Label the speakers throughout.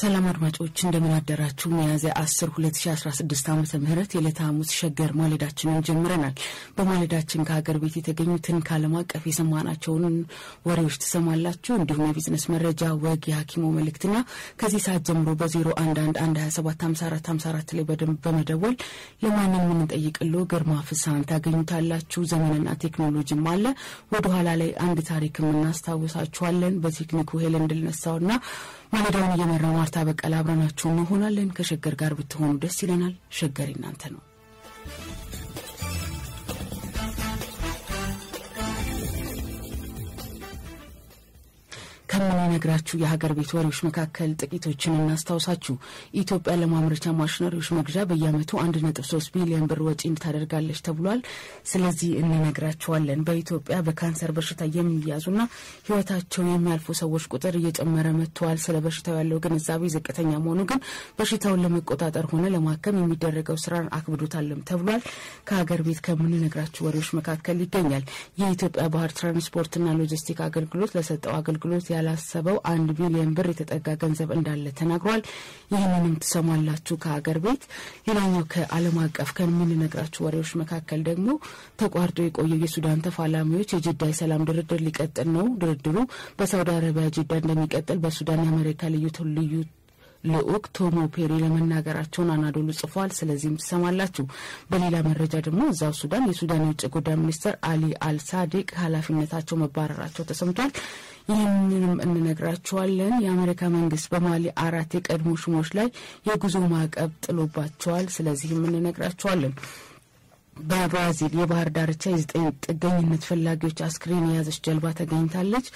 Speaker 1: ሰላም አድማጮች እንደምን አደራችሁ። ሚያዝያ 10 2016 ዓመተ ምህረት የዕለተ ሐሙስ ሸገር ማለዳችንን ጀምረናል። በማለዳችን ከሀገር ቤት የተገኙትን ከዓለም አቀፍ የሰማናቸውን ወሬዎች ትሰማላችሁ። እንዲሁም የቢዝነስ መረጃ፣ ወግ፣ የሐኪሙ መልእክትና ከዚህ ሰዓት ጀምሮ በ0111275454 ላይ በደንብ በመደወል ለማንን የምንጠይቅሎ ግርማ ፍስሐን ታገኙታላችሁ። ዘመንና ቴክኖሎጂም አለ። ወደኋላ ላይ አንድ ታሪክ የምናስታውሳችኋለን። በቴክኒኩ ሄለን እንድልነሳውና ማለዳውን እየመራው ማርታ በቀል አብረናችሁ እንሆናለን። ከሸገር ጋር ብትሆኑ ደስ ይለናል። ሸገር እናንተ ነው። ከምንነግራችሁ የሀገር ቤት ወሬዎች መካከል ጥቂቶችን እናስታውሳችሁ። ኢትዮጵያ ለማምረቻ ማሽነሪዎች መግዣ በየዓመቱ አንድ ነጥብ ሶስት ቢሊዮን ብር ወጪ ታደርጋለች ተብሏል። ስለዚህ እንነግራችኋለን። በኢትዮጵያ በካንሰር በሽታ የሚያዙና ሕይወታቸው የሚያልፉ ሰዎች ቁጥር እየጨመረ መጥተዋል። ስለ በሽታው ያለው ግንዛቤ ዝቅተኛ መሆኑ ግን በሽታውን ለመቆጣጠር ሆነ ለማከም የሚደረገው ስራን አክብዶታልም ተብሏል። ከሀገር ቤት ከምንነግራችሁ ወሬዎች መካከል ይገኛል። የኢትዮጵያ ባህር ትራንስፖርትና ሎጂስቲክ አገልግሎት ለሰጠው አገልግሎት ያላሰበው አንድ ቢሊዮን ብር የተጠጋ ገንዘብ እንዳለ ተናግሯል። ይህንንም ትሰማላችሁ ከሀገር ቤት። ሌላኛው ከዓለም አቀፍ ከምንነግራችሁ ወሬዎች መካከል ደግሞ ተቋርጦ የቆየው የሱዳን ተፋላሚዎች የጅዳ የሰላም ድርድር ሊቀጥል ነው። ድርድሩ በሳውዲ አረቢያ ጅዳ እንደሚቀጥል በሱዳን የአሜሪካ ልዩ ልዩ ልዑክ ቶሞ ፔሪ ለመናገራቸውን አናዶሉ ጽፏል። ስለዚህም ትሰማላችሁ። በሌላ መረጃ ደግሞ እዛው ሱዳን የሱዳን የውጭ ጉዳይ ሚኒስትር አሊ አልሳዲቅ ኃላፊነታቸው መባረራቸው ተሰምቷል። ይህንንም እንነግራችኋለን። የአሜሪካ መንግስት በማሊ አራት የቀድሞ ሹሞች ላይ የጉዞ ማዕቀብ ጥሎባቸዋል። ስለዚህም እንነግራችኋለን። በብራዚል የባህር ዳርቻ የዘጠኝ ጥገኝነት ፈላጊዎች አስክሬን የያዘች ጀልባ ተገኝታለች።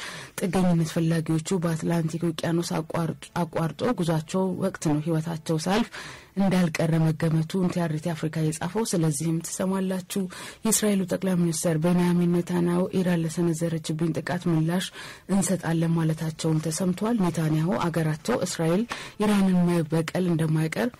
Speaker 1: ጥገኝነት ፈላጊዎቹ በአትላንቲክ ውቅያኖስ አቋርጦ ጉዟቸው ወቅት ነው ህይወታቸው ሳያልፍ እንዳልቀረ መገመቱን ቲአርቲ አፍሪካ የጻፈው። ስለዚህም ትሰማላችሁ። የእስራኤሉ ጠቅላይ ሚኒስትር ቤንያሚን ኔታንያሁ ኢራን ለሰነዘረችብኝ ጥቃት ምላሽ እንሰጣለን ማለታቸውን ተሰምቷል። ኔታንያሁ አገራቸው እስራኤል ኢራንን መበቀል እንደማይቀር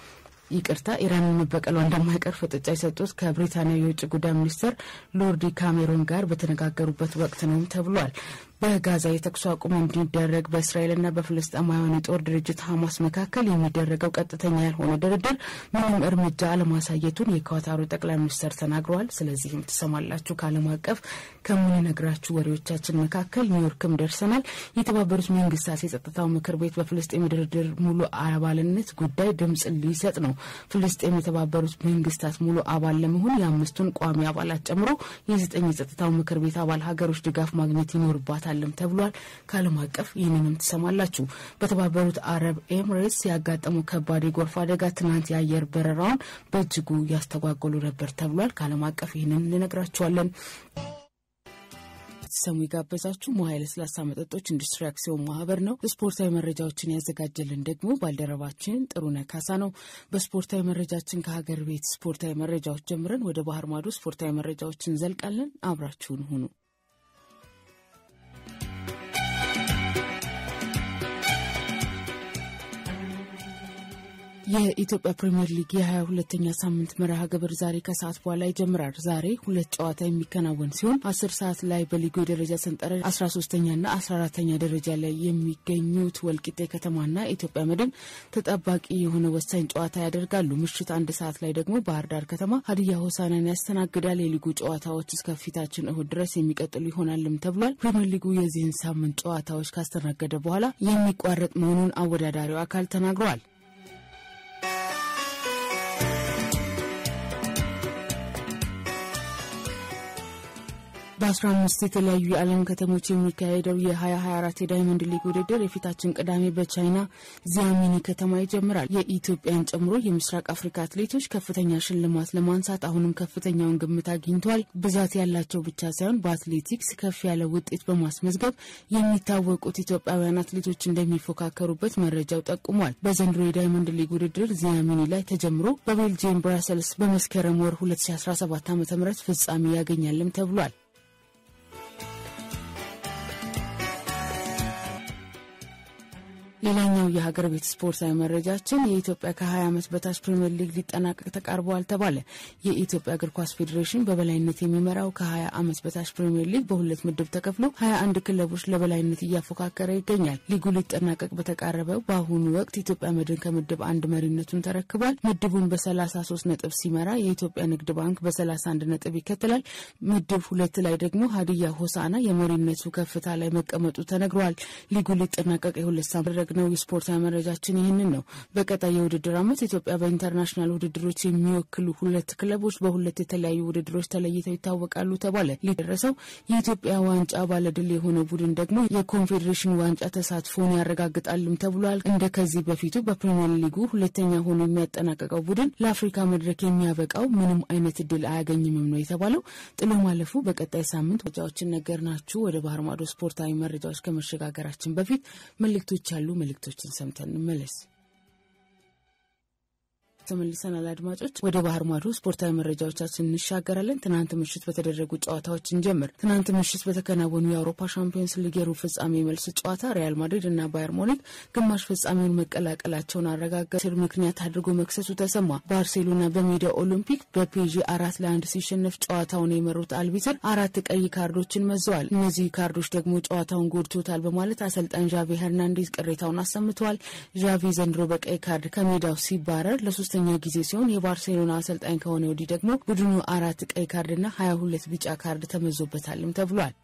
Speaker 1: ይቅርታ ኢራንን መበቀሏ እንደማይቀር ፍጥጫ የሰጡት ከብሪታንያ የውጭ ጉዳይ ሚኒስትር ሎርዲ ካሜሮን ጋር በተነጋገሩበት ወቅት ነው ተብሏል። በጋዛ የተኩስ አቁም እንዲደረግ በእስራኤልና በፍልስጤማውያን የጦር ድርጅት ሐማስ መካከል የሚደረገው ቀጥተኛ ያልሆነ ድርድር ምንም እርምጃ አለማሳየቱን የኳታሩ ጠቅላይ ሚኒስትር ተናግረዋል። ስለዚህም ትሰማላችሁ። ከዓለም አቀፍ ከምንነግራችሁ ወሬዎቻችን መካከል ኒውዮርክም ደርሰናል። የተባበሩት መንግስታት የጸጥታው ምክር ቤት በፍልስጤም የድርድር ሙሉ አባልነት ጉዳይ ድምጽ ሊሰጥ ነው። ፍልስጤም የተባበሩት መንግስታት ሙሉ አባል ለመሆን የአምስቱን ቋሚ አባላት ጨምሮ የዘጠኝ የጸጥታው ምክር ቤት አባል ሀገሮች ድጋፍ ማግኘት ይኖርባታል አለም ተብሏል። ከዓለም አቀፍ ይህንንም ትሰማላችሁ። በተባበሩት አረብ ኤምሬትስ ያጋጠመው ከባድ የጎርፍ አደጋ ትናንት የአየር በረራውን በእጅጉ ያስተጓጎሉ ነበር ተብሏል። ከዓለም አቀፍ ይህንን እንነግራችኋለን። ሰሙ የጋበዛችሁ ሞሀ ለስላሳ መጠጦች ኢንዱስትሪ አክሲዮን ማህበር ነው። ስፖርታዊ መረጃዎችን ያዘጋጀልን ደግሞ ባልደረባችን ጥሩነህ ካሳ ነው። በስፖርታዊ መረጃችን ከሀገር ቤት ስፖርታዊ መረጃዎች ጀምረን ወደ ባህር ማዶ ስፖርታዊ መረጃዎችን እንዘልቃለን። አብራችሁን ሁኑ። የኢትዮጵያ ፕሪምየር ሊግ የሀያ ሁለተኛ ሳምንት መርሃ ግብር ዛሬ ከሰዓት በኋላ ይጀምራል። ዛሬ ሁለት ጨዋታ የሚከናወን ሲሆን አስር ሰዓት ላይ በሊጉ የደረጃ ሰንጠረዥ አስራ ሶስተኛና አስራ አራተኛ ደረጃ ላይ የሚገኙት ወልቂጤ ከተማና ኢትዮጵያ መድን ተጠባቂ የሆነ ወሳኝ ጨዋታ ያደርጋሉ። ምሽት አንድ ሰዓት ላይ ደግሞ ባህር ዳር ከተማ ሀዲያ ሆሳናን ያስተናግዳል። የሊጉ ጨዋታዎች እስከ ፊታችን እሁድ ድረስ የሚቀጥሉ ይሆናልም ተብሏል። ፕሪምየር ሊጉ የዚህን ሳምንት ጨዋታዎች ካስተናገደ በኋላ የሚቋረጥ መሆኑን አወዳዳሪው አካል ተናግረዋል። በአስራ አምስት የተለያዩ የዓለም ከተሞች የሚካሄደው የሀያ ሀያ አራት የዳይመንድ ሊግ ውድድር የፊታችን ቅዳሜ በቻይና ዢያሜን ከተማ ይጀምራል። የኢትዮጵያን ጨምሮ የምስራቅ አፍሪካ አትሌቶች ከፍተኛ ሽልማት ለማንሳት አሁንም ከፍተኛውን ግምት አግኝተዋል። ብዛት ያላቸው ብቻ ሳይሆን በአትሌቲክስ ከፍ ያለ ውጤት በማስመዝገብ የሚታወቁት ኢትዮጵያውያን አትሌቶች እንደሚፎካከሩበት መረጃው ጠቁሟል። በዘንድሮ የዳይመንድ ሊግ ውድድር ዢያሜን ላይ ተጀምሮ በቤልጅየም ብራሰልስ በመስከረም ወር 2017 ዓ ም ፍጻሜ ያገኛልም ተብሏል። ሌላኛው የሀገር ቤት ስፖርታዊ መረጃችን የኢትዮጵያ ከ20 ዓመት በታች ፕሪምየር ሊግ ሊጠናቀቅ ተቃርቧል ተባለ። የኢትዮጵያ እግር ኳስ ፌዴሬሽን በበላይነት የሚመራው ከ20 ዓመት በታች ፕሪምየር ሊግ በሁለት ምድብ ተከፍሎ 21 ክለቦች ለበላይነት እያፎካከረ ይገኛል። ሊጉ ሊጠናቀቅ በተቃረበው በአሁኑ ወቅት ኢትዮጵያ መድን ከምድብ አንድ መሪነቱን ተረክቧል። ምድቡን በ33 ነጥብ ሲመራ የኢትዮጵያ ንግድ ባንክ በ31 ነጥብ ይከተላል። ምድብ ሁለት ላይ ደግሞ ሀዲያ ሆሳዕና የመሪነቱ ከፍታ ላይ መቀመጡ ተነግሯል። ሊጉ ሊጠናቀቅ የሁለት ሳምንት ነው። የስፖርታዊ መረጃችን ይህንን ነው። በቀጣይ የውድድር ዓመት ኢትዮጵያ በኢንተርናሽናል ውድድሮች የሚወክሉ ሁለት ክለቦች በሁለት የተለያዩ ውድድሮች ተለይተው ይታወቃሉ ተባለ። ሊደረሰው የኢትዮጵያ ዋንጫ ባለድል የሆነ ቡድን ደግሞ የኮንፌዴሬሽን ዋንጫ ተሳትፎን ያረጋግጣልም ተብሏል። እንደ ከዚህ በፊቱ በፕሪሚየር ሊጉ ሁለተኛ ሆኖ የሚያጠናቀቀው ቡድን ለአፍሪካ መድረክ የሚያበቃው ምንም አይነት እድል አያገኝምም ነው የተባለው። ጥሎ ማለፉ በቀጣይ ሳምንት መረጃዎችን ነገር ናችሁ። ወደ ባህር ማዶ ስፖርታዊ መረጃዎች ከመሸጋገራችን በፊት መልእክቶች ያሉ መልእክቶችን ሰምተን እንመለስ። ተመልሰናል አድማጮች፣ ወደ ባህር ማዶ ስፖርታዊ መረጃዎቻችን እንሻገራለን። ትናንት ምሽት በተደረጉ ጨዋታዎች እንጀምር። ትናንት ምሽት በተከናወኑ የአውሮፓ ሻምፒዮንስ ሊግ የሩብ ፍጻሜ መልስ ጨዋታ ሪያል ማድሪድ እና ባየርን ሙኒክ ግማሽ ፍጻሜውን መቀላቀላቸውን አረጋገጥ ምክንያት አድርጎ መክሰሱ ተሰማ። ባርሴሎና በሜዳ ኦሎምፒክ በፒኤስጂ አራት ለአንድ ሲሸነፍ ጨዋታውን የመሩት አርቢትር አራት ቀይ ካርዶችን መዘዋል። እነዚህ ካርዶች ደግሞ ጨዋታውን ጎድቶታል በማለት አሰልጣኝ ዣቪ ሄርናንዴዝ ቅሬታውን አሰምተዋል። ዣቪ ዘንድሮ በቀይ ካርድ ከሜዳው ሲባረር ለሶስት ሶስተኛ ጊዜ ሲሆን የባርሴሎና አሰልጣኝ ከሆነ ወዲህ ደግሞ ቡድኑ አራት ቀይ ካርድና ሀያ ሁለት ቢጫ ካርድ ተመዞበታልም ተብሏል።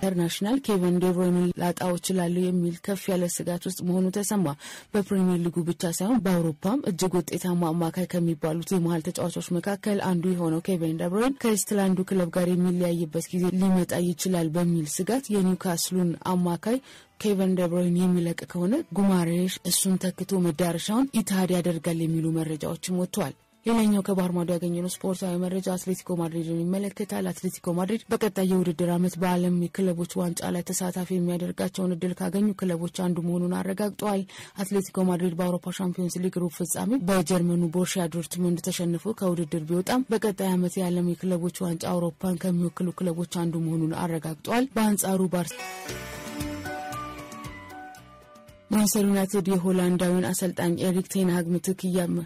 Speaker 1: ኢንተርናሽናል ኬቨን ዴብሮይን ላጣው እችላለሁ የሚል ከፍ ያለ ስጋት ውስጥ መሆኑ ተሰማ። በፕሪሚየር ሊጉ ብቻ ሳይሆን በአውሮፓም እጅግ ውጤታማ አማካይ ከሚባሉት የመሀል ተጫዋቾች መካከል አንዱ የሆነው ኬቨን ዴብሮይን ከኢስትላንዱ ክለብ ጋር የሚለያይበት ጊዜ ሊመጣ ይችላል በሚል ስጋት የኒውካስሉን አማካይ ኬቨን ደብሮይን የሚለቅ ከሆነ ጉማሬሽ እሱን ተክቶ መዳረሻውን ኢትሃድ ያደርጋል የሚሉ መረጃዎችም ወጥተዋል። ሌላኛው ከባህር ማዶ ያገኘነው ስፖርታዊ መረጃ አትሌቲኮ ማድሪድን ይመለከታል። አትሌቲኮ ማድሪድ በቀጣይ የውድድር ዓመት በዓለም የክለቦች ዋንጫ ላይ ተሳታፊ የሚያደርጋቸውን እድል ካገኙ ክለቦች አንዱ መሆኑን አረጋግጠዋል። አትሌቲኮ ማድሪድ በአውሮፓ ሻምፒዮንስ ሊግ ሩብ ፍጻሜ በጀርመኑ ቦርሺያ ዶርትሙንድ ተሸንፎ ከውድድር ቢወጣም በቀጣይ ዓመት የዓለም የክለቦች ዋንጫ አውሮፓን ከሚወክሉ ክለቦች አንዱ መሆኑን አረጋግጠዋል። በአንጻሩ ባር ማንቸስተር ዩናይትድ የሆላንዳዊን አሰልጣኝ ኤሪክ ቴንሃግ ምትክ እያመ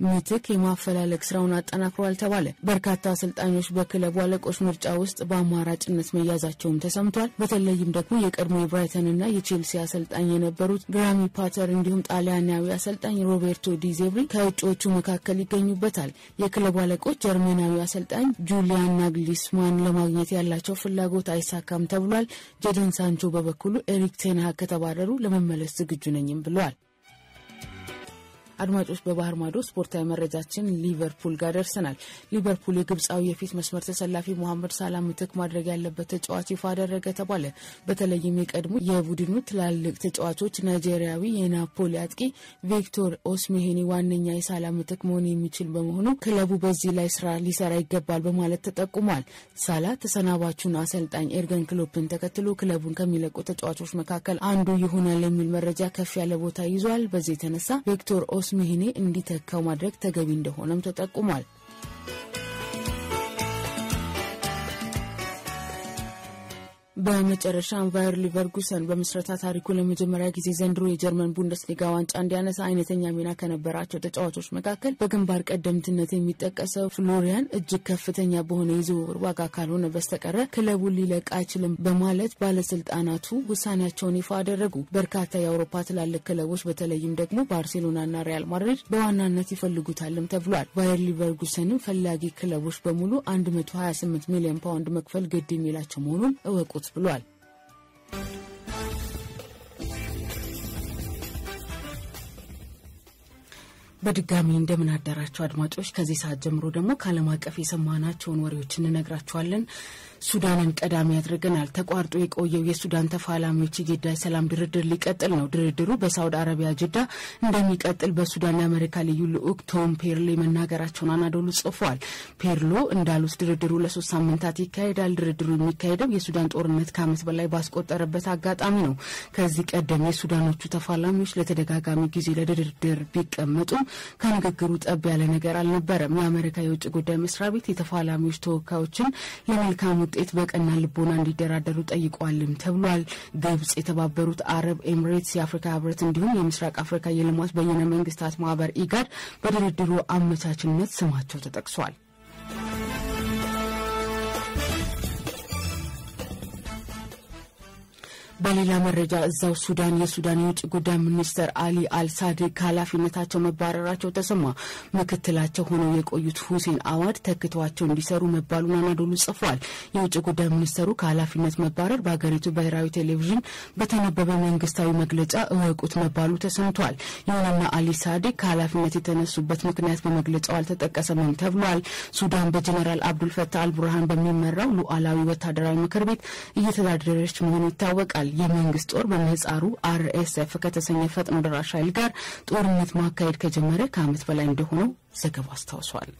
Speaker 1: ምትክ የማፈላለግ ስራውን አጠናክሯል ተባለ። በርካታ አሰልጣኞች በክለቡ አለቆች ምርጫ ውስጥ በአማራጭነት መያዛቸውም ተሰምቷል። በተለይም ደግሞ የቀድሞ የብራይተንና የቼልሲ አሰልጣኝ የነበሩት ግርሃም ፖተር እንዲሁም ጣሊያናዊ አሰልጣኝ ሮቤርቶ ዲዜብሪ ከእጩዎቹ መካከል ይገኙበታል። የክለቡ አለቆች ጀርመናዊ አሰልጣኝ ጁሊያን ናግሊስማን ለማግኘት ያላቸው ፍላጎት አይሳካም ተብሏል። ጀደን ሳንቾ በበኩሉ ኤሪክ ቴንሃግ ከተባረሩ ለመመለስ ዝግጁ ነኝም ብለዋል። አድማጮች በባህር ማዶ ስፖርታዊ መረጃችን ሊቨርፑል ጋር ደርሰናል። ሊቨርፑል የግብፃዊ የፊት መስመር ተሰላፊ ሞሐመድ ሳላ ምትክ ማድረግ ያለበት ተጫዋች ይፋ አደረገ ተባለ። በተለይም የቀድሞ የቡድኑ ትላልቅ ተጫዋቾች ናይጄሪያዊ የናፖሊ አጥቂ ቪክቶር ኦሲሜን ዋነኛ የሳላ ምትክ መሆን የሚችል በመሆኑ ክለቡ በዚህ ላይ ስራ ሊሰራ ይገባል በማለት ተጠቁሟል። ሳላ ተሰናባቹን አሰልጣኝ የርገን ክሎፕን ተከትሎ ክለቡን ከሚለቁ ተጫዋቾች መካከል አንዱ ይሆናል የሚል መረጃ ከፍ ያለ ቦታ ይዟል። በዚህ የተነሳ ቪክቶር ኦሲሜን እንዲተካው ማድረግ ተገቢ እንደሆነም ተጠቁሟል። በመጨረሻም ባየር ሌቨርኩሰን በምስረታ ታሪኩ ለመጀመሪያ ጊዜ ዘንድሮ የጀርመን ቡንደስሊጋ ዋንጫ እንዲያነሳ አይነተኛ ሚና ከነበራቸው ተጫዋቾች መካከል በግንባር ቀደምትነት የሚጠቀሰው ፍሎሪያን እጅግ ከፍተኛ በሆነ የዝውውር ዋጋ ካልሆነ በስተቀር ክለቡን ሊለቅ አይችልም በማለት ባለስልጣናቱ ውሳኔያቸውን ይፋ አደረጉ። በርካታ የአውሮፓ ትላልቅ ክለቦች በተለይም ደግሞ ባርሴሎናና ሪያል ማድሪድ በዋናነት ይፈልጉታልም ተብሏል። ባየር ሌቨርኩሰንም ፈላጊ ክለቦች በሙሉ 128 ሚሊዮን ፓውንድ መክፈል ግድ የሚላቸው መሆኑን እወቁት ብሏል። በድጋሚ እንደምን አደራችሁ አድማጮች። ከዚህ ሰዓት ጀምሮ ደግሞ ከዓለም አቀፍ የሰማናቸውን ወሬዎች እንነግራችኋለን። ሱዳንን ቀዳሚ ያድርገናል። ተቋርጦ የቆየው የሱዳን ተፋላሚዎች የጅዳ የሰላም ድርድር ሊቀጥል ነው። ድርድሩ በሳውዲ አረቢያ ጅዳ እንደሚቀጥል በሱዳን የአሜሪካ ልዩ ልዑክ ቶም ፔርሌ መናገራቸውን አናዶሉ ጽፏል። ፔርሎ እንዳሉት ድርድሩ ለሶስት ሳምንታት ይካሄዳል። ድርድሩ የሚካሄደው የሱዳን ጦርነት ከዓመት በላይ ባስቆጠረበት አጋጣሚ ነው። ከዚህ ቀደም የሱዳኖቹ ተፋላሚዎች ለተደጋጋሚ ጊዜ ለድርድር ቢቀመጡም ከንግግሩ ጠብ ያለ ነገር አልነበረም። የአሜሪካ የውጭ ጉዳይ መስሪያ ቤት የተፋላሚዎች ተወካዮችን ለመልካም ውጤት በቀና ልቦና እንዲደራደሩ ጠይቋልም ተብሏል። ግብጽ፣ የተባበሩት አረብ ኤምሬትስ፣ የአፍሪካ ህብረት እንዲሁም የምስራቅ አፍሪካ የልማት በይነ መንግስታት ማህበር ኢጋድ በድርድሩ አመቻችነት ስማቸው ተጠቅሷል። በሌላ መረጃ እዛው ሱዳን የሱዳን የውጭ ጉዳይ ሚኒስትር አሊ አልሳድግ ከኃላፊነታቸው መባረራቸው ተሰማ። ምክትላቸው ሆነው የቆዩት ሁሴን አዋድ ተክተዋቸው እንዲሰሩ መባሉን አናዶሉ ጽፏል። የውጭ ጉዳይ ሚኒስተሩ ከኃላፊነት መባረር በሀገሪቱ ብሔራዊ ቴሌቪዥን በተነበበ መንግስታዊ መግለጫ እወቁት መባሉ ተሰምቷል። ይሁንና አሊ ሳዲግ ከኃላፊነት የተነሱበት ምክንያት በመግለጫው አልተጠቀሰምም ተብሏል። ሱዳን በጀኔራል አብዱልፈታህ አልቡርሃን በሚመራው ሉዓላዊ ወታደራዊ ምክር ቤት እየተዳደረች መሆኑ ይታወቃል። የመንግስት ጦር በምህጻሩ አርኤስኤፍ ከተሰኘ ፈጥኖ ደራሽ ኃይል ጋር ጦርነት ማካሄድ ከጀመረ ከዓመት በላይ እንደሆነው ዘገባው አስታውሷል።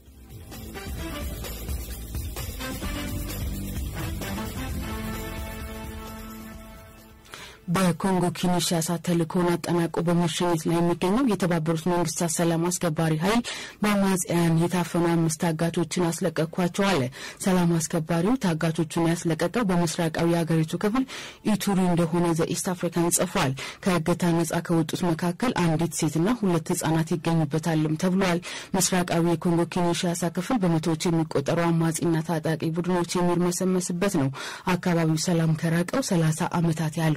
Speaker 1: በኮንጎ ኪንሻሳ ተልእኮውን አጠናቆ በመሸኘት ላይ የሚገኘው የተባበሩት መንግስታት ሰላም አስከባሪ ኃይል በአማጽያን የታፈኑ አምስት ታጋቾችን አስለቀቅኳቸው አለ። ሰላም አስከባሪው ታጋቾቹን ያስለቀቀው በምስራቃዊ የሀገሪቱ ክፍል ኢቱሪ እንደሆነ ዘ ኢስት አፍሪካን ጽፏል። ከእገታ ነጻ ከወጡት መካከል አንዲት ሴትና ሁለት ህጻናት ይገኙበታልም ተብሏል። ምስራቃዊ የኮንጎ ኪንሻሳ ክፍል በመቶዎች የሚቆጠሩ አማጺና ታጣቂ ቡድኖች የሚርመሰመስበት ነው። አካባቢው ሰላም ከራቀው ሰላሳ ዓመታት ያህል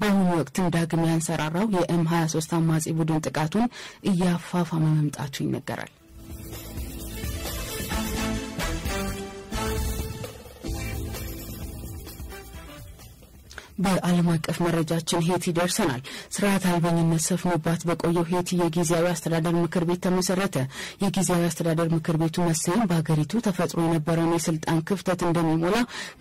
Speaker 1: በአሁኑ ወቅትም ዳግም ያንሰራራው የኤም 23 አማጺ ቡድን ጥቃቱን እያፋፋመ መምጣቱ ይነገራል። በዓለም አቀፍ መረጃችን ሄቲ ደርሰናል። ስርዓት አልበኝነት ሰፍኖባት በቆየው ሄቲ የጊዜያዊ አስተዳደር ምክር ቤት ተመሰረተ። የጊዜያዊ አስተዳደር ምክር ቤቱ መሰየም በሀገሪቱ ተፈጥሮ የነበረውን የስልጣን ክፍተት እንደሚሞላ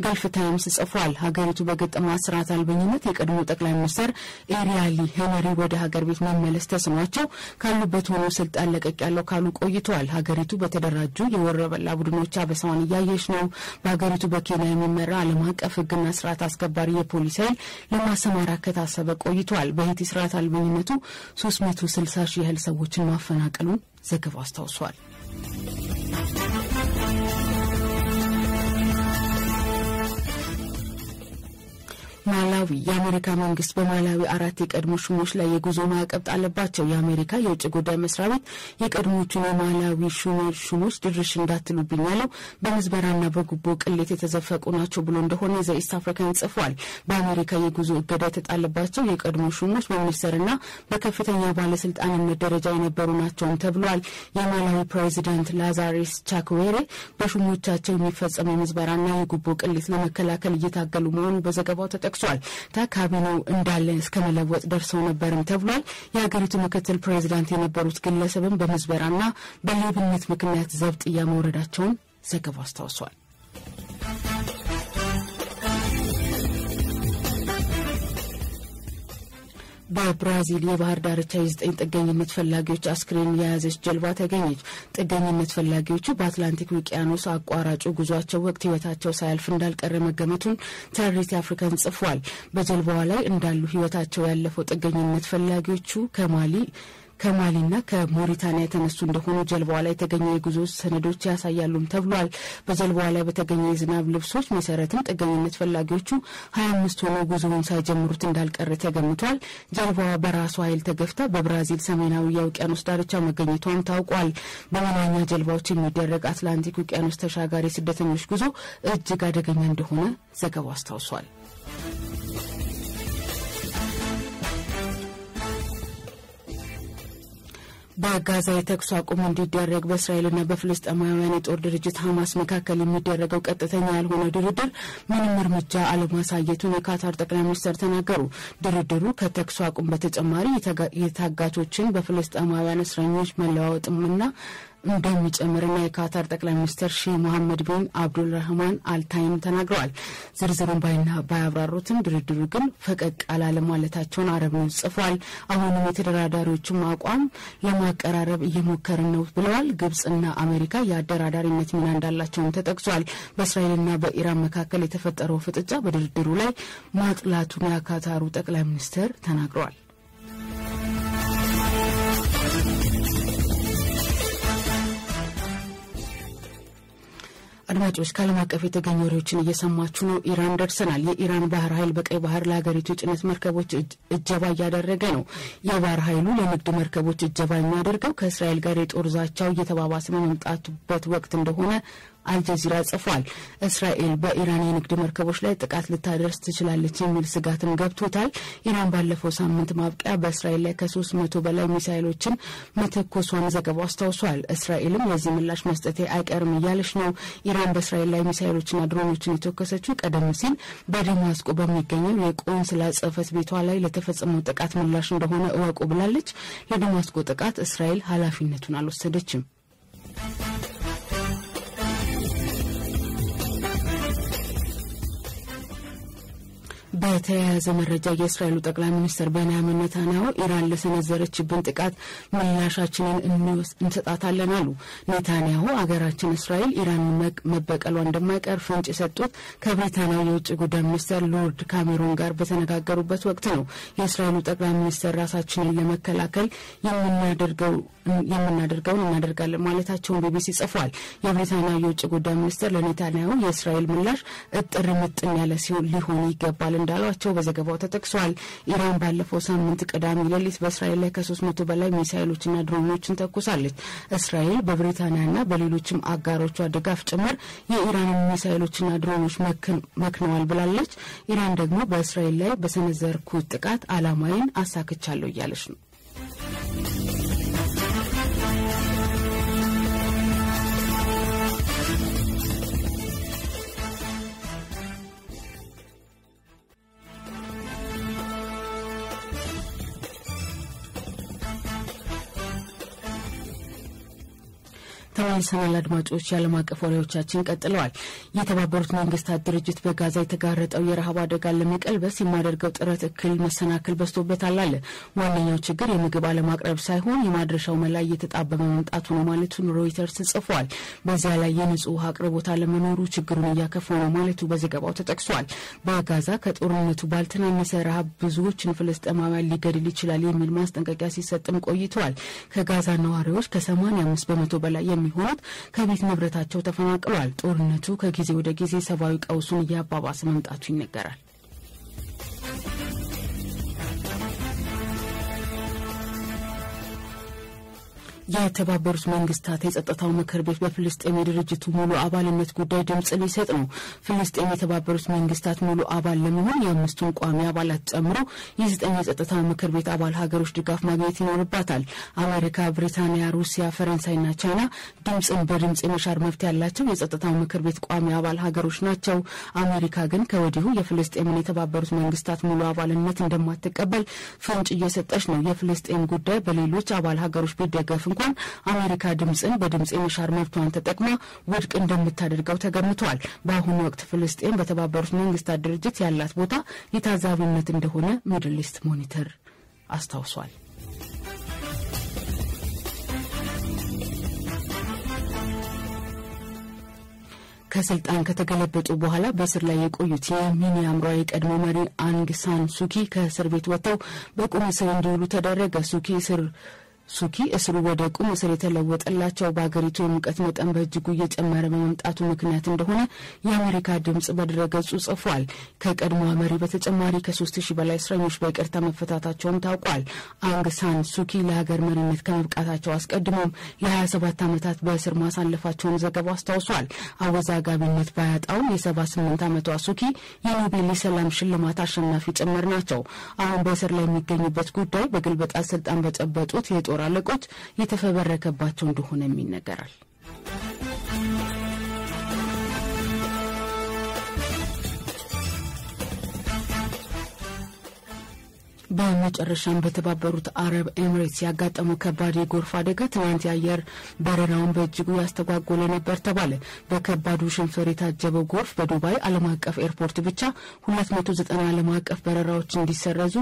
Speaker 1: ገልፍ ታይምስ ጽፏል። ሀገሪቱ በገጠማት ስርዓት አልበኝነት የቀድሞ ጠቅላይ ሚኒስትር ኤሪያል ሄነሪ ወደ ሀገር ቤት መመለስ ተስኗቸው ካሉበት ሆኖ ስልጣን ለቅቄያለሁ ካሉ ቆይተዋል። ሀገሪቱ በተደራጁ የወሮበላ ቡድኖች አበሳዋን እያየች ነው። በሀገሪቱ በኬንያ የሚመራ ዓለም አቀፍ ሕግና ስርዓት አስከባሪ የፖሊስ ኃይል ለማሰማራት ከታሰበ ቆይቷል። በሄቲ ስርዓት አልበኝነቱ 360 ሺህ ያህል ሰዎችን ማፈናቀሉን ዘገባው አስታውሷል። ማላዊ የአሜሪካ መንግስት በማላዊ አራት የቀድሞ ሹሞች ላይ የጉዞ ማዕቀብ ጣለባቸው። የአሜሪካ የውጭ ጉዳይ መስሪያ ቤት የቀድሞቹን የማላዊ ሹሞች ድርሽ እንዳትሉብኝ ያለው በምዝበራና በጉቦ ቅሌት የተዘፈቁ ናቸው ብሎ እንደሆነ ዘኢስት አፍሪካን ጽፏል። በአሜሪካ የጉዞ እገዳ የተጣለባቸው የቀድሞ ሹሞች በሚኒስትርና በከፍተኛ ባለስልጣንነት ደረጃ የነበሩ ናቸውም ተብሏል። የማላዊ ፕሬዚዳንት ላዛሬስ ቻክዌሬ በሹሞቻቸው የሚፈጸም የምዝበራና የጉቦ ቅሌት ለመከላከል እየታገሉ መሆኑ በዘገባው ተጠቅሷል። ካቢኔው እንዳለ እስከ መለወጥ ደርሰው ነበርም ተብሏል። የሀገሪቱ ምክትል ፕሬዚዳንት የነበሩት ግለሰብም በምዝበራና በሌብነት ምክንያት ዘብጥያ መውረዳቸውን ዘገባው አስታውሷል። በብራዚል የባህር ዳርቻ የዘጠኝ ጥገኝነት ፈላጊዎች አስክሬን የያዘች ጀልባ ተገኘች። ጥገኝነት ፈላጊዎቹ በአትላንቲክ ውቅያኖስ አቋራጩ ጉዟቸው ወቅት ሕይወታቸው ሳያልፍ እንዳልቀረ መገመቱን ተሪት አፍሪካን ጽፏል። በጀልባዋ ላይ እንዳሉ ሕይወታቸው ያለፈው ጥገኝነት ፈላጊዎቹ ከማሊ ከማሊና ከሞሪታኒያ የተነሱ እንደሆኑ ጀልባዋ ላይ የተገኘ የጉዞ ሰነዶች ያሳያሉም ተብሏል። በጀልባዋ ላይ በተገኘ የዝናብ ልብሶች መሰረትም ጥገኝነት ፈላጊዎቹ ሀያ አምስት ሆነው ጉዞውን ሳይጀምሩት እንዳልቀረ ተገምቷል። ጀልባዋ በራሷ ኃይል ተገፍታ በብራዚል ሰሜናዊ የውቅያኖስ ዳርቻ መገኘቷም ታውቋል። በመናኛ ጀልባዎች የሚደረግ አትላንቲክ ውቅያኖስ ተሻጋሪ ስደተኞች ጉዞ እጅግ አደገኛ እንደሆነ ዘገባው አስታውሷል። በጋዛ የተኩስ አቁም እንዲደረግ በእስራኤልና በፍልስጤማውያን የጦር ድርጅት ሀማስ መካከል የሚደረገው ቀጥተኛ ያልሆነ ድርድር ምንም እርምጃ አለማሳየቱን የካታር ጠቅላይ ሚኒስትር ተናገሩ። ድርድሩ ከተኩስ አቁም በተጨማሪ የታጋቾችን በፍልስጤማውያን እስረኞች መለዋወጥምና እንደሚጨምርና የካታር ጠቅላይ ሚኒስትር ሼህ መሐመድ ቢን አብዱልራህማን አልታኒ ተናግረዋል። ዝርዝሩን ባያብራሩትም ድርድሩ ግን ፈቀቅ አላለ ማለታቸውን አረብ ኒውስ ጽፏል። አሁንም የተደራዳሪዎቹም አቋም ለማቀራረብ እየሞከርን ነው ብለዋል። ግብጽና አሜሪካ የአደራዳሪነት ሚና እንዳላቸውም ተጠቅሷል። በእስራኤልና በኢራን መካከል የተፈጠረው ፍጥጫ በድርድሩ ላይ ማጥላቱን የካታሩ ጠቅላይ ሚኒስትር ተናግረዋል። አድማጮች ከዓለም አቀፍ የተገኙ ወሬዎችን እየሰማችሁ ነው። ኢራን ደርሰናል። የኢራን ባህር ኃይል በቀይ ባህር ለሀገሪቱ የጭነት መርከቦች እጀባ እያደረገ ነው። የባህር ኃይሉ ለንግድ መርከቦች እጀባ የሚያደርገው ከእስራኤል ጋር የጦር ዛቻው እየተባባሰ በመምጣቱበት ወቅት እንደሆነ አልጀዚራ ጽፏል። እስራኤል በኢራን የንግድ መርከቦች ላይ ጥቃት ልታደርስ ትችላለች የሚል ስጋትም ገብቶታል። ኢራን ባለፈው ሳምንት ማብቂያ በእስራኤል ላይ ከሶስት መቶ በላይ ሚሳይሎችን መተኮሷን ዘገባው አስታውሷል። እስራኤልም ለዚህ ምላሽ መስጠቴ አይቀርም እያለች ነው። ኢራን በእስራኤል ላይ ሚሳይሎችና ድሮኖችን የተኮሰችው ቀደም ሲል በደማስቆ በሚገኘው የቆንስላ ጽሕፈት ቤቷ ላይ ለተፈጸመው ጥቃት ምላሽ እንደሆነ እወቁ ብላለች። ለደማስቆ ጥቃት እስራኤል ኃላፊነቱን አልወሰደችም። በተያያዘ መረጃ የእስራኤሉ ጠቅላይ ሚኒስትር ቤንያሚን ኔታንያሁ ኢራን ለሰነዘረችብን ጥቃት ምላሻችንን እንሰጣታለን አሉ። ኔታንያሁ አገራችን እስራኤል ኢራን መበቀሏ እንደማይቀር ፍንጭ የሰጡት ከብሪታንያው የውጭ ጉዳይ ሚኒስትር ሎርድ ካሜሮን ጋር በተነጋገሩበት ወቅት ነው። የእስራኤሉ ጠቅላይ ሚኒስትር ራሳችንን ለመከላከል የምናደርገውን እናደርጋለን ማለታቸውን ቢቢሲ ጽፏል። የብሪታንያ የውጭ ጉዳይ ሚኒስትር ለኔታንያሁ የእስራኤል ምላሽ እጥር ምጥን ያለ ሲሆን ሊሆን ይገባል እንዳሏቸው በዘገባው ተጠቅሷል። ኢራን ባለፈው ሳምንት ቅዳሜ ሌሊት በእስራኤል ላይ ከሶስት መቶ በላይ ሚሳይሎችና ድሮኖችን ተኩሳለች። እስራኤል በብሪታንያና በሌሎችም አጋሮቿ ድጋፍ ጭምር የኢራንን ሚሳይሎችና ድሮኖች መክነዋል ብላለች። ኢራን ደግሞ በእስራኤል ላይ በሰነዘርኩት ጥቃት አላማዬን አሳክቻለሁ እያለች ነው። ተመልሰናል አድማጮች። የዓለም አቀፍ ወሬዎቻችን ቀጥለዋል። የተባበሩት መንግስታት ድርጅት በጋዛ የተጋረጠው የረሃብ አደጋን ለመቀልበስ የማደርገው ጥረት እክል መሰናክል በዝቶበታል አለ። ዋነኛው ችግር የምግብ አለማቅረብ ሳይሆን የማድረሻው መላ እየተጣበበ መምጣቱ ነው ማለቱን ሮይተርስ ጽፏል። በዚያ ላይ የንጹህ ውሃ አቅርቦት አለመኖሩ ችግሩን እያከፋው ነው ማለቱ በዘገባው ተጠቅሷል። በጋዛ ከጦርነቱ ባልተናነሰ ረሃብ ብዙዎችን ፍልስጤማውያን ሊገድል ይችላል የሚል ማስጠንቀቂያ ሲሰጥም ቆይተዋል። ከጋዛ ነዋሪዎች ከ85 በመቶ በላይ የሚሆኑት ከቤት ንብረታቸው ተፈናቅሏል። ጦርነቱ ከጊዜ ወደ ጊዜ ሰብአዊ ቀውሱን እያባባሰ መምጣቱ ይነገራል። የተባበሩት መንግስታት የጸጥታው ምክር ቤት በፍልስጤም የድርጅቱ ሙሉ አባልነት ጉዳይ ድምጽ ሊሰጥ ነው። ፍልስጤም የተባበሩት መንግስታት ሙሉ አባል ለመሆን የአምስቱን ቋሚ አባላት ጨምሮ የዘጠኝ የጸጥታው ምክር ቤት አባል ሀገሮች ድጋፍ ማግኘት ይኖርባታል። አሜሪካ፣ ብሪታንያ፣ ሩሲያ፣ ፈረንሳይና ቻይና ድምፅን በድምፅ የመሻር መብት ያላቸው የጸጥታው ምክር ቤት ቋሚ አባል ሀገሮች ናቸው። አሜሪካ ግን ከወዲሁ የፍልስጤምን የተባበሩት መንግስታት ሙሉ አባልነት እንደማትቀበል ፍንጭ እየሰጠች ነው። የፍልስጤም ጉዳይ በሌሎች አባል ሀገሮች ቢደገፍ እንኳን አሜሪካ ድምፅን በድምፅ የመሻር መብቷን ተጠቅማ ውድቅ እንደምታደርገው ተገምቷል። በአሁኑ ወቅት ፍልስጤን በተባበሩት መንግስታት ድርጅት ያላት ቦታ የታዛቢነት እንደሆነ ሚድል ኢስት ሞኒተር አስታውሷል። ከስልጣን ከተገለበጡ በኋላ በእስር ላይ የቆዩት የሚያንማር የቀድሞ መሪ አንግ ሳን ሱኪ ከእስር ቤት ወጥተው በቁም እስር እንዲውሉ ተደረገ። ሱኪ እስር ሱኪ እስሩ ወደ ቁም እስር የተለወጠላቸው በሀገሪቱ የሙቀት መጠን በእጅጉ እየጨመረ በመምጣቱ ምክንያት እንደሆነ የአሜሪካ ድምጽ በድረገጹ ጽፏል። ከቀድሞዋ መሪ በተጨማሪ ከሶስት ሺህ በላይ እስረኞች በይቅርታ መፈታታቸውም ታውቋል። አንግ ሳን ሱኪ ለሀገር መሪነት ከመብቃታቸው አስቀድሞም ለ27 ዓመታት በእስር ማሳለፋቸውን ዘገባው አስታውሷል። አወዛጋቢነት ባያጣውም የ78 ዓመቷ ሱኪ የኖቤል የሰላም ሽልማት አሸናፊ ጭምር ናቸው። አሁን በእስር ላይ የሚገኙበት ጉዳይ በግልበጣ ስልጣን በጨበጡት የጦር አለቆች የተፈበረከባቸው እንደሆነም ይነገራል። በመጨረሻም በተባበሩት አረብ ኤምሬትስ ያጋጠመው ከባድ የጎርፍ አደጋ ትናንት የአየር በረራውን በእጅጉ ያስተጓጎለ ነበር ተባለ። በከባዱ ሽንፈር የታጀበው ጎርፍ በዱባይ ዓለም አቀፍ ኤርፖርት ብቻ 290 ዓለም አቀፍ በረራዎች እንዲሰረዙ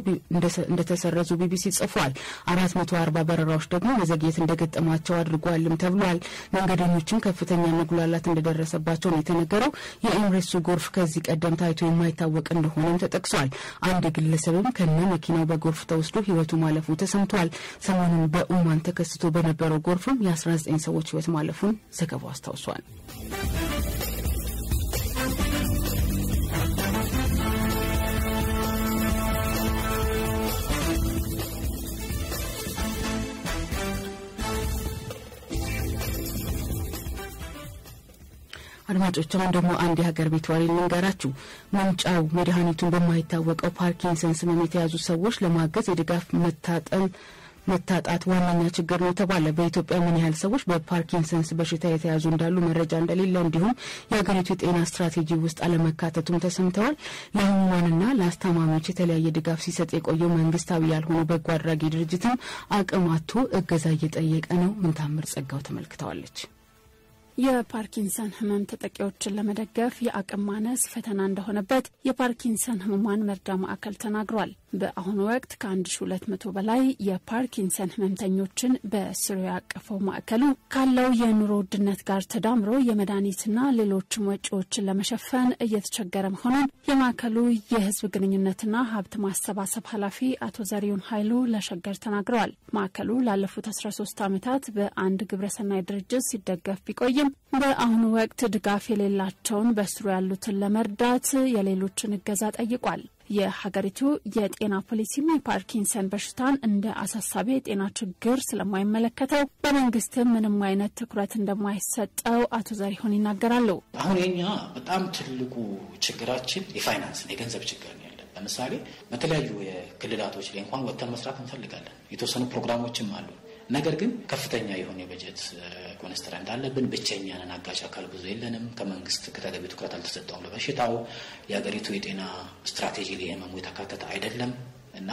Speaker 1: እንደተሰረዙ ቢቢሲ ጽፏል። 440 በረራዎች ደግሞ መዘግየት እንደገጠማቸው አድርጓልም ተብሏል። መንገደኞችም ከፍተኛ መጉላላት እንደደረሰባቸው ነው የተነገረው። የኤምሬትሱ ጎርፍ ከዚህ ቀደም ታይቶ የማይታወቅ እንደሆነም ተጠቅሷል። አንድ ግለሰብም ከነ መኪና መኪናው በጎርፍ ተወስዶ ህይወቱ ማለፉ ተሰምቷል። ሰሞኑን በኡማን ተከስቶ በነበረው ጎርፍም የ19 ሰዎች ህይወት ማለፉን ዘገባው አስታውሷል። አድማጮች አሁን ደግሞ አንድ የሀገር ቤት ወሬ ልንገራችሁ። ምንጩም መድኃኒቱም በማይታወቀው ፓርኪንሰንስ ህመም የተያዙ ሰዎች ለማገዝ የድጋፍ መታጠን መታጣት ዋነኛ ችግር ነው ተባለ። በኢትዮጵያ ምን ያህል ሰዎች በፓርኪንሰንስ በሽታ የተያዙ እንዳሉ መረጃ እንደሌለ እንዲሁም የሀገሪቱ የጤና ስትራቴጂ ውስጥ አለመካተቱም ተሰምተዋል። ለህሙማንና ለአስታማሚዎች የተለያየ ድጋፍ ሲሰጥ የቆየው መንግስታዊ ያልሆነ በጎ አድራጊ ድርጅትም አቅም አጥቶ እገዛ እየጠየቀ ነው። ምንታምር ጸጋው ተመልክተዋለች።
Speaker 2: የፓርኪንሰን ህመም ተጠቂዎችን ለመደገፍ የአቅም ማነስ ፈተና እንደሆነበት የፓርኪንሰን ህሙማን መርጃ ማዕከል ተናግሯል። በአሁኑ ወቅት ከ1200 በላይ የፓርኪንሰን ህመምተኞችን በስሩ ያቀፈው ማዕከሉ ካለው የኑሮ ውድነት ጋር ተዳምሮ የመድኃኒትና ሌሎችም ወጪዎችን ለመሸፈን እየተቸገረ መሆኑን የማዕከሉ የህዝብ ግንኙነትና ሀብት ማሰባሰብ ኃላፊ አቶ ዘሪሁን ኃይሉ ለሸገር ተናግረዋል። ማዕከሉ ላለፉት 13 ዓመታት በአንድ ግብረሰናይ ድርጅት ሲደገፍ ቢቆይም በአሁኑ ወቅት ድጋፍ የሌላቸውን በስሩ ያሉትን ለመርዳት የሌሎችን እገዛ ጠይቋል። የሀገሪቱ የጤና ፖሊሲም የፓርኪንሰን በሽታን እንደ አሳሳቢ የጤና ችግር ስለማይመለከተው በመንግስትም ምንም አይነት ትኩረት እንደማይሰጠው አቶ ዘሪሁን ይናገራሉ።
Speaker 3: አሁን የኛ በጣም ትልቁ ችግራችን የፋይናንስ የገንዘብ ችግር ነው ለምሳሌ በተለያዩ የክልላቶች ላይ እንኳን ወጥተን መስራት እንፈልጋለን። የተወሰኑ ፕሮግራሞችም አሉ። ነገር ግን ከፍተኛ የሆነ የበጀት constraint አለብን። ብቸኛ ነን። አጋዥ አካል ብዙ የለንም። ከመንግስት ከተገቢ ትኩረት አልተሰጠውም ለበሽታው። የሀገሪቱ የጤና ስትራቴጂ ህመሙ የተካተተ አይደለም እና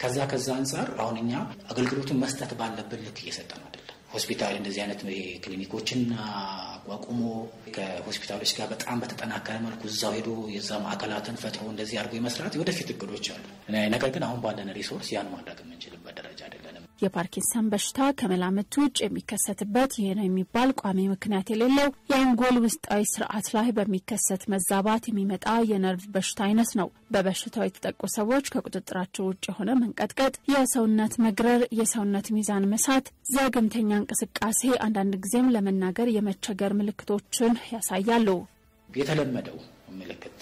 Speaker 3: ከዛ ከዛ አንጻር አሁን እኛ አገልግሎቱን መስጠት ባለብን ልክ እየሰጠን አይደለም። ሆስፒታል እንደዚህ አይነት ክሊኒኮችን አቋቁሞ ከሆስፒታሎች ጋር በጣም በተጠናከረ መልኩ እዛው ሄዶ የዛ ማዕከላትን ፈጥሮ እንደዚህ አድርጎ የመስራት የወደፊት እቅዶች አሉ። ነገር ግን አሁን ባለን resource ያን ማድረግ የምንችልበት ደረጃ
Speaker 2: የፓርኪንሰን በሽታ ከመላምት ውጭ የሚከሰትበት ይህ ነው የሚባል ቋሚ ምክንያት የሌለው የአንጎል ውስጣዊ ስርዓት ላይ በሚከሰት መዛባት የሚመጣ የነርቭ በሽታ አይነት ነው። በበሽታው የተጠቁ ሰዎች ከቁጥጥራቸው ውጭ የሆነ መንቀጥቀጥ፣ የሰውነት መግረር፣ የሰውነት ሚዛን መሳት፣ ዘገምተኛ እንቅስቃሴ፣ አንዳንድ ጊዜም ለመናገር የመቸገር ምልክቶችን ያሳያሉ።
Speaker 3: የተለመደው ምልክት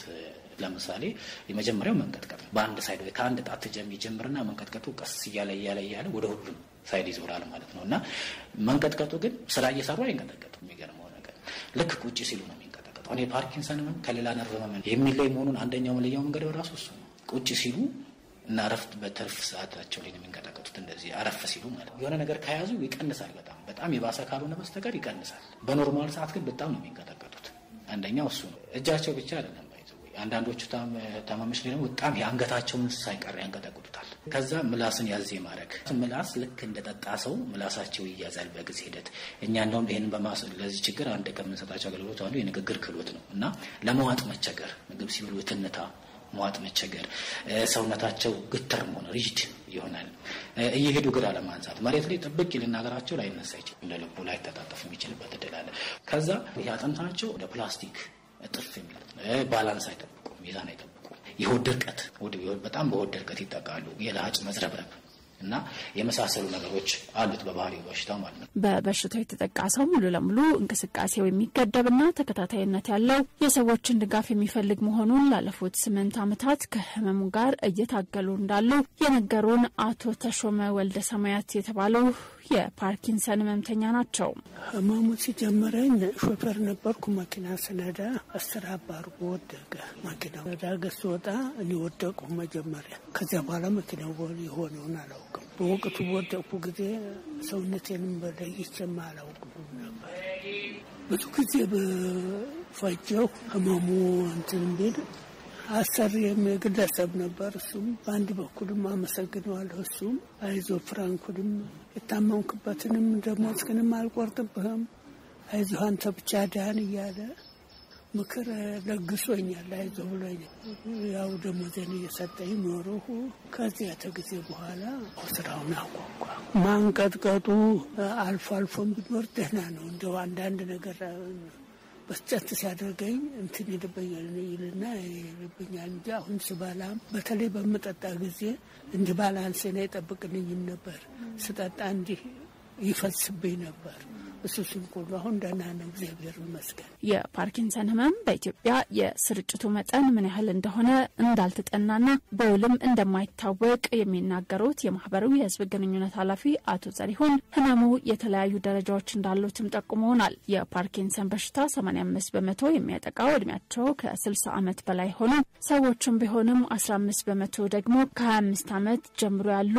Speaker 3: ለምሳሌ የመጀመሪያው መንቀጥቀጥ በአንድ side ወይ ከአንድ ጣት ጀም ይጀምርና መንቀጥቀጡ ቀስ እያለ እያለ እያለ ወደ ሁሉም side ይዞራል ማለት ነው። እና መንቀጥቀጡ ግን ስራ እየሰሩ አይንቀጠቀጡ። የሚገርመው ነገር ልክ ቁጭ ሲሉ ነው የሚንቀጠቀጡ። እኔ ፓርኪንሰን ከሌላ ነርቭ ህመም የሚለይ መሆኑን አንደኛው መለያው መንገድ በራሱ እሱ ነው። ቁጭ ሲሉ እና እረፍት በትርፍ ሰዓታቸው ላይ ነው የሚንቀጠቀጡት። እንደዚህ አረፍ ሲሉ ማለት ነው። የሆነ ነገር ከያዙ ይቀንሳል። በጣም በጣም የባሰ ካልሆነ በስተቀር ይቀንሳል። በ normal ሰዓት ግን በጣም ነው የሚንቀጠቀጡት። አንደኛው እሱ ነው። እጃቸው ብቻ አይደለም አንዳንዶቹ ታማሚዎች ላይ ደግሞ በጣም የአንገታቸውን ሳይቀር ያንቀጠቅጡታል። ከዛ ምላስን ያዝ ማድረግ ምላስ ልክ እንደጠጣ ሰው ምላሳቸው ይያዛል በጊዜ ሂደት። እኛ እንደውም ይህንን በማስ ለዚህ ችግር አንድ ከምንሰጣቸው አገልግሎት አንዱ የንግግር ክህሎት ነው እና ለመዋጥ መቸገር፣ ምግብ ሲበሉ ትንታ፣ መዋጥ መቸገር፣ ሰውነታቸው ግትር መሆን ሪጅድ ይሆናል። እየሄዱ ግራ ለማንሳት መሬት ላይ ጥብቅ ልናገራቸው ላይነሳ ይችል እንደ ልቡ ላይ ተጣጠፍ የሚችልበት እድል አለ። ከዛ ይህ አጥንታቸው ወደ ፕላስቲክ እጥፍ የሚሉት balance አይጠብቁም፣ ሚዛን አይጠብቁም። የሆድ ድርቀት በጣም በሆድ ድርቀት ይጠቃሉ። የለሀጭ መዝረብረብ እና የመሳሰሉ ነገሮች አሉት በባህሪው በሽታው ማለት ነው።
Speaker 2: በበሽታው የተጠቃ ሰው ሙሉ ለሙሉ እንቅስቃሴው የሚገደብና ተከታታይነት ያለው የሰዎችን ድጋፍ የሚፈልግ መሆኑን ላለፉት ስምንት ዓመታት ከህመሙ ጋር እየታገሉ እንዳሉ የነገሩን አቶ ተሾመ ወልደ ሰማያት የተባለው የፓርኪንሰን ህመምተኛ ናቸው።
Speaker 4: ህመሙ ሲጀምረኝ ሾፌር ነበርኩ። መኪና ስነዳ አስር አባርጎ ወደቀ። መኪና ዳገት ስወጣ እኔ ወደቁ መጀመሪያ። ከዚያ በኋላ መኪናው የሆነውን አላውቅም። በወቅቱ በወደቅኩ ጊዜ ሰውነቴንም በለይቼም አላውቅም ነበር። ብዙ ጊዜ በፈጀው ህመሙ እንትን ቢል አሰሪ ግለሰብ ነበር። እሱም በአንድ በኩልም አመሰግነዋለሁ። እሱም አይዞ ፍራንኩንም የታመምክበትንም ደሞዝህንም አልቆርጥብህም፣ አይዞ አንተ ብቻ ዳን እያለ ምክር ለግሶኛል። አይዞ ብሎኝ ያው ደሞዜን እየሰጠኝ ኖርሁ። ከዚያ ተጊዜ በኋላ ስራውን አቋቋ ማንቀጥቀጡ አልፎ አልፎም ቢኖር ደህና ነው። እንደው አንዳንድ ነገር በስጨት ሲያደርገኝ እንትን ይልበኛል ይልና ይልብኛል እንጂ አሁን ስበላም በተለይ በምጠጣ ጊዜ እንዲህ ባላንሴን አይጠብቅልኝም ነበር። ስጠጣ እንዲህ ይፈስብኝ ነበር። እሱ ስንቁሉ አሁን ደህና ነው፣ እግዚአብሔር ይመስገን።
Speaker 2: የፓርኪንሰን ህመም በኢትዮጵያ የስርጭቱ መጠን ምን ያህል እንደሆነ እንዳልተጠናና በውልም እንደማይታወቅ የሚናገሩት የማህበሩ የህዝብ ግንኙነት ኃላፊ አቶ ዘሪሁን ህመሙ የተለያዩ ደረጃዎች እንዳሉትም ጠቁመውናል። የፓርኪንሰን በሽታ 85 በመቶ የሚያጠቃው እድሜያቸው ከ60 ዓመት በላይ ሆኑ ሰዎችም ቢሆንም 15 በመቶ ደግሞ ከ25 ዓመት ጀምሮ ያሉ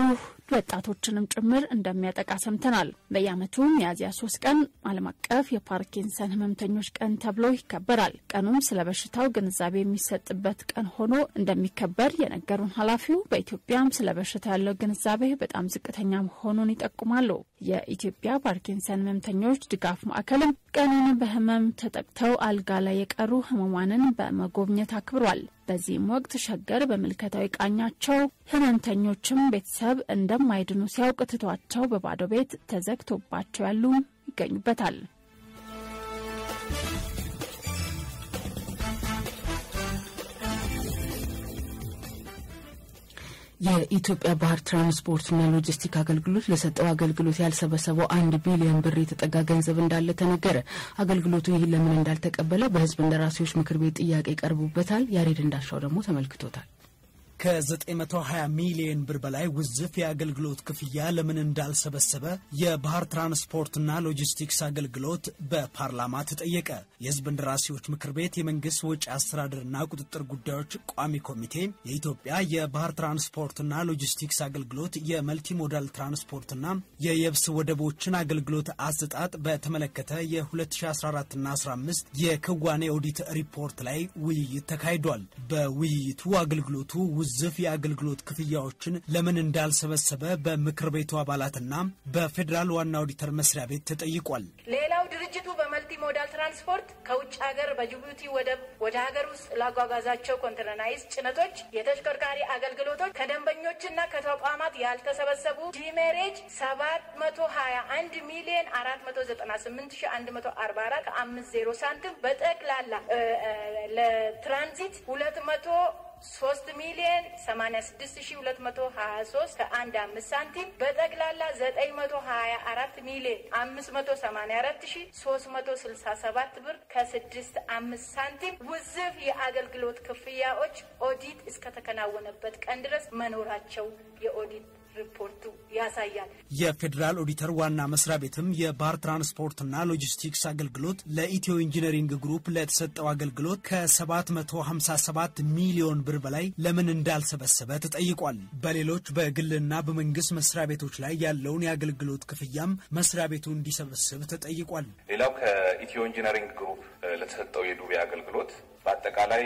Speaker 2: ወጣቶችንም ጭምር እንደሚያጠቃ ሰምተናል። በየዓመቱ ሚያዝያ ሶስት ቀን ዓለም አቀፍ የፓርኪንሰን ህመምተኞች ቀን ተብሎ ይከበራል። ቀኑም ስለ በሽታው ግንዛቤ የሚሰጥበት ቀን ሆኖ እንደሚከበር የነገሩን ኃላፊው በኢትዮጵያም ስለ በሽታ ያለው ግንዛቤ በጣም ዝቅተኛ መሆኑን ይጠቁማሉ። የኢትዮጵያ ፓርኪንሰን ህመምተኞች ድጋፍ ማዕከልም ቀኑን በህመም ተጠቅተው አልጋ ላይ የቀሩ ህሙማንን በመጎብኘት አክብሯል። በዚህም ወቅት ሸገር በምልከታዊ ቃኛቸው ህመምተኞችም ቤተሰብ እንደማይድኑ ሲያውቅ ትቷቸው በባዶ ቤት ተዘግቶባቸው ያሉ ይገኙበታል።
Speaker 1: የኢትዮጵያ ባህር ትራንስፖርትና ሎጂስቲክ አገልግሎት ለሰጠው አገልግሎት ያልሰበሰበው አንድ ቢሊዮን ብር የተጠጋ ገንዘብ እንዳለ ተነገረ። አገልግሎቱ ይህን ለምን እንዳልተቀበለ በህዝብ እንደራሴዎች ምክር ቤት ጥያቄ ቀርቦበታል። ያሬድ እንዳሻው ደግሞ ተመልክቶታል።
Speaker 5: ከ920 ሚሊዮን ብር በላይ ውዝፍ የአገልግሎት ክፍያ ለምን እንዳልሰበሰበ የባህር ትራንስፖርትና ሎጂስቲክስ አገልግሎት በፓርላማ ተጠየቀ። የህዝብ እንደራሴዎች ምክር ቤት የመንግስት ወጪ አስተዳደርና ቁጥጥር ጉዳዮች ቋሚ ኮሚቴ የኢትዮጵያ የባህር ትራንስፖርትና ሎጂስቲክስ አገልግሎት የመልቲሞዳል ትራንስፖርትና የየብስ ወደቦችን አገልግሎት አሰጣጥ በተመለከተ የ2014ና 15 የክዋኔ ኦዲት ሪፖርት ላይ ውይይት ተካሂዷል። በውይይቱ አገልግሎቱ ውዝፍ የአገልግሎት ክፍያዎችን ለምን እንዳልሰበሰበ በምክር ቤቱ አባላትና በፌዴራል ዋና ኦዲተር መስሪያ ቤት ተጠይቋል።
Speaker 6: ሌላው ድርጅቱ በ multi modal ትራንስፖርት ከውጭ ሀገር በጅቡቲ ወደብ ወደ ሀገር ውስጥ ላጓጓዛቸው containerized ጭነቶች የተሽከርካሪ አገልግሎቶች ከደንበኞችና ከተቋማት ያልተሰበሰቡ ሀያ አንድ ሚሊዮን አራት መቶ ዘጠና ስምንት ሺ አንድ መቶ አርባ አራት ከአምስት ዜሮ ሳንቲም በጠቅላላ ለትራንዚት ሁለት መቶ ሶስት ሚሊዮን ሰማኒያ ስድስት ሺ ሁለት መቶ ሀያ ሶስት ከአንድ አምስት ሳንቲም በጠቅላላ ዘጠኝ መቶ ሀያ አራት ሚሊዮን አምስት መቶ ሰማኒያ አራት ሺ ሶስት መቶ ስልሳ ሰባት ብር ሳንቲም ውዝፍ የአገልግሎት ክፍያዎች ኦዲት እስከተከናወነበት ቀን ድረስ መኖራቸው የኦዲት ሪፖርቱ ያሳያል።
Speaker 5: የፌዴራል ኦዲተር ዋና መስሪያ ቤትም የባህር ትራንስፖርትና ሎጂስቲክስ አገልግሎት ለኢትዮ ኢንጂነሪንግ ግሩፕ ለተሰጠው አገልግሎት ከ757 ሚሊዮን ብር በላይ ለምን እንዳልሰበሰበ ተጠይቋል። በሌሎች በግልና በመንግስት መስሪያ ቤቶች ላይ ያለውን የአገልግሎት ክፍያም መስሪያ ቤቱ እንዲሰበስብ ተጠይቋል።
Speaker 7: ሌላው ከኢትዮ ኢንጂነሪንግ ግሩፕ ለተሰጠው የዱቤ አገልግሎት በአጠቃላይ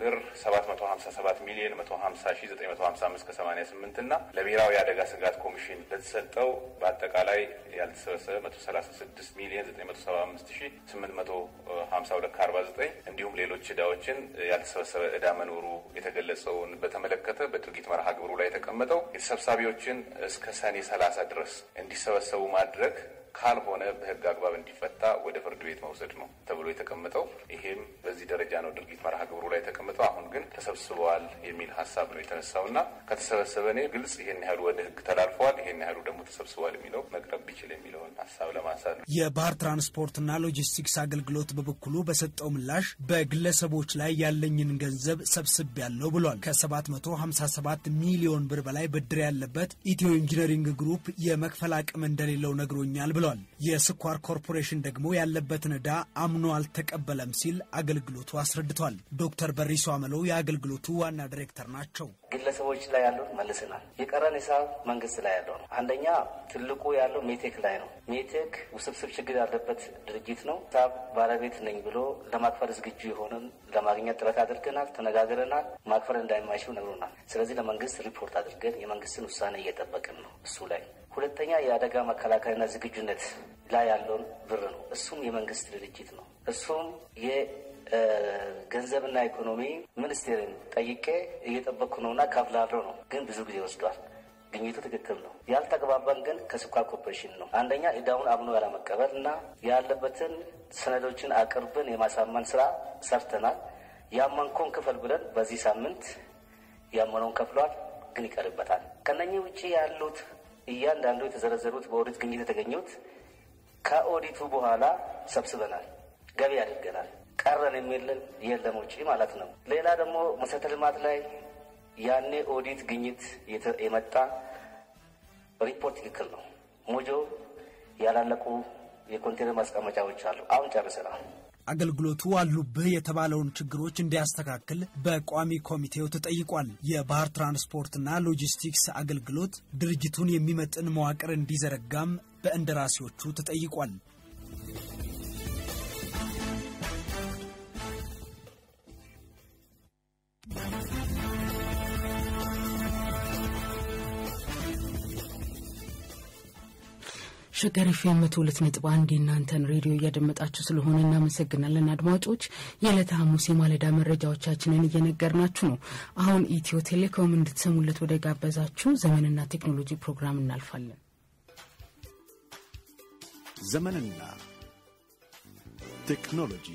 Speaker 7: ብር 757 ሚሊዮን 150 ሺ 955 ከ88 እና ለብሔራዊ የአደጋ ስጋት ኮሚሽን ለተሰጠው በአጠቃላይ ያልተሰበሰበ 136 ሚሊዮን 975 ሺ 852 ከ49 እንዲሁም ሌሎች እዳዎችን ያልተሰበሰበ እዳ መኖሩ የተገለጸውን በተመለከተ በድርጊት መርሃ ግብሩ ላይ የተቀመጠው የተሰብሳቢዎችን እስከ ሰኔ 30 ድረስ እንዲሰበሰቡ ማድረግ ካልሆነ በሕግ አግባብ እንዲፈታ ወደ ፍርድ ቤት መውሰድ ነው ተብሎ የተቀመጠው። ይሄም በዚህ ደረጃ ነው ድርጊት መርሃ ግብሩ ላይ የተቀመጠው። አሁን ግን ተሰብስበዋል የሚል ሀሳብ ነው የተነሳው እና ከተሰበሰበ እኔ ግልጽ ይሄን ያህሉ ወደ ሕግ ተላልፈዋል፣ ይሄን ያህሉ ደግሞ ተሰብስበዋል የሚለው መቅረብ ቢችል የሚለውን ሀሳብ ለማንሳት ነው።
Speaker 5: የባህር ትራንስፖርትና ሎጂስቲክስ አገልግሎት በበኩሉ በሰጠው ምላሽ በግለሰቦች ላይ ያለኝን ገንዘብ ሰብስቤያለሁ ብሏል። ከ757 ሚሊዮን ብር በላይ ብድር ያለበት ኢትዮ ኢንጂነሪንግ ግሩፕ የመክፈል አቅም እንደሌለው ነግሮኛል ብሏል። የስኳር ኮርፖሬሽን ደግሞ ያለበትን ዕዳ አምኖ አልተቀበለም ሲል አገልግሎቱ አስረድቷል። ዶክተር በሪሶ አመሎ የአገልግሎቱ ዋና ዲሬክተር ናቸው።
Speaker 8: ግለሰቦች ላይ ያለውን መልሰናል። የቀረን ሂሳብ መንግስት ላይ ያለው ነው። አንደኛ ትልቁ ያለው ሜቴክ ላይ ነው። ሜቴክ ውስብስብ ችግር ያለበት ድርጅት ነው። ሂሳብ ባለቤት ነኝ ብሎ ለማክፈል ዝግጁ የሆንን ለማግኘት ጥረት አድርገናል፣ ተነጋግረናል። ማክፈል እንደማይችሉ ነግሮናል። ስለዚህ ለመንግስት ሪፖርት አድርገን የመንግስትን ውሳኔ እየጠበቅን ነው እሱ ላይ ሁለተኛ የአደጋ መከላከልና ዝግጁነት ላይ ያለውን ብር ነው። እሱም የመንግስት ድርጅት ነው። እሱም የገንዘብና ኢኮኖሚ ሚኒስቴርን ጠይቄ እየጠበቅኩ ነውና ከፍላለሁ ነው። ግን ብዙ ጊዜ ወስዷል። ግኝቱ ትክክል ነው። ያልተግባባን ግን ከስኳር ኮርፖሬሽን ነው። አንደኛ ዕዳውን አምኖ ያለመቀበል እና ያለበትን ሰነዶችን አቅርበን የማሳመን ስራ ሰርተናል። ያመንኮን ክፈል ብለን በዚህ ሳምንት ያመነውን ከፍሏል፣ ግን ይቀርበታል። ከነኚህ ውጭ ያሉት እያንዳንዱ የተዘረዘሩት በኦዲት ግኝት የተገኙት ከኦዲቱ በኋላ ሰብስበናል፣ ገቢ አድርገናል። ቀረን የሚልን የለም ውጪ ማለት ነው። ሌላ ደግሞ መሰረተ ልማት ላይ ያኔ ኦዲት ግኝት የመጣ ሪፖርት ትክክል ነው። ሞጆ ያላለቁ የኮንቴነር ማስቀመጫዎች አሉ። አሁን ጨርሰናል።
Speaker 5: አገልግሎቱ አሉብህ የተባለውን ችግሮች እንዲያስተካክል በቋሚ ኮሚቴው ተጠይቋል። የባህር ትራንስፖርትና ሎጂስቲክስ አገልግሎት ድርጅቱን የሚመጥን መዋቅር እንዲዘረጋም በእንደራሴዎቹ ተጠይቋል።
Speaker 1: ሸገር ኤፍኤም መቶ ሁለት ነጥብ አንድ የእናንተን ሬዲዮ እያደመጣችሁ ስለሆነ እናመሰግናለን አድማጮች። የዕለተ ሐሙስ የማለዳ መረጃዎቻችንን እየነገርናችሁ ነው። አሁን ኢትዮ ቴሌኮም እንድትሰሙለት ወደ ጋበዛችሁ ዘመንና ቴክኖሎጂ ፕሮግራም እናልፋለን።
Speaker 9: ዘመንና ቴክኖሎጂ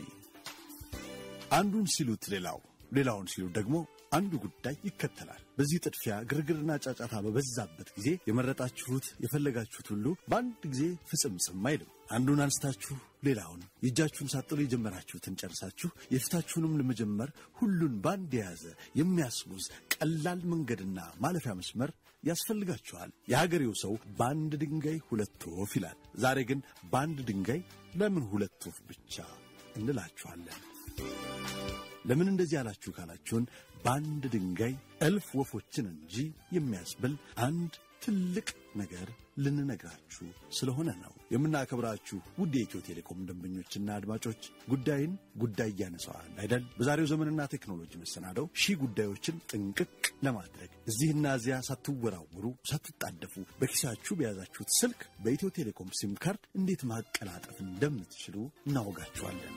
Speaker 9: አንዱን ሲሉት ሌላው ሌላውን ሲሉ ደግሞ አንዱ ጉዳይ ይከተላል። በዚህ ጥድፊያ ግርግርና ጫጫታ በበዛበት ጊዜ የመረጣችሁት የፈለጋችሁት ሁሉ በአንድ ጊዜ ፍጽምጽም አይልም። አንዱን አንስታችሁ ሌላውን የእጃችሁን ሳጥሎ የጀመራችሁትን ጨርሳችሁ የፊታችሁንም ለመጀመር ሁሉን በአንድ የያዘ የሚያስጉዝ ቀላል መንገድና ማለፊያ መስመር ያስፈልጋችኋል። የሀገሬው ሰው በአንድ ድንጋይ ሁለት ወፍ ይላል። ዛሬ ግን በአንድ ድንጋይ ለምን ሁለት ወፍ ብቻ እንላችኋለን። ለምን እንደዚህ ያላችሁ ካላችሁን በአንድ ድንጋይ እልፍ ወፎችን እንጂ የሚያስብል አንድ ትልቅ ነገር ልንነግራችሁ ስለሆነ ነው። የምናከብራችሁ ውድ የኢትዮ ቴሌኮም ደንበኞችና አድማጮች ጉዳይን ጉዳይ እያነሳዋል አይደል? በዛሬው ዘመንና ቴክኖሎጂ መሰናደው ሺህ ጉዳዮችን ጥንቅቅ ለማድረግ እዚህና እዚያ ሳትወራውሩ ሳትጣደፉ በኪሳችሁ በያዛችሁት ስልክ በኢትዮ ቴሌኮም ሲም ካርድ እንዴት ማቀላጠፍ እንደምትችሉ እናወጋችኋለን።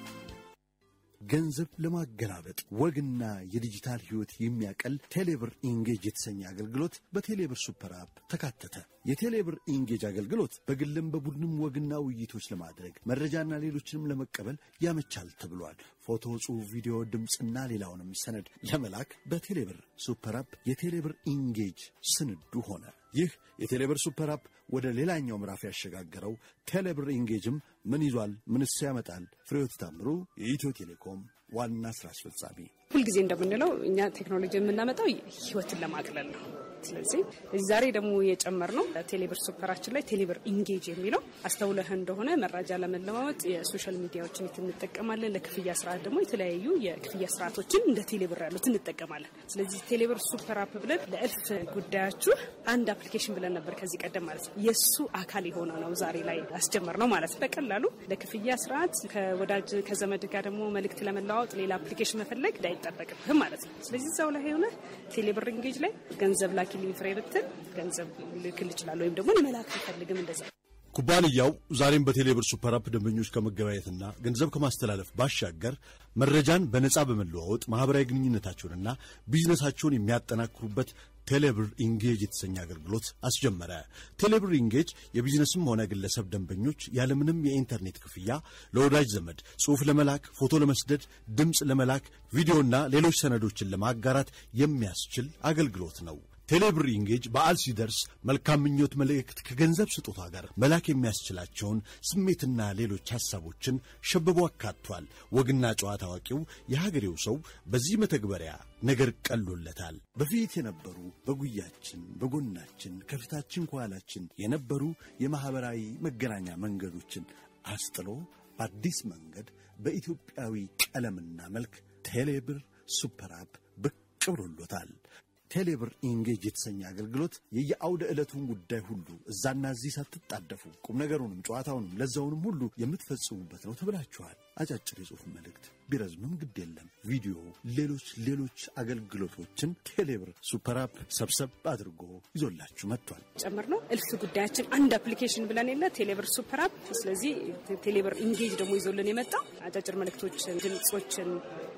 Speaker 9: ገንዘብ ለማገላበጥ ወግና የዲጂታል ሕይወት የሚያቀል ቴሌብር Engage የተሰኘ አገልግሎት በቴሌብር Super App ተካተተ። የቴሌብር Engage አገልግሎት በግልም በቡድንም ወግና ውይይቶች ለማድረግ መረጃና ሌሎችንም ለመቀበል ያመቻል ተብሏል። ፎቶ፣ ጽሑፍ፣ ቪዲዮ፣ ድምፅና ሌላውንም ሰነድ ለመላክ በቴሌብር Super App የቴሌብር Engage ስንዱ ሆነ። ይህ የቴሌብር Super App ወደ ሌላኛው ምዕራፍ ያሸጋገረው ቴሌብር Engage ም ምን ይዟል? ምንስ ያመጣል? ፍሬዎት ታምሩ የኢትዮ ቴሌኮም ዋና ስራ አስፈጻሚ።
Speaker 10: ሁልጊዜ እንደምንለው እኛ ቴክኖሎጂ የምናመጣው ህይወትን ለማቅለል ነው። ስለዚህ ዛሬ ደግሞ የጨመርነው ቴሌብር Super App ችን ላይ ቴሌብር Engage የሚለው አስተውለህ እንደሆነ መረጃ ለመለዋወጥ የ social media ዎችን እንጠቀማለን። ለክፍያ ስርዓት ደግሞ የተለያዩ የክፍያ ስርዓቶችን እንደ ቴሌብር ያሉት እንጠቀማለን። ስለዚህ ቴሌብር Super App ብለን ለእልፍ ጉዳያችሁ አንድ application ብለን ነበር ከዚህ ቀደም ማለት ነው። የእሱ አካል የሆነ ነው ዛሬ ላይ ያስጀመርነው ማለት ነው። በቀላሉ ለክፍያ ስርዓት ከወዳጅ ከዘመድ ጋር ደግሞ መልእክት ለመለዋወጥ ሌላ application መፈለግ አይጠበቅብህም ማለት ነው። ስለዚህ እዛው ላይ የሆነ ቴሌብር Engage ላይ ገንዘብ ላኪልኝ ፍሬ ብትል ገንዘብ ልክል ይችላል። ወይም ደግሞ መላክ አልፈልግም እንደዛ
Speaker 9: ኩባንያው ዛሬም በቴሌብር Super App ደንበኞች ከመገበያየትና ገንዘብ ከማስተላለፍ ባሻገር መረጃን በነጻ በመለዋወጥ ማኅበራዊ ግንኙነታቸውንና ቢዝነሳቸውን የሚያጠናክሩበት ቴሌብር Engage የተሰኘ አገልግሎት አስጀመረ። ቴሌብር Engage የቢዝነስም ሆነ ግለሰብ ደንበኞች ያለምንም የኢንተርኔት ክፍያ ለወዳጅ ዘመድ ጽሑፍ ለመላክ፣ ፎቶ ለመስደድ፣ ድምፅ ለመላክ፣ ቪዲዮና ሌሎች ሰነዶችን ለማጋራት የሚያስችል አገልግሎት ነው። ቴሌብር Engage በዓል ሲደርስ መልካም ምኞት መልእክት ከገንዘብ ስጦታ ጋር መላክ የሚያስችላቸውን ስሜትና ሌሎች ሐሳቦችን ሸብቦ አካቷል። ወግና ጨዋታ አዋቂው የሀገሬው ሰው በዚህ መተግበሪያ ነገር ቀሎለታል። በፊት የነበሩ በጉያችን፣ በጎናችን፣ ከፊታችን፣ ከኋላችን የነበሩ የማኅበራዊ መገናኛ መንገዶችን አስጥሎ በአዲስ መንገድ በኢትዮጵያዊ ቀለምና መልክ ቴሌብር Super App ብቅ ብሎሎታል። ቴሌብር Engage የተሰኘ አገልግሎት የየአውደ ዕለቱን ጉዳይ ሁሉ እዛና እዚህ ሳትጣደፉ ቁም ነገሩንም ጨዋታውንም ለዛውንም ሁሉ የምትፈጽሙበት ነው ተብላችኋል። አጫጭር የጽሑፍ መልእክት ቢረዝምም ግድ የለም። ቪዲዮ፣ ሌሎች ሌሎች አገልግሎቶችን ቴሌብር Super App ሰብሰብ አድርጎ ይዞላችሁ መጥቷል።
Speaker 10: ጨምር ነው እልፍ ጉዳያችን አንድ application ብለን የለ ቴሌብር Super App። ስለዚህ ቴሌብር Engage ደግሞ ይዞልን የመጣው አጫጭር መልእክቶችን፣ ድምፆችን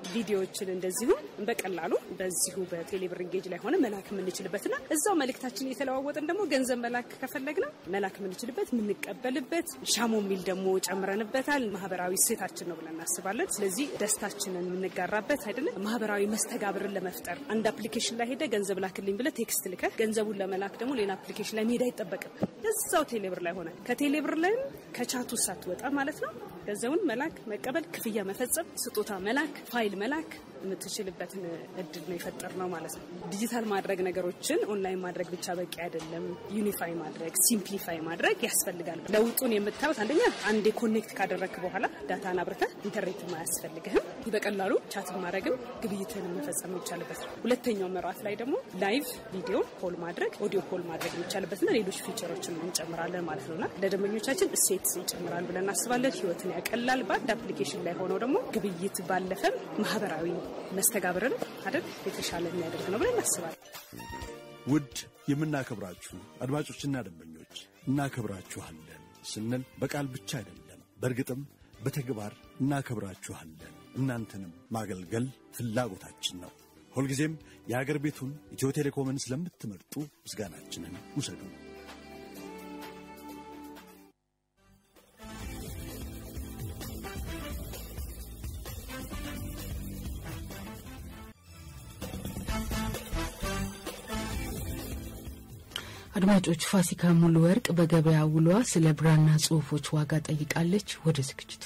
Speaker 10: ቪዲዮዎችን እንደዚሁም በቀላሉ በዚሁ በቴሌብር Engage ላይ ሆነ መላክ የምንችልበትና እዛው መልእክታችን የተለዋወጥን ደግሞ ገንዘብ መላክ ከፈለግን መላክ የምንችልበት የምንቀበልበት ሻሞ የሚል ደግሞ ጨምረንበታል። ማህበራዊ እሴታችን ነው ብለን እናስባለን። ስለዚህ ደስታችንን የምንጋራበት አይደለም። ማህበራዊ መስተጋብርን ለመፍጠር አንድ application ላይ ሄደ ገንዘብ ላክልኝ ብለ text ልከ ገንዘቡን ለመላክ ደግሞ ሌላ application ላይ መሄድ አይጠበቅም። እዛው ቴሌብር ላይ ሆነ ከቴሌብር ላይም ከ chat ኡ ሳትወጣ ማለት ነው ገንዘቡን መላክ፣ መቀበል፣ ክፍያ መፈጸም፣ ስጦታ መላክ፣ ፋይል መላክ የምትችልበትን እድል ነው የፈጠርነው ማለት ነው። ዲጂታል ማድረግ ነገሮችን ኦንላይን ማድረግ ብቻ በቂ አይደለም። unify ማድረግ simplify ማድረግ ያስፈልጋል። ለውጡን የምታዩት አንደኛ አንዴ connect ካደረግክ በኋላ data ን አብርተህ ኢንተርኔት አያስፈልግህም። በቀላሉ chat ማድረግም ግብይትን መፈጸም የሚቻልበት ነው። ሁለተኛው ምዕራፍ ላይ ደግሞ live video call ማድረግ፣ audio call ማድረግ የሚቻልበትና ሌሎች feature ኦችን እንጨምራለን ማለት ነውና ለደንበኞቻችን እሴት ይጨምራል ብለን እናስባለን። ህይወትን ያቀላል። በአንድ application ላይ ሆነው ደግሞ ግብይት ባለፈም ማህበራዊ መስተጋብርን አይደል የተሻለ የሚያደርግ ነው ብለን እናስባለን።
Speaker 9: ውድ የምናከብራችሁ አድማጮችና ደንበኞች እናከብራችኋለን ስንል በቃል ብቻ አይደለም፣ በእርግጥም በተግባር እናከብራችኋለን። እናንተንም ማገልገል ፍላጎታችን ነው። ሁልጊዜም የአገር ቤቱን ኢትዮ ቴሌኮምን ስለምትመርጡ ምስጋናችንን ውሰዱ።
Speaker 1: አድማጮች ፋሲካ ሙሉ ወርቅ በገበያ ውሏ ስለ ብራና ጽሁፎች ዋጋ ጠይቃለች። ወደ ዝግጅቱ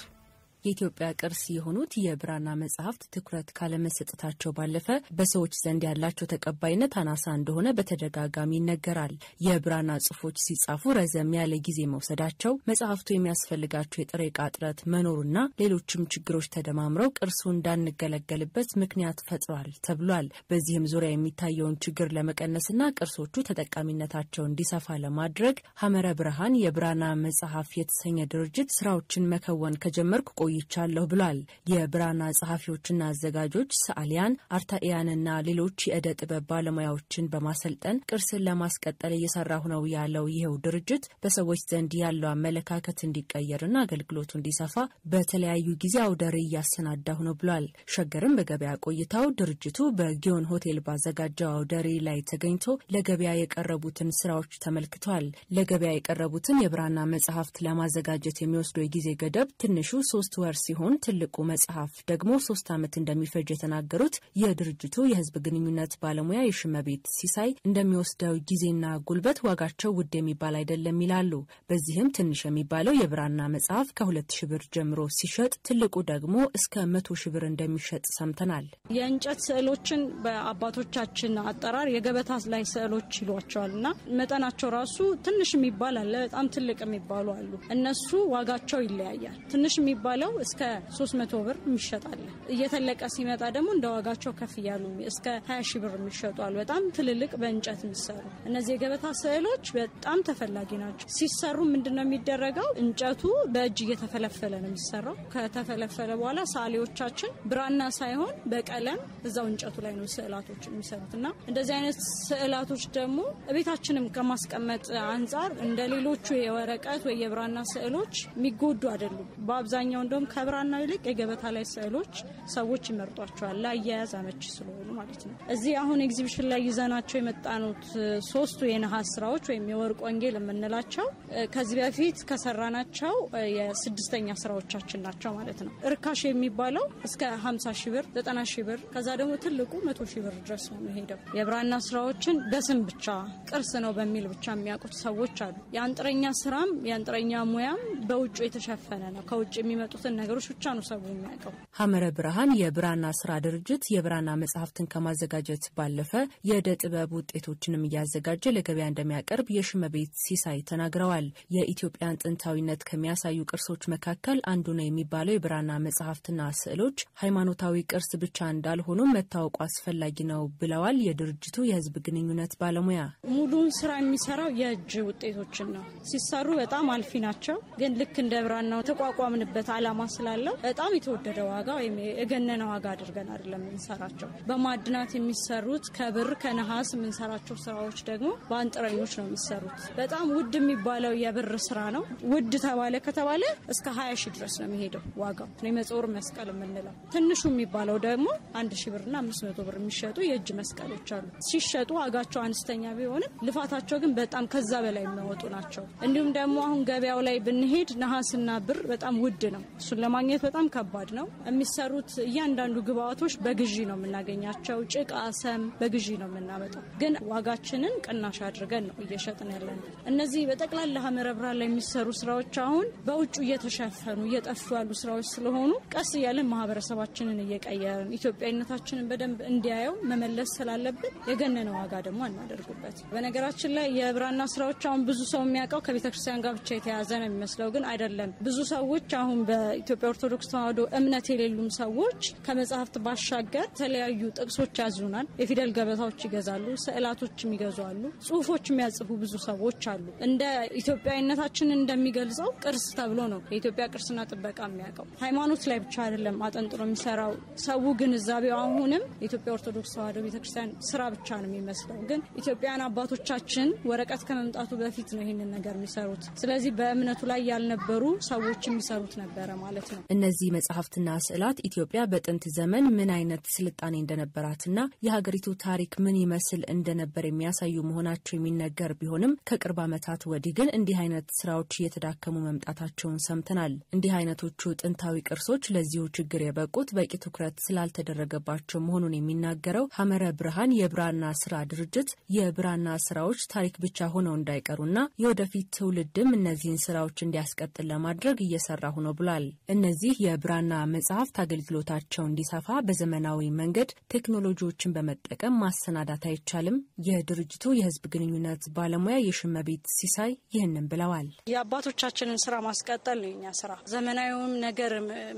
Speaker 11: የኢትዮጵያ ቅርስ የሆኑት የብራና መጽሐፍት ትኩረት ካለመሰጠታቸው ባለፈ በሰዎች ዘንድ ያላቸው ተቀባይነት አናሳ እንደሆነ በተደጋጋሚ ይነገራል። የብራና ጽሁፎች ሲጻፉ ረዘም ያለ ጊዜ መውሰዳቸው፣ መጽሐፍቱ የሚያስፈልጋቸው የጥሬ ዕቃ እጥረት መኖሩና ሌሎችም ችግሮች ተደማምረው ቅርሱ እንዳንገለገልበት ምክንያት ፈጥሯል ተብሏል። በዚህም ዙሪያ የሚታየውን ችግር ለመቀነስና ቅርሶቹ ተጠቃሚነታቸው እንዲሰፋ ለማድረግ ሐመረ ብርሃን የብራና መጽሐፍ የተሰኘ ድርጅት ስራዎችን መከወን ከጀመርኩ ቆይቻለሁ ብሏል። የብራና ጸሐፊዎችና አዘጋጆች፣ ሰዓሊያን፣ አርታኢያንና ሌሎች የዕደ ጥበብ ባለሙያዎችን በማሰልጠን ቅርስን ለማስቀጠል እየሰራሁ ነው ያለው ይኸው ድርጅት በሰዎች ዘንድ ያለው አመለካከት እንዲቀየርና አገልግሎቱ እንዲሰፋ በተለያዩ ጊዜ አውደ ርዕይ እያሰናዳሁ ነው ብሏል። ሸገርም በገበያ ቆይታው ድርጅቱ በጊዮን ሆቴል ባዘጋጀው አውደ ርዕይ ላይ ተገኝቶ ለገበያ የቀረቡትን ስራዎች ተመልክቷል። ለገበያ የቀረቡትን የብራና መጽሐፍት ለማዘጋጀት የሚወስደው የጊዜ ገደብ ትንሹ ሶስት ወር ሲሆን ትልቁ መጽሐፍ ደግሞ ሶስት ዓመት እንደሚፈጅ የተናገሩት የድርጅቱ የሕዝብ ግንኙነት ባለሙያ የሽመቤት ሲሳይ እንደሚወስደው ጊዜና ጉልበት ዋጋቸው ውድ የሚባል አይደለም ይላሉ። በዚህም ትንሽ የሚባለው የብራና መጽሐፍ ከሁለት ሺ ብር ጀምሮ ሲሸጥ ትልቁ ደግሞ እስከ መቶ ሺ ብር እንደሚሸጥ ሰምተናል።
Speaker 12: የእንጨት ስዕሎችን በአባቶቻችን አጠራር የገበታ ላይ ስዕሎች ይሏቸዋል እና መጠናቸው ራሱ ትንሽ የሚባል አለ፣ በጣም ትልቅ የሚባሉ አሉ። እነሱ ዋጋቸው ይለያያል። ትንሽ የሚባለው እስከ 300 ብር የሚሸጣል። እየተለቀ ሲመጣ ደግሞ እንደ ዋጋቸው ከፍ እያሉ እስከ 20 ሺ ብር የሚሸጡ አሉ። በጣም ትልልቅ በእንጨት የሚሰሩ እነዚህ የገበታ ስዕሎች በጣም ተፈላጊ ናቸው። ሲሰሩ ምንድን የሚደረገው? እንጨቱ በእጅ እየተፈለፈለ ነው የሚሰራው። ከተፈለፈለ በኋላ ሰዓሊዎቻችን ብራና ሳይሆን በቀለም እዛው እንጨቱ ላይ ነው ስዕላቶች የሚሰሩት እና እንደዚህ አይነት ስዕላቶች ደግሞ ቤታችንም ከማስቀመጥ አንጻር እንደ ሌሎቹ የወረቀት ወይ የብራና ስዕሎች የሚጎዱ አይደሉም። በአብዛኛው እንደውም ከብራና ይልቅ የገበታ ላይ ስዕሎች ሰዎች ይመርጧቸዋል፣ ለአያያዝ አመቺ ስለሆኑ ማለት ነው። እዚህ አሁን ኤግዚቢሽን ላይ ይዘናቸው የመጣኑት ሶስቱ የነሐስ ስራዎች ወይም የወርቅ ወንጌል የምንላቸው ከዚህ በፊት ከሰራናቸው የስድስተኛ ስራዎቻችን ናቸው ማለት ነው። እርካሽ የሚባለው እስከ 50 ሺ ብር፣ 90 ሺ ብር ከዛ ደግሞ ትልቁ መቶ ሺ ብር ድረስ ነው የሚሄደው። የብራና ስራዎችን በስም ብቻ ቅርስ ነው በሚል ብቻ የሚያውቁት ሰዎች አሉ። የአንጥረኛ ስራም የአንጥረኛ ሙያም በውጭ የተሸፈነ ነው። ከውጭ የሚመጡትን ነገሮች ብቻ ነው ሰው የሚያውቀው።
Speaker 11: ሐመረ ብርሃን የብራና ስራ ድርጅት የብራና መጽሐፍትን ከማዘጋጀት ባለፈ የእደ ጥበብ ውጤቶችንም እያዘጋጀ ለገበያ እንደሚያቀርብ የሽመቤት ሲሳይ ተናግረዋል። የኢትዮጵያን ጥንታዊነት ከሚያሳዩ ቅርሶች መካከል አንዱ ነው የሚባለው የብራና መጽሐፍትና ስዕሎች ሃይማኖታዊ ቅርስ ብቻ እንዳልሆኑ መታወቁ አስፈላጊ ነው ብለዋል። የድርጅቱ የህዝብ ግንኙነት ባለሙያ
Speaker 12: ሙሉን ስራ የሚሰራው የእጅ ውጤቶችን ነው። ሲሰሩ በጣም አልፊ ናቸው። ግን ልክ እንደ ብራናው ተቋቋምንበት አላማ ስላለው በጣም የተወደደ ዋጋ ወይም የገነነ ዋጋ አድርገን አይደለም የምንሰራቸው። በማዕድናት የሚሰሩት ከብር ከነሐስ የምንሰራቸው ስራዎች ደግሞ በአንጥረኞች ነው የሚሰሩት። በጣም ውድ የሚባለው የብር ስራ ነው። ውድ ተባለ ከተባለ እስከ ሀያ ሺህ ድረስ ነው የሚሄደው ዋጋው የመጾር መስቀል የምንለው። ትንሹ የሚባለው ደግሞ አንድ ሺህ ብርና አምስት መቶ ብር የሚሸጡ የእጅ መስቀሎች አሉ። ሲሸጡ ዋጋቸው አነስተኛ ቢሆንም ልፋታቸው ግን በጣም ከዛ በላይ የሚያወጡ ናቸው። እንዲሁም ደግሞ አሁን ገበያው ላይ ብንሄድ ነሐስና ብር በጣም ውድ ነው። እሱን ለማግኘት በጣም ከባድ ነው። የሚሰሩት እያንዳንዱ ግብአቶች በግዢ ነው የምናገኛቸው። ጭቃ፣ ሰም በግዢ ነው የምናመጣው። ግን ዋጋችንን ቅናሽ አድርገን ነው እየሸጥን ያለን። እነዚህ በጠቅላላ ብርሃን ላይ የሚሰሩ ስራዎች አሁን በውጩ እየተሸፈኑ እየጠፉ ያሉ ስራዎች ስለሆኑ ቀስ እያለን ማህበረሰባችንን እየቀየርን ኢትዮጵያዊነታችንን በደንብ እንዲያየው መመለስ ስላለብን የገነነ ዋጋ ደግሞ አናደርጉበት። በነገራችን ላይ የብራና ስራዎች አሁን ብዙ ሰው የሚያውቀው ከቤተ ክርስቲያን ጋር ብቻ የተያዘ ነው የሚመስለው፣ ግን አይደለም። ብዙ ሰዎች አሁን በኢትዮጵያ ኦርቶዶክስ ተዋሕዶ እምነት የሌሉም ሰዎች ከመጽሐፍት ባሻገር የተለያዩ ጥቅሶች ያዙናል። የፊደል ገበታዎች ይገዛሉ፣ ስዕላቶች የሚገዙ አሉ፣ ጽሁፎች የሚያጽፉ ብዙ ሰዎች አሉ። እንደ ኢትዮጵያዊነታችንን እንደሚገልጸው ቅርስ ተብሎ ነው የኢትዮጵያ ቅርስና ጥበቃ የሚያውቀው። ሃይማኖት ላይ ብቻ አይደለም አጠንጥኖ የሚሰራው ሰው ግንዛቤው አሁንም የኢትዮጵያ ኦርቶዶክስ ተዋሕዶ ቤተክርስቲያን ስራ ብቻ ነው የሚመስለው። ግን ኢትዮጵያውያን አባቶቻችን ወረቀት ከመምጣቱ በፊት ነው ይህንን ነገር የሚሰሩት። ስለዚህ በእምነቱ ላይ ያልነበሩ ሰዎች የሚሰሩት ነበረ ማለት ነው።
Speaker 11: እነዚህ መጽሐፍትና ስዕላት ኢትዮጵያ በጥንት ዘመን ምን አይነት ስልጣኔ እንደነበራትና የሀገሪቱ ታሪክ ምን ይመስል እንደነበር የሚያሳዩ መሆናቸው የሚነገር ቢሆንም ከቅርብ ዓመታት ወዲህ ግን እንዲህ አይነት ስራዎች እየተዳከሙ መምጣታቸውን ሰምተናል። እንዲህ አይነቶቹ ጥንታዊ ቅርሶች ለዚሁ ችግር የበቁት በቂ ትኩረት ስላልተደረገባቸው መሆኑን የሚናገረው ሐመረ ብርሃን የብራና ስራ ድርጅት የብራና ስራዎች ታሪክ ብቻ ሆነው እንዳይቀሩና የወደፊት ትውልድም እነዚህን ስራዎች እንዲያስቀጥል ለማድረግ እየሰራሁ ነው ብሏል። እነዚህ የብራና መጽሐፍት አገልግሎታቸው እንዲሰፋ በዘመናዊ መንገድ ቴክኖሎጂዎችን በመጠቀም ማሰናዳት አይቻልም? የድርጅቱ የህዝብ ግንኙነት ባለሙያ የሽመቤት ሲሳይ ይህንን ብለዋል።
Speaker 12: የአባቶቻችንን ስራ ማስቀጠል ነው የኛ ስራ። ዘመናዊውም ነገር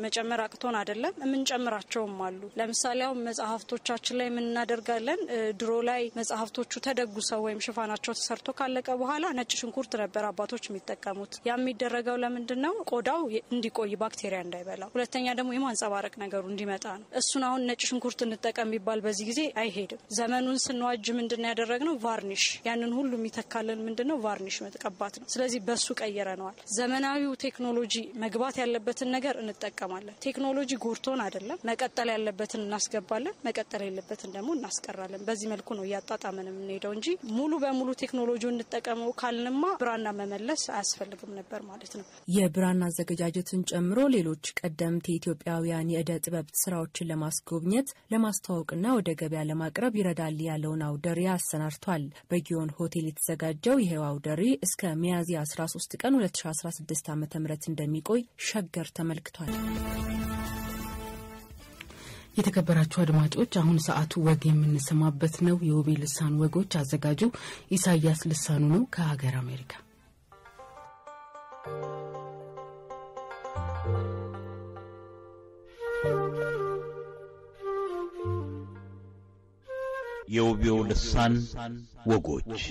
Speaker 12: መጨመር አቅቶን አይደለም፣ የምንጨምራቸውም አሉ። ለምሳሌ አሁን መጽሐፍቶቻችን ላይ ምን እናደርጋለን? ድሮ ላይ መጽሐፍቶቹ ተደጉሰው ወይም ሽፋናቸው ተሰርቶ ካለቀ በኋላ ነጭ ሽንኩርት ነበር አባቶች የሚጠቀሙት። ያ የሚደረገው ለምንድን ነው? ቆዳው እንዲቆይ ባክቴሪያ እንዳይበላው፣ ሁለተኛ ደግሞ የማንጸባረቅ ነገሩ እንዲመጣ ነው። እሱን አሁን ነጭ ሽንኩርት እንጠቀም ቢባል በዚህ ጊዜ አይሄድም። ዘመኑን ስንዋጅ ምንድን ነው ያደረግነው? ቫርኒሽ። ያንን ሁሉ የሚተካልን ምንድን ነው? ቫርኒሽ መቀባት ነው። ስለዚህ በሱ ቀይረነዋል። ዘመናዊው ቴክኖሎጂ መግባት ያለበትን ነገር እንጠቀማለን። ቴክኖሎጂ ጎርቶን አይደለም። መቀጠል ያለበትን እናስገባለን፣ መቀጠል የለበትን ደግሞ እናስቀራለን። በዚህ መልኩ ነው እያጣጣመን የምንሄደው እንጂ ሙሉ በሙሉ ቴክኖሎጂ እንጠቀመው ካልንማ ብራና መመለስ አያስፈልግም ነበር ማለት ነው።
Speaker 11: የብራና አዘገጃጀትን ጨምሮ ሌሎች ቀደምት የኢትዮጵያውያን የእደ ጥበብ ስራዎችን ለማስጎብኘት ለማስተዋወቅና ወደ ገበያ ለማቅረብ ይረዳል ያለውን አውደሪ አሰናድቷል። በጊዮን ሆቴል የተዘጋጀው ይሄው አውደሪ እስከ ሚያዝያ 13 ቀን 2016 ዓ ም እንደሚቆይ ሸገር ተመልክቷል።
Speaker 1: የተከበራችሁ አድማጮች አሁን ሰዓቱ ወግ የምንሰማበት ነው። የውቤ ልሳን ወጎች አዘጋጁ ኢሳያስ ልሳኑ ነው ከሀገር አሜሪካ።
Speaker 13: የውቤው ልሳን ወጎች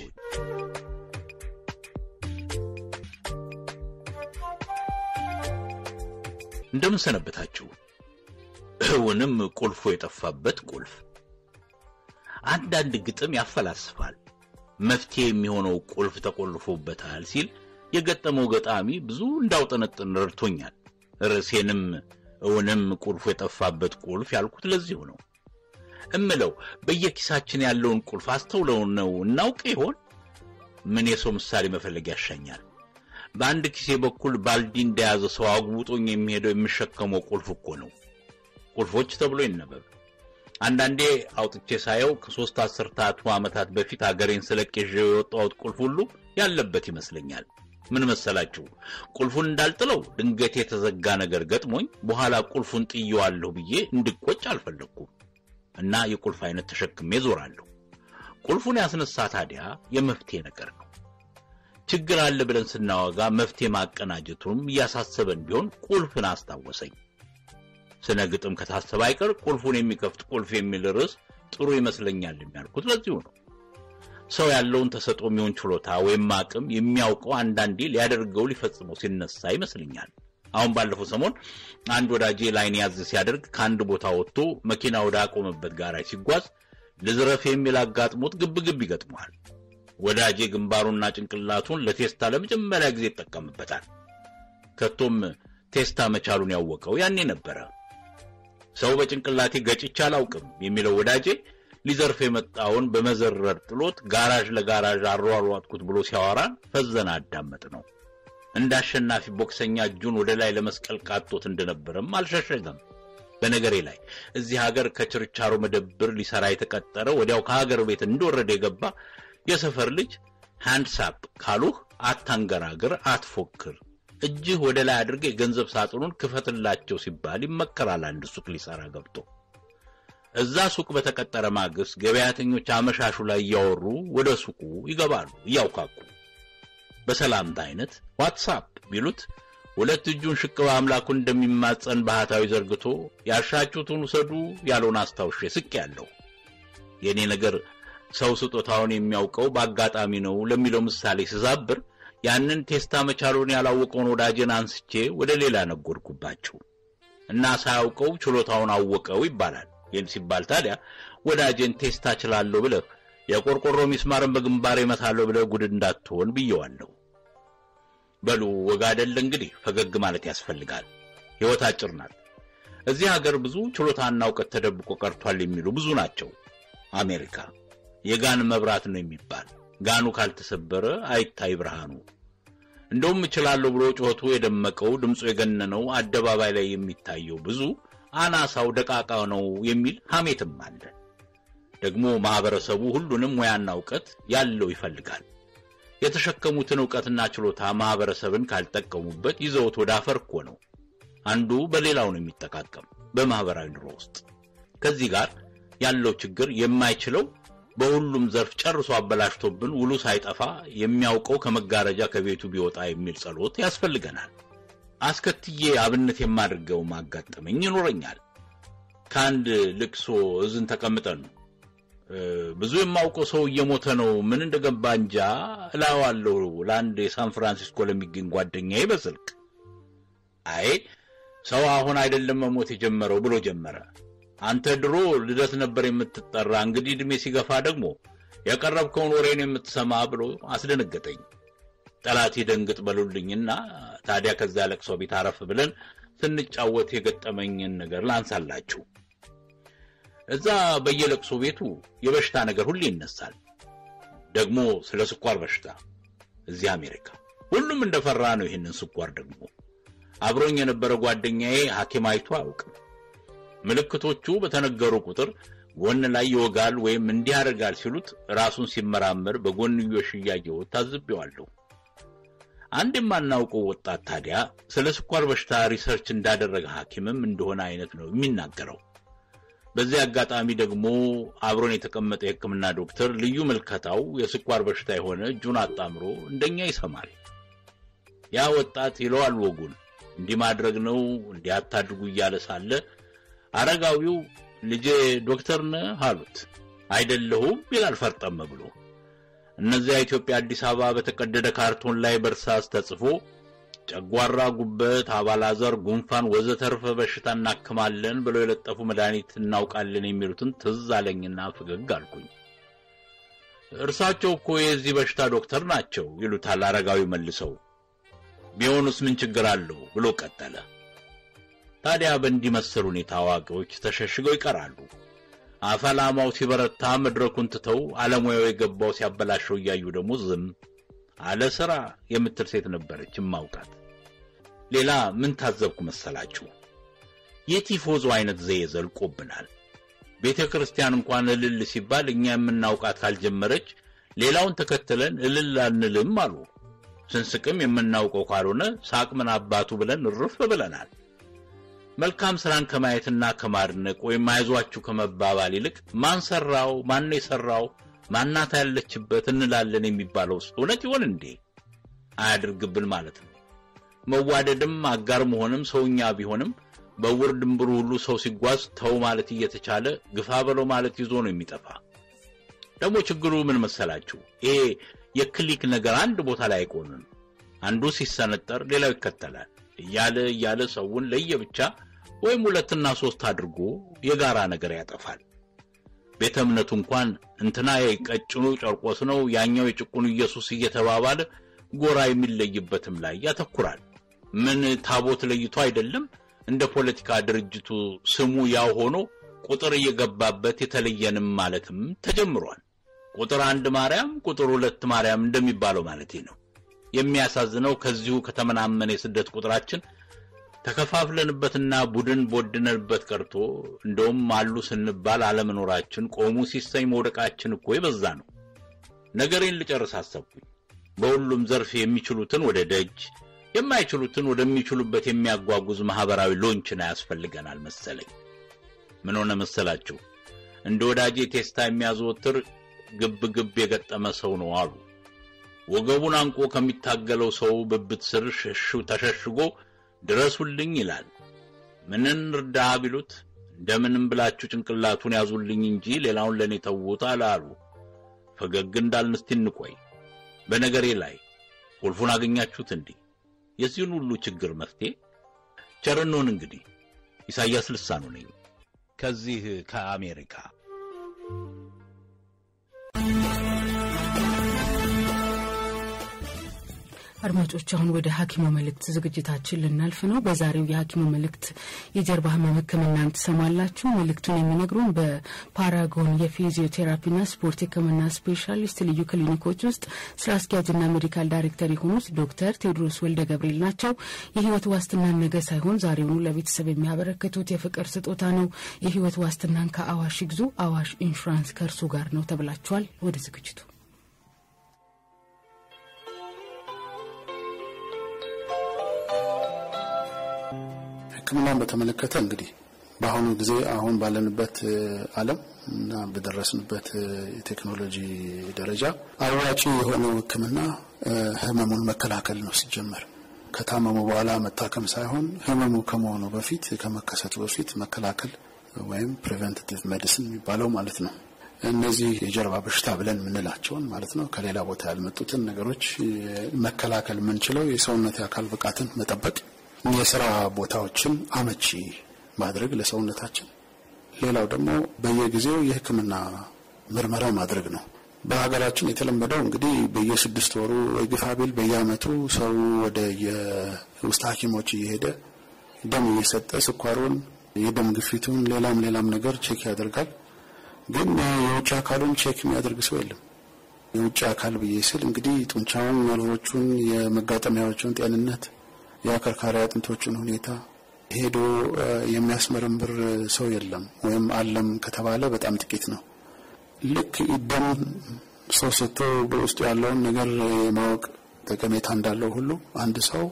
Speaker 13: እንደምን ሰነበታችሁ? እውንም ቁልፉ የጠፋበት ቁልፍ አንዳንድ ግጥም ያፈላስፋል። መፍትሄ የሚሆነው ቁልፍ ተቆልፎበታል ሲል የገጠመው ገጣሚ ብዙ እንዳውጠነጥን ረድቶኛል። ርዕሴንም እውንም ቁልፉ የጠፋበት ቁልፍ ያልኩት ለዚሁ ነው። እምለው በየኪሳችን ያለውን ቁልፍ አስተውለው ነው እናውቅ ይሆን? ምን የሰው ምሳሌ መፈለግ ያሻኛል። በአንድ ኪሴ በኩል ባልዲ እንደያዘ ሰው አጉብጦኝ የሚሄደው የሚሸከመው ቁልፍ እኮ ነው። ቁልፎች ተብሎ ይነበብ። አንዳንዴ አውጥቼ ሳየው ከሶስት አስርታቱ ዓመታት በፊት አገሬን ስለቅ ይዤው የወጣሁት ቁልፍ ሁሉ ያለበት ይመስለኛል። ምን መሰላችሁ? ቁልፉን እንዳልጥለው ድንገት የተዘጋ ነገር ገጥሞኝ በኋላ ቁልፉን ጥየዋለሁ ብዬ እንድቆጭ አልፈለግኩም እና የቁልፍ አይነት ተሸክሜ ዞራለሁ። ቁልፉን ያስነሳ ታዲያ የመፍትሄ ነገር ነው። ችግር አለ ብለን ስናወጋ መፍትሄ ማቀናጀቱንም እያሳሰበን ቢሆን ቁልፍን አስታወሰኝ። ስነ ግጥም ከታሰበ አይቀር ቁልፉን የሚከፍት ቁልፍ የሚል ርዕስ ጥሩ ይመስለኛል የሚያልኩት ለዚሁ ነው። ሰው ያለውን ተሰጦ የሚሆን ችሎታ ወይም አቅም የሚያውቀው አንዳንዴ ሊያደርገው ሊፈጽመው ሲነሳ ይመስለኛል። አሁን ባለፈው ሰሞን አንድ ወዳጄ ላይን ያዝ ሲያደርግ ከአንድ ቦታ ወጥቶ መኪና ወደ አቆመበት ጋራጅ ሲጓዝ ልዝረፍ የሚል አጋጥሞት ግብ ግብ ይገጥመዋል። ወዳጄ ግንባሩና ጭንቅላቱን ለቴስታ ለመጀመሪያ ጊዜ ይጠቀምበታል። ከቶም ቴስታ መቻሉን ያወቀው ያኔ ነበረ። ሰው በጭንቅላቴ ገጭቼ አላውቅም የሚለው ወዳጄ ሊዘርፍ የመጣውን በመዘረር ጥሎት ጋራዥ ለጋራዥ አሯሯጥኩት ብሎ ሲያወራን ፈዘና አዳመጥ ነው። እንደ አሸናፊ ቦክሰኛ እጁን ወደ ላይ ለመስቀል ቃጦት እንደነበረም አልሸሸገም። በነገሬ ላይ እዚህ ሀገር ከችርቻሮ መደብር ሊሰራ የተቀጠረ ወዲያው ከሀገር ቤት እንደወረደ የገባ የሰፈር ልጅ hands up ካሉህ አታንገራግር፣ አትፎክር፣ እጅህ ወደ ላይ አድርገ የገንዘብ ሳጥኑን ክፈትላቸው ሲባል ይመከራል። አንድ ሱቅ ሊሰራ ገብቶ እዛ ሱቅ በተቀጠረ ማግስት ገበያተኞች አመሻሹ ላይ እያወሩ ወደ ሱቁ ይገባሉ እያውካኩ በሰላምታ አይነት what's up ቢሉት ሁለት እጁን ሽቅብ አምላኩን እንደሚማጸን ባህታዊ ዘርግቶ ያሻችሁትን ውሰዱ ያለውን አስታውሼ ስቅ ያለው የእኔ ነገር ሰው ስጦታውን የሚያውቀው በአጋጣሚ ነው ለሚለው ምሳሌ ስዛብር ያንን ቴስታ መቻሉን ያላወቀውን ወዳጄን አንስቼ ወደ ሌላ ነጎድኩባቸው እና ሳያውቀው ችሎታውን አወቀው ይባላል። ይህን ሲባል ታዲያ ወዳጄን ቴስታ ችላለሁ ብለህ የቆርቆሮ ሚስማርን በግንባር እመታለሁ ብለህ ጉድ እንዳትሆን ብየዋለሁ። በሉ ወጋ አይደል እንግዲህ ፈገግ ማለት ያስፈልጋል። ሕይወት አጭር ናት። እዚህ ሀገር ብዙ ችሎታና እውቀት ተደብቆ ቀርቷል የሚሉ ብዙ ናቸው። አሜሪካ የጋን መብራት ነው የሚባል ጋኑ ካልተሰበረ አይታይ ብርሃኑ። እንደውም እችላለሁ ብሎ ጩኸቱ የደመቀው ድምፁ የገነነው አደባባይ ላይ የሚታየው ብዙ አናሳው ደቃቃ ነው የሚል ሐሜትም አለ። ደግሞ ማህበረሰቡ ሁሉንም ሙያና እውቀት ያለው ይፈልጋል። የተሸከሙትን እውቀትና ችሎታ ማህበረሰብን ካልጠቀሙበት ይዘውት ወደ አፈር እኮ ነው። አንዱ በሌላው ነው የሚጠቃቀም በማህበራዊ ኑሮ ውስጥ። ከዚህ ጋር ያለው ችግር የማይችለው በሁሉም ዘርፍ ጨርሶ አበላሽቶብን ውሉ ሳይጠፋ የሚያውቀው ከመጋረጃ ከቤቱ ቢወጣ የሚል ጸሎት ያስፈልገናል። አስከትዬ አብነት የማድርገው ማጋጠመኝ ይኖረኛል። ከአንድ ልቅሶ እዝን ተቀምጠን ብዙ የማውቀው ሰው እየሞተ ነው፣ ምን እንደገባ እንጃ እላዋለሁ ለአንድ የሳን ፍራንሲስኮ ለሚገኝ ጓደኛዬ በስልክ። አይ ሰው አሁን አይደለም መሞት የጀመረው ብሎ ጀመረ። አንተ ድሮ ልደት ነበር የምትጠራ፣ እንግዲህ ዕድሜ ሲገፋ ደግሞ የቀረብከውን ወሬን የምትሰማ ብሎ አስደነገጠኝ። ጠላቴ ደንግጥ በሉልኝና ታዲያ ከዛ ለቅሶ ቤት አረፍ ብለን ስንጫወት የገጠመኝን ነገር ላንሳላችሁ። እዛ በየለቅሶ ቤቱ የበሽታ ነገር ሁሌ ይነሳል። ደግሞ ስለ ስኳር በሽታ እዚህ አሜሪካ ሁሉም እንደፈራ ነው። ይህንን ስኳር ደግሞ አብሮኝ የነበረ ጓደኛዬ ሐኪም አይቶ አያውቅም። ምልክቶቹ በተነገሩ ቁጥር ጎን ላይ ይወጋል ወይም እንዲህ ያደርጋል ሲሉት ራሱን ሲመራመር በጎንዮሽ እያየሁ ታዝቤዋለሁ። አንድ የማናውቀው ወጣት ታዲያ ስለ ስኳር በሽታ research እንዳደረገ ሐኪምም እንደሆነ አይነት ነው የሚናገረው። በዚህ አጋጣሚ ደግሞ አብሮን የተቀመጠ የሕክምና ዶክተር ልዩ ምልከታው የስኳር በሽታ የሆነ እጁን አጣምሮ እንደኛ ይሰማል። ያ ወጣት ይለዋል ወጉን እንዲህ ማድረግ ነው እንዲህ አታድርጉ እያለ ሳለ አረጋዊው ልጄ ዶክተር ነህ አሉት። አይደለሁም ይላል ፈርጠም ብሎ። እነዚያ ኢትዮጵያ አዲስ አበባ በተቀደደ ካርቶን ላይ በእርሳስ ተጽፎ ጨጓራ፣ ጉበት፣ አባላዘር፣ ጉንፋን ወዘተርፈ በሽታ እናክማለን ብለው የለጠፉ መድኃኒት እናውቃለን የሚሉትን ትዝ አለኝና ፈገግ አልኩኝ። እርሳቸው እኮ የዚህ በሽታ ዶክተር ናቸው ይሉታል አረጋዊ መልሰው። ቢሆኑስ ምን ችግር አለው ብሎ ቀጠለ። ታዲያ በእንዲህ መሰል ሁኔታ አዋቂዎች ተሸሽገው ይቀራሉ። አፈላማው ሲበረታ መድረኩን ትተው አለሙያው የገባው ሲያበላሸው እያዩ ደግሞ ዝም አለ ስራ የምትል ሴት ነበረች እማውቃት። ሌላ ምን ታዘብኩ መሰላችሁ? የቲፎዞ አይነት ዘዬ ዘልቆብናል። ቤተ ክርስቲያን እንኳን እልል ሲባል እኛ የምናውቃት ካልጀመረች ሌላውን ተከትለን እልል አንልም አሉ። ስንስቅም የምናውቀው ካልሆነ ሳቅ ምን አባቱ ብለን እርፍ ብለናል። መልካም ስራን ከማየትና ከማድነቅ ወይም አይዟችሁ ከመባባል ይልቅ ማን ሰራው፣ ማን የሰራው፣ ማናታ ያለችበት እንላለን የሚባለው እውነት ይሆን እንዴ? አያድርግብን ማለት ነው። መዋደድም አጋር መሆንም ሰውኛ ቢሆንም በውር ድንብሩ ሁሉ ሰው ሲጓዝ ተው ማለት እየተቻለ ግፋ በለው ማለት ይዞ ነው የሚጠፋ። ደግሞ ችግሩ ምን መሰላችሁ? ይሄ የክሊክ ነገር አንድ ቦታ ላይ አይቆምም። አንዱ ሲሰነጠር ሌላው ይከተላል። እያለ እያለ ሰውን ለየብቻ ወይም ሁለትና ሶስት አድርጎ የጋራ ነገር ያጠፋል። ቤተ እምነቱ እንኳን እንትና የቀጭኑ ጨርቆስ ነው፣ ያኛው የጭቁኑ ኢየሱስ እየተባባለ ጎራ የሚለይበትም ላይ ያተኩራል። ምን ታቦት ለይቶ አይደለም እንደ ፖለቲካ ድርጅቱ ስሙ ያው ሆኖ ቁጥር እየገባበት የተለየንም ማለትም ተጀምሯል። ቁጥር አንድ ማርያም፣ ቁጥር ሁለት ማርያም እንደሚባለው ማለቴ ነው። የሚያሳዝነው ከዚሁ ከተመናመነ የስደት ቁጥራችን ተከፋፍለንበትና ቡድን ቦድነንበት ቀርቶ እንደውም አሉ ስንባል አለመኖራችን፣ ቆሙ ሲሰኝ መውደቃችን እኮ የበዛ ነው። ነገሬን ልጨርስ አሰብኩኝ። በሁሉም ዘርፍ የሚችሉትን ወደ ደጅ የማይችሉትን ወደሚችሉበት የሚያጓጉዝ ማህበራዊ ሎንችና ያስፈልገናል መሰለኝ። ምን ሆነ መሰላችሁ? እንደ ወዳጄ ቴስታ የሚያዘወትር ግብ ግብ የገጠመ ሰው ነው አሉ። ወገቡን አንቆ ከሚታገለው ሰው ብብት ስር ተሸሽጎ ድረሱልኝ ይላል። ምንን እርዳ ቢሉት እንደምንም ብላችሁ ጭንቅላቱን ያዙልኝ እንጂ ሌላውን ለእኔ ተዉት አለ ፈገግ እንዳልን እስቲ እንቆይ። በነገሬ ላይ ቁልፉን አገኛችሁት እንዲህ የዚህን ሁሉ ችግር መፍትሄ ቸርኖን እንግዲህ ኢሳያስ ልሳኑ ነኝ። ከዚህ ከአሜሪካ
Speaker 1: አድማጮች አሁን ወደ ሐኪሙ መልእክት ዝግጅታችን ልናልፍ ነው። በዛሬው የሐኪሙ መልእክት የጀርባ ህመም ሕክምናን ትሰማላችሁ። መልእክቱን የሚነግሩን በፓራጎን የፊዚዮቴራፒና ስፖርት ሕክምና ስፔሻሊስት ልዩ ክሊኒኮች ውስጥ ስራ አስኪያጅና medical ዳይሬክተር የሆኑት ዶክተር ቴዎድሮስ ወልደ ገብርኤል ናቸው። የህይወት ዋስትናን ነገ ሳይሆን ዛሬውኑ ለቤተሰብ የሚያበረክቱት የፍቅር ስጦታ ነው። የህይወት ዋስትናን ከአዋሽ ይግዙ። አዋሽ ኢንሹራንስ ከእርሱ ጋር ነው ተብላችኋል። ወደ ዝግጅቱ
Speaker 14: ህክምናን በተመለከተ እንግዲህ በአሁኑ ጊዜ አሁን ባለንበት ዓለም እና በደረስንበት የቴክኖሎጂ ደረጃ አዋጪ የሆነው ህክምና ህመሙን መከላከል ነው። ሲጀመር ከታመሙ በኋላ መታከም ሳይሆን ህመሙ ከመሆኑ በፊት ከመከሰቱ በፊት መከላከል ወይም preventive medicine የሚባለው ማለት ነው። እነዚህ የጀርባ በሽታ ብለን የምንላቸውን ማለት ነው ከሌላ ቦታ ያልመጡትን ነገሮች መከላከል የምንችለው የሰውነት የአካል ብቃትን መጠበቅ የስራ ቦታዎችን አመቺ ማድረግ ለሰውነታችን። ሌላው ደግሞ በየጊዜው የህክምና ምርመራ ማድረግ ነው። በሀገራችን የተለመደው እንግዲህ በየስድስት ወሩ ግፋ ቢል በየአመቱ ሰው ወደ የውስጥ ሐኪሞች እየሄደ ደም እየሰጠ ስኳሩን፣ የደም ግፊቱን፣ ሌላም ሌላም ነገር check ያደርጋል። ግን የውጭ አካሉን check የሚያደርግ ሰው የለም። የውጭ አካል ብዬ ስል እንግዲህ ጡንቻውን፣ ነርቮቹን፣ የመጋጠሚያዎቹን ጤንነት የአከርካሪ አጥንቶችን ሁኔታ ሄዶ የሚያስመረምር ሰው የለም፣ ወይም አለም ከተባለ በጣም ጥቂት ነው። ልክ ደም ሰው ሰጥቶ በውስጡ ያለውን ነገር የማወቅ ጠቀሜታ እንዳለው ሁሉ አንድ ሰው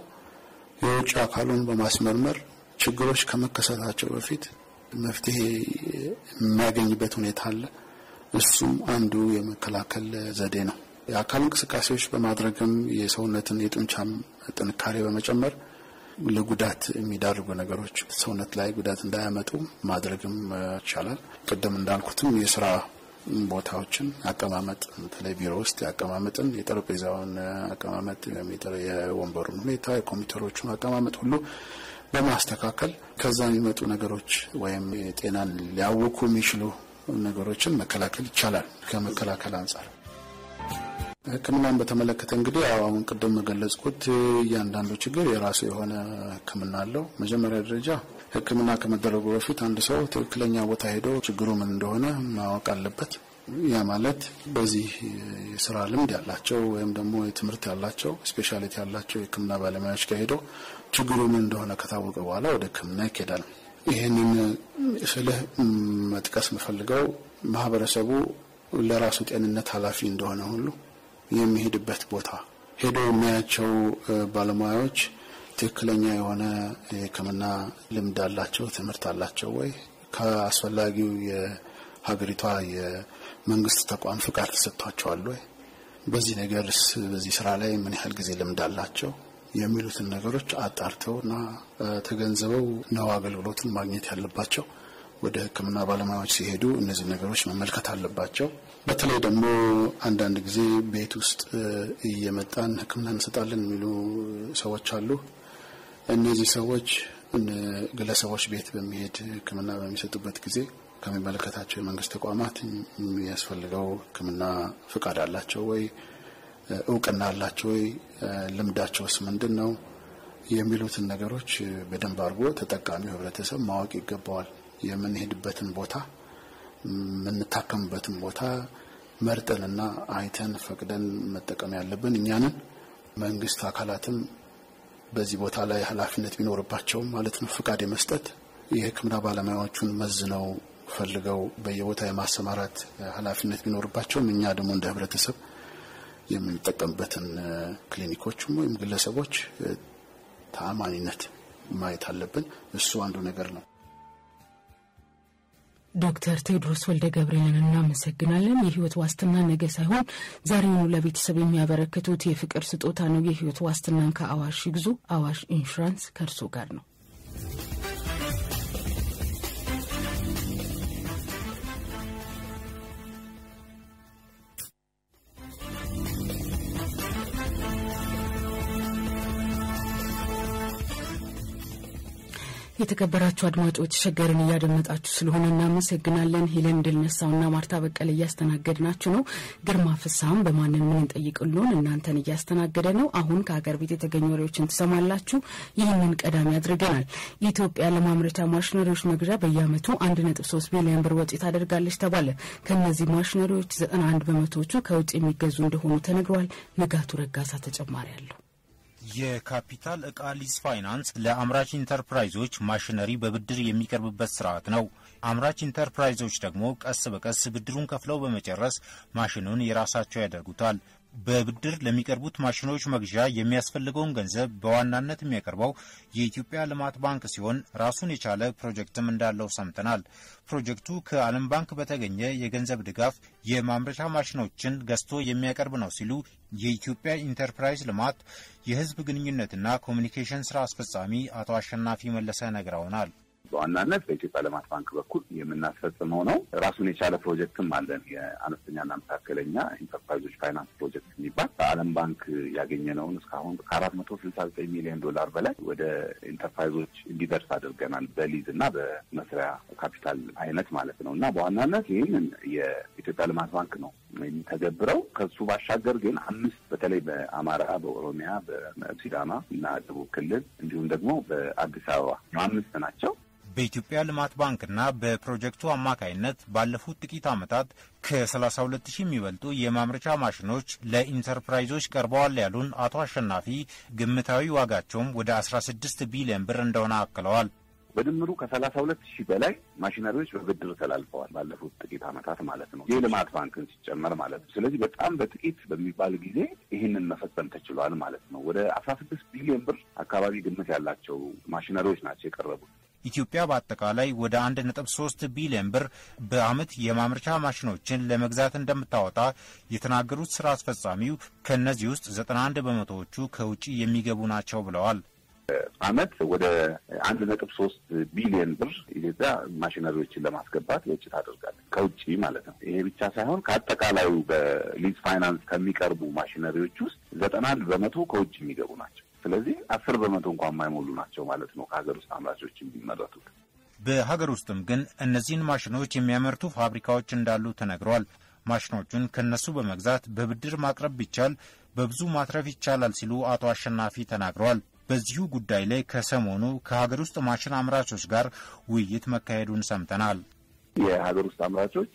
Speaker 14: የውጭ አካሉን በማስመርመር ችግሮች ከመከሰታቸው በፊት መፍትሄ የሚያገኝበት ሁኔታ አለ። እሱም አንዱ የመከላከል ዘዴ ነው። የአካል እንቅስቃሴዎች በማድረግም የሰውነትን የጡንቻም ጥንካሬ በመጨመር ለጉዳት የሚዳርጉ ነገሮች ሰውነት ላይ ጉዳት እንዳያመጡ ማድረግም ይቻላል። ቅድም እንዳልኩትም የስራ ቦታዎችን አቀማመጥ በተለይ ቢሮ ውስጥ የአቀማመጥን የጠረጴዛውን አቀማመጥ የወንበሩን ሁኔታ የኮምፒውተሮቹን አቀማመጥ ሁሉ በማስተካከል ከዛ የሚመጡ ነገሮች ወይም ጤናን ሊያውኩ የሚችሉ ነገሮችን መከላከል ይቻላል። ከመከላከል አንጻር ሕክምናን በተመለከተ እንግዲህ አሁን ቅድም መገለጽኩት እያንዳንዱ ችግር የራሱ የሆነ ሕክምና አለው። መጀመሪያ ደረጃ ሕክምና ከመደረጉ በፊት አንድ ሰው ትክክለኛ ቦታ ሄዶ ችግሩ ምን እንደሆነ ማወቅ አለበት። ያ ማለት በዚህ የስራ ልምድ ያላቸው ወይም ደግሞ የትምህርት ያላቸው ስፔሻሊቲ ያላቸው የሕክምና ባለሙያዎች ሄዶ ችግሩ ምን እንደሆነ ከታወቀ በኋላ ወደ ሕክምና ይኬዳል። ይህንን ስልህ መጥቀስ የምፈልገው ማህበረሰቡ ለራሱ ጤንነት ኃላፊ እንደሆነ ሁሉ የሚሄድበት ቦታ ሄዶ የሚያያቸው ባለሙያዎች ትክክለኛ የሆነ የሕክምና ልምድ አላቸው፣ ትምህርት አላቸው ወይ? ከአስፈላጊው የሀገሪቷ የመንግስት ተቋም ፍቃድ ተሰጥቷቸዋል ወይ? በዚህ ነገርስ በዚህ ስራ ላይ ምን ያህል ጊዜ ልምድ አላቸው? የሚሉትን ነገሮች አጣርተውና ተገንዝበው ነው አገልግሎትን ማግኘት ያለባቸው። ወደ ሕክምና ባለሙያዎች ሲሄዱ እነዚህ ነገሮች መመልከት አለባቸው። በተለይ ደግሞ አንዳንድ ጊዜ ቤት ውስጥ እየመጣን ሕክምና እንሰጣለን የሚሉ ሰዎች አሉ። እነዚህ ሰዎች ግለሰቦች ቤት በሚሄድ ሕክምና በሚሰጡበት ጊዜ ከሚመለከታቸው የመንግስት ተቋማት የሚያስፈልገው ሕክምና ፍቃድ አላቸው ወይ፣ እውቅና አላቸው ወይ፣ ልምዳቸውስ ምንድን ነው የሚሉትን ነገሮች በደንብ አድርጎ ተጠቃሚው ህብረተሰብ ማወቅ ይገባዋል። የምንሄድበትን ቦታ የምንታከምበትን ቦታ መርጠንና አይተን ፈቅደን መጠቀም ያለብን እኛንን መንግስት አካላትም በዚህ ቦታ ላይ ኃላፊነት ቢኖርባቸውም ማለት ነው ፍቃድ የመስጠት የህክምና ባለሙያዎቹን መዝነው ፈልገው በየቦታ የማሰማራት ኃላፊነት ቢኖርባቸውም እኛ ደግሞ እንደ ህብረተሰብ የምንጠቀምበትን ክሊኒኮችም ወይም ግለሰቦች ተአማኒነት ማየት አለብን። እሱ አንዱ ነገር ነው።
Speaker 1: ዶክተር ቴዎድሮስ ወልደ ገብርኤልን እናመሰግናለን። የህይወት ዋስትና ነገ ሳይሆን ዛሬውኑ ለቤተሰብ የሚያበረክቱት የፍቅር ስጦታ ነው። የህይወት ዋስትናን ከአዋሽ ይግዙ። አዋሽ ኢንሹራንስ ከእርሶ ጋር ነው። የተከበራችሁ አድማጮች ሸገርን እያደመጣችሁ ስለሆነ እናመሰግናለን። ሄለን ድልነሳውና ማርታ በቀለ እያስተናገድናችሁ ነው። ግርማ ፍሳም በማንን ምን እንጠይቅሉን እናንተን እያስተናገደ ነው። አሁን ከሀገር ቤት የተገኙ ወሬዎችን ትሰማላችሁ። ይህንን ቀዳሚ አድርገናል። የኢትዮጵያ ለማምረቻ ማሽነሪዎች መግዣ በየአመቱ አንድ ነጥብ ሶስት ቢሊዮን ብር ወጪ ታደርጋለች ተባለ። ከእነዚህ ማሽነሪዎች ዘጠና አንድ በመቶዎቹ ከውጭ የሚገዙ እንደሆኑ ተነግሯል። ንጋቱ ረጋሳ ተጨማሪ አለው።
Speaker 15: የካፒታል እቃ ሊዝ ፋይናንስ ለአምራች ኢንተርፕራይዞች ማሽነሪ በብድር የሚቀርብበት ስርዓት ነው። አምራች ኢንተርፕራይዞች ደግሞ ቀስ በቀስ ብድሩን ከፍለው በመጨረስ ማሽኑን የራሳቸው ያደርጉታል። በብድር ለሚቀርቡት ማሽኖች መግዣ የሚያስፈልገውን ገንዘብ በዋናነት የሚያቀርበው የኢትዮጵያ ልማት ባንክ ሲሆን ራሱን የቻለ ፕሮጀክትም እንዳለው ሰምተናል። ፕሮጀክቱ ከዓለም ባንክ በተገኘ የገንዘብ ድጋፍ የማምረቻ ማሽኖችን ገዝቶ የሚያቀርብ ነው ሲሉ የኢትዮጵያ ኢንተርፕራይዝ ልማት የሕዝብ ግንኙነትና ኮሚኒኬሽን ስራ አስፈጻሚ አቶ አሸናፊ መለሰ ነግረውናል።
Speaker 16: በዋናነት በኢትዮጵያ ልማት ባንክ በኩል የምናስፈጽመው ነው። ራሱን የቻለ ፕሮጀክትም አለን። የአነስተኛና መካከለኛ ኢንተርፕራይዞች ፋይናንስ ፕሮጀክት የሚባል በዓለም ባንክ ያገኘነውን እስካሁን ከአራት መቶ ስልሳ ዘጠኝ ሚሊዮን ዶላር በላይ ወደ ኢንተርፕራይዞች እንዲደርስ አድርገናል። በሊዝ እና በመስሪያ ካፒታል አይነት ማለት ነው እና በዋናነት ይህንን የኢትዮጵያ ልማት ባንክ ነው የሚተገብረው። ከሱ ባሻገር ግን አምስት በተለይ በአማራ፣ በኦሮሚያ፣ በሲዳማ እና ደቡብ ክልል እንዲሁም ደግሞ በአዲስ አበባ አምስት ናቸው።
Speaker 15: በኢትዮጵያ ልማት ባንክና በፕሮጀክቱ አማካይነት ባለፉት ጥቂት ዓመታት ከ32 ሺህ የሚበልጡ የማምረቻ ማሽኖች ለኢንተርፕራይዞች ቀርበዋል ያሉን አቶ አሸናፊ ግምታዊ ዋጋቸውም ወደ 16 ቢሊዮን ብር እንደሆነ አክለዋል።
Speaker 16: በድምሩ ከሰላሳ ሁለት ሺህ በላይ ማሽነሪዎች በብድር ተላልፈዋል ባለፉት ጥቂት ዓመታት ማለት ነው። የልማት ባንክን ሲጨመር ማለት ነው። ስለዚህ በጣም በጥቂት በሚባል ጊዜ ይህንን መፈጸም ተችሏል ማለት ነው። ወደ አስራ ስድስት ቢሊዮን ብር አካባቢ ግምት ያላቸው ማሽነሪዎች ናቸው የቀረቡት።
Speaker 15: ኢትዮጵያ በአጠቃላይ ወደ አንድ ነጥብ ሶስት ቢሊዮን ብር በዓመት የማምረቻ ማሽኖችን ለመግዛት እንደምታወጣ የተናገሩት ስራ አስፈጻሚው ከእነዚህ ውስጥ ዘጠና አንድ በመቶዎቹ ከውጭ የሚገቡ ናቸው ብለዋል።
Speaker 16: ዓመት ወደ አንድ ነጥብ ሶስት ቢሊዮን ብር ኢትዮጵያ ማሽነሪዎችን ለማስገባት ወጪ ታደርጋለች ከውጭ ማለት ነው። ይሄ ብቻ ሳይሆን ከአጠቃላዩ በሊዝ ፋይናንስ ከሚቀርቡ ማሽነሪዎች ውስጥ ዘጠና አንድ በመቶ ከውጭ የሚገቡ ናቸው። ስለዚህ አስር በመቶ እንኳን የማይሞሉ ናቸው ማለት ነው ከሀገር ውስጥ አምራቾች የሚመረቱት።
Speaker 15: በሀገር ውስጥም ግን እነዚህን ማሽኖች የሚያመርቱ ፋብሪካዎች እንዳሉ ተነግሯል። ማሽኖቹን ከነሱ በመግዛት በብድር ማቅረብ ቢቻል በብዙ ማትረፍ ይቻላል ሲሉ አቶ አሸናፊ ተናግረዋል። በዚሁ ጉዳይ ላይ ከሰሞኑ ከሀገር ውስጥ ማሽን አምራቾች ጋር ውይይት መካሄዱን ሰምተናል።
Speaker 16: የሀገር ውስጥ አምራቾች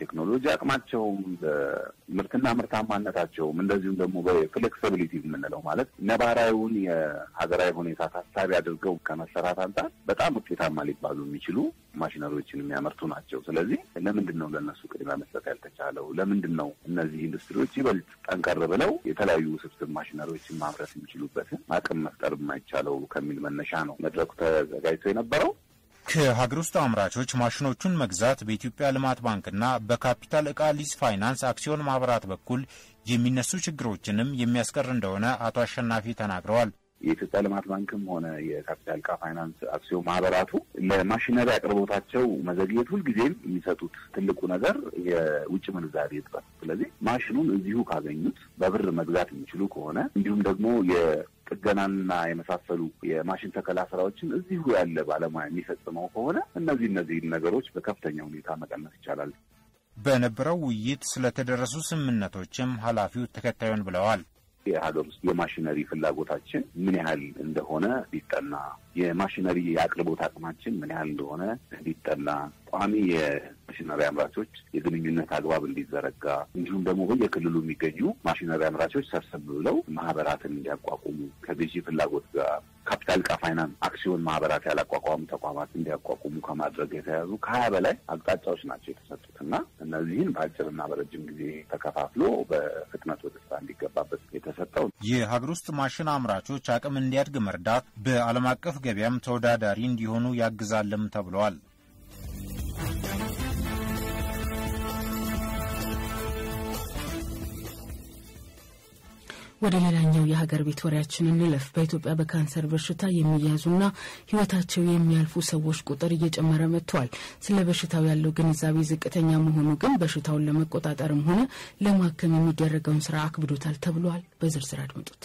Speaker 16: ቴክኖሎጂ አቅማቸውም በምርትና ምርታማነታቸውም እንደዚሁም ደግሞ በ flexibility የምንለው ማለት ነባራዊውን የሀገራዊ ሁኔታ ታሳቢ አድርገው ከመሰራት አንጻር በጣም ውጤታማ ሊባሉ የሚችሉ ማሽነሪዎችን የሚያመርቱ ናቸው። ስለዚህ ለምንድን ነው ለእነሱ ቅድሚያ መስጠት ያልተቻለው? ለምንድን ነው እነዚህ ኢንዱስትሪዎች ይበልጥ ጠንከር ብለው የተለያዩ ውስብስብ ማሽነሪዎችን ማምረት የሚችሉበትን አቅም መፍጠር የማይቻለው ከሚል መነሻ ነው መድረኩ ተዘጋጅቶ የነበረው።
Speaker 15: ከሀገር ውስጥ አምራቾች ማሽኖቹን መግዛት በኢትዮጵያ ልማት ባንክና በካፒታል ዕቃ ሊዝ ፋይናንስ አክሲዮን ማህበራት በኩል የሚነሱ ችግሮችንም የሚያስቀር እንደሆነ አቶ አሸናፊ ተናግረዋል።
Speaker 16: የኢትዮጵያ ልማት ባንክም ሆነ የካፒታል ዕቃ ፋይናንስ አክሲዮን ማህበራቱ ለማሽነሪ አቅርቦታቸው መዘግየት ሁልጊዜም የሚሰጡት ትልቁ ነገር የውጭ ምንዛሪ እጥረት። ስለዚህ ማሽኑን እዚሁ ካገኙት በብር መግዛት የሚችሉ ከሆነ እንዲሁም ደግሞ ጥገናና የመሳሰሉ የማሽን ተከላ ስራዎችን እዚሁ ያለ ባለሙያ የሚፈጽመው ከሆነ እነዚህ እነዚህ ነገሮች በከፍተኛ ሁኔታ መቀነስ ይቻላል።
Speaker 15: በነበረው ውይይት ስለተደረሱ ስምምነቶችም ኃላፊው ተከታዩን ብለዋል።
Speaker 16: የሀገር ውስጥ የማሽነሪ ፍላጎታችን ምን ያህል እንደሆነ ሊጠና፣ የማሽነሪ የአቅርቦት አቅማችን ምን ያህል እንደሆነ እንዲጠና፣ ቋሚ የማሽነሪ አምራቾች የግንኙነት አግባብ እንዲዘረጋ፣ እንዲሁም ደግሞ በየክልሉ የሚገኙ ማሽነሪ አምራቾች ሰብሰብ ብለው ማህበራትን እንዲያቋቁሙ ከግዢ ፍላጎት ጋር ካፒታል ዕቃ ፋይናንስ አክሲዮን ማህበራት ያላቋቋሙ ተቋማት እንዲያቋቁሙ ከማድረግ የተያዙ ከሀያ በላይ አቅጣጫዎች ናቸው የተሰጡት እና እነዚህን በአጭርና በረጅም ጊዜ ተከፋፍሎ በፍጥነት ወደ ስራ እንዲገባበት የተሰጠው
Speaker 15: የሀገር ውስጥ ማሽን አምራቾች አቅም እንዲያድግ መርዳት በዓለም አቀፍ ገበያም ተወዳዳሪ እንዲሆኑ ያግዛልም ተብለዋል።
Speaker 1: ወደ ሌላኛው የሀገር ቤት ወሬያችን እንለፍ። በኢትዮጵያ በካንሰር በሽታ የሚያዙና ሕይወታቸው የሚያልፉ ሰዎች ቁጥር እየጨመረ መጥቷል። ስለ በሽታው ያለው ግንዛቤ ዝቅተኛ መሆኑ ግን በሽታውን ለመቆጣጠርም ሆነ ለማከም የሚደረገውን ስራ አክብዶታል ተብሏል። በዝርዝር አድምጡት።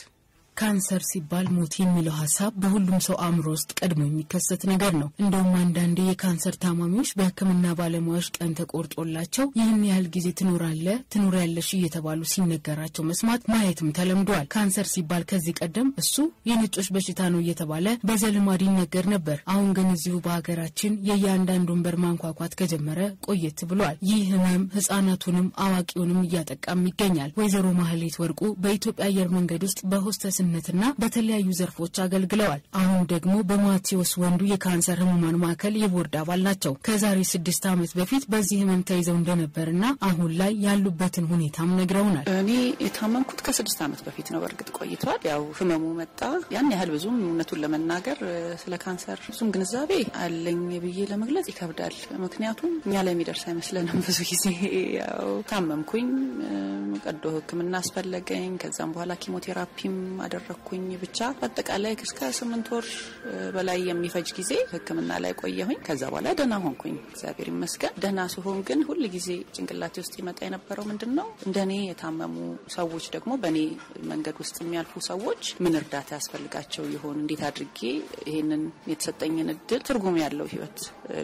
Speaker 1: ካንሰር ሲባል ሞት የሚለው ሀሳብ በሁሉም ሰው አእምሮ ውስጥ ቀድሞ የሚከሰት ነገር ነው። እንደውም አንዳንዴ የካንሰር ታማሚዎች በሕክምና ባለሙያዎች ቀን ተቆርጦላቸው ይህን ያህል ጊዜ ትኖራለህ ትኖሪያለሽ እየተባሉ ሲነገራቸው መስማት ማየትም ተለምዷል። ካንሰር ሲባል ከዚህ ቀደም እሱ የነጮች በሽታ ነው እየተባለ በዘልማድ ይነገር ነበር። አሁን ግን እዚሁ በሀገራችን የእያንዳንዱን በር ማንኳኳት ከጀመረ ቆየት ብሏል። ይህ ህመም ህጻናቱንም አዋቂውንም እያጠቃም ይገኛል። ወይዘሮ ማህሌት ወርቁ በኢትዮጵያ አየር መንገድ ውስጥ በሆስተስ ነትና በተለያዩ ዘርፎች አገልግለዋል። አሁን ደግሞ በማቴዎስ ወንዱ የካንሰር ህሙማን ማዕከል የቦርድ አባል ናቸው። ከዛሬ ስድስት ዓመት በፊት በዚህ ህመም ተይዘው እንደነበርና አሁን ላይ ያሉበትን ሁኔታም ነግረውናል።
Speaker 17: እኔ የታመምኩት ከስድስት ዓመት በፊት ነው። በእርግጥ ቆይቷል። ያው ህመሙ መጣ። ያን ያህል ብዙም እውነቱን ለመናገር ስለ ካንሰር ብዙም ግንዛቤ አለኝ ብዬ ለመግለጽ ይከብዳል። ምክንያቱም እኛ ላይ የሚደርስ አይመስለንም። ብዙ ጊዜ ያው ታመምኩኝ፣ ቀዶ ህክምና አስፈለገኝ። ከዛም በኋላ ኪሞቴራፒም አደረግኩኝ። ብቻ አጠቃላይ እስከ ስምንት ወር በላይ የሚፈጅ ጊዜ ህክምና ላይ ቆየሁኝ። ከዛ በኋላ ደህና ሆንኩኝ፣ እግዚአብሔር ይመስገን። ደህና ሲሆን ግን ሁል ጊዜ ጭንቅላቴ ውስጥ ይመጣ የነበረው ምንድን ነው እንደኔ የታመሙ ሰዎች ደግሞ በእኔ መንገድ ውስጥ የሚያልፉ ሰዎች ምን እርዳታ ያስፈልጋቸው ይሆን? እንዴት አድርጌ ይህንን የተሰጠኝን እድል ትርጉም ያለው ህይወት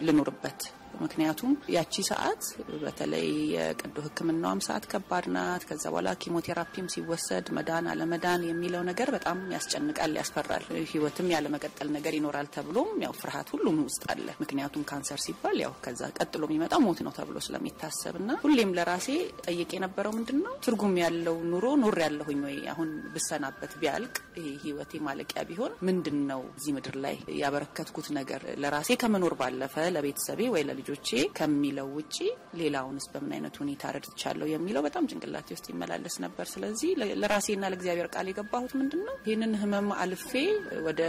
Speaker 17: ልኑርበት ምክንያቱም ያቺ ሰዓት በተለይ የቀዶ ህክምናዋም ሰዓት ከባድ ናት። ከዛ በኋላ ኪሞቴራፒም ሲወሰድ መዳን አለመዳን የሚለው ነገር በጣም ያስጨንቃል፣ ያስፈራል። ህይወትም ያለመቀጠል ነገር ይኖራል ተብሎም ያው ፍርሃት ሁሉም ውስጥ አለ። ምክንያቱም ካንሰር ሲባል ያው ከዛ ቀጥሎ የሚመጣው ሞት ነው ተብሎ ስለሚታሰብ እና ሁሌም ለራሴ ጠይቅ የነበረው ምንድን ነው ትርጉም ያለው ኑሮ እየኖርኩ ያለሁኝ ወይ አሁን ብሰናበት ቢያልቅ ይሄ ህይወቴ ማለቂያ ቢሆን ምንድን ነው እዚህ ምድር ላይ ያበረከትኩት ነገር ለራሴ ከመኖር ባለፈ ለቤተሰቤ ወይ ልጆቼ ከሚለው ውጪ ሌላውንስ በምን አይነት ሁኔታ ረድቻለሁ የሚለው በጣም ጭንቅላቴ ውስጥ ይመላለስ ነበር። ስለዚህ ለራሴና ለእግዚአብሔር ቃል የገባሁት ምንድን ነው ይህንን ህመም አልፌ ወደ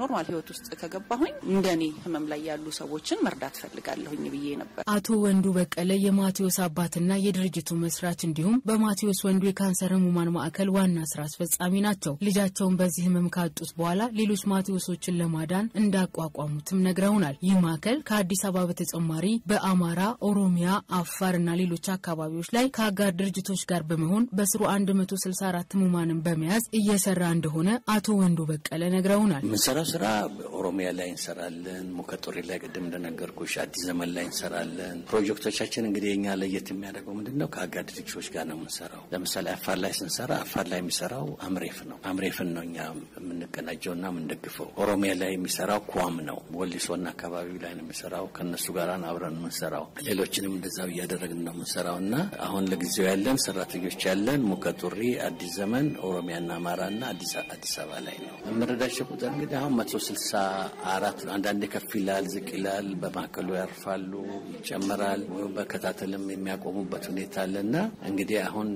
Speaker 17: normal ህይወት ውስጥ ከገባሁኝ እንደኔ ህመም ላይ ያሉ ሰዎችን መርዳት እፈልጋለሁኝ ብዬ ነበር።
Speaker 1: አቶ ወንዱ በቀለ የማቴዎስ አባትና የድርጅቱ መስራች እንዲሁም በማቴዎስ ወንዱ የካንሰር ህሙማን ማዕከል ዋና ስራ አስፈጻሚ ናቸው። ልጃቸውን በዚህ ህመም ካጡት በኋላ ሌሎች ማቴዎሶችን ለማዳን እንዳቋቋሙትም ነግረውናል። ይህ ማዕከል ከአዲስ አበባ በተጨማሪ በአማራ፣ ኦሮሚያ፣ አፋር እና ሌሎች አካባቢዎች ላይ ከአጋር ድርጅቶች ጋር በመሆን በስሩ 164 ህሙማንን በመያዝ እየሰራ እንደሆነ አቶ ወንዱ በቀለ ነግረውናል።
Speaker 3: የምንሰራው ስራ ኦሮሚያ ላይ እንሰራለን፣ ሙከጦሬ ላይ ቅድም እንደነገርኩሽ አዲስ ዘመን ላይ እንሰራለን። ፕሮጀክቶቻችን እንግዲህ የኛ ለየት የሚያደርገው ምንድን ነው? ከአጋር ድርጅቶች ጋር ነው የምንሰራው። ለምሳሌ አፋር ላይ ስንሰራ አፋር ላይ የሚሰራው አምሬፍ ነው። አምሬፍን ነው እኛ የምንቀናጀው እና የምንደግፈው። ኦሮሚያ ላይ የሚሰራው ኳም ነው። ወሊሶና አካባቢው ላይ ነው የሚሰራው። ከእነሱ ጋር አብረን የምንሰራው ሌሎችንም እንደዛው እያደረግን ነው የምንሰራው እና አሁን ለጊዜው ያለን ሰራተኞች ያለን ሙከጡሪ፣ አዲስ ዘመን፣ ኦሮሚያና አማራና አዲስ አበባ ላይ ነው። የምንረዳቸው ቁጥር እንግዲህ አሁን መቶ ስልሳ አራት አንዳንዴ ከፍ ይላል፣ ዝቅ ይላል። በማዕከሉ ያርፋሉ፣ ይጨመራል። በከታተልም የሚያቆሙበት ሁኔታ አለና እንግዲህ አሁን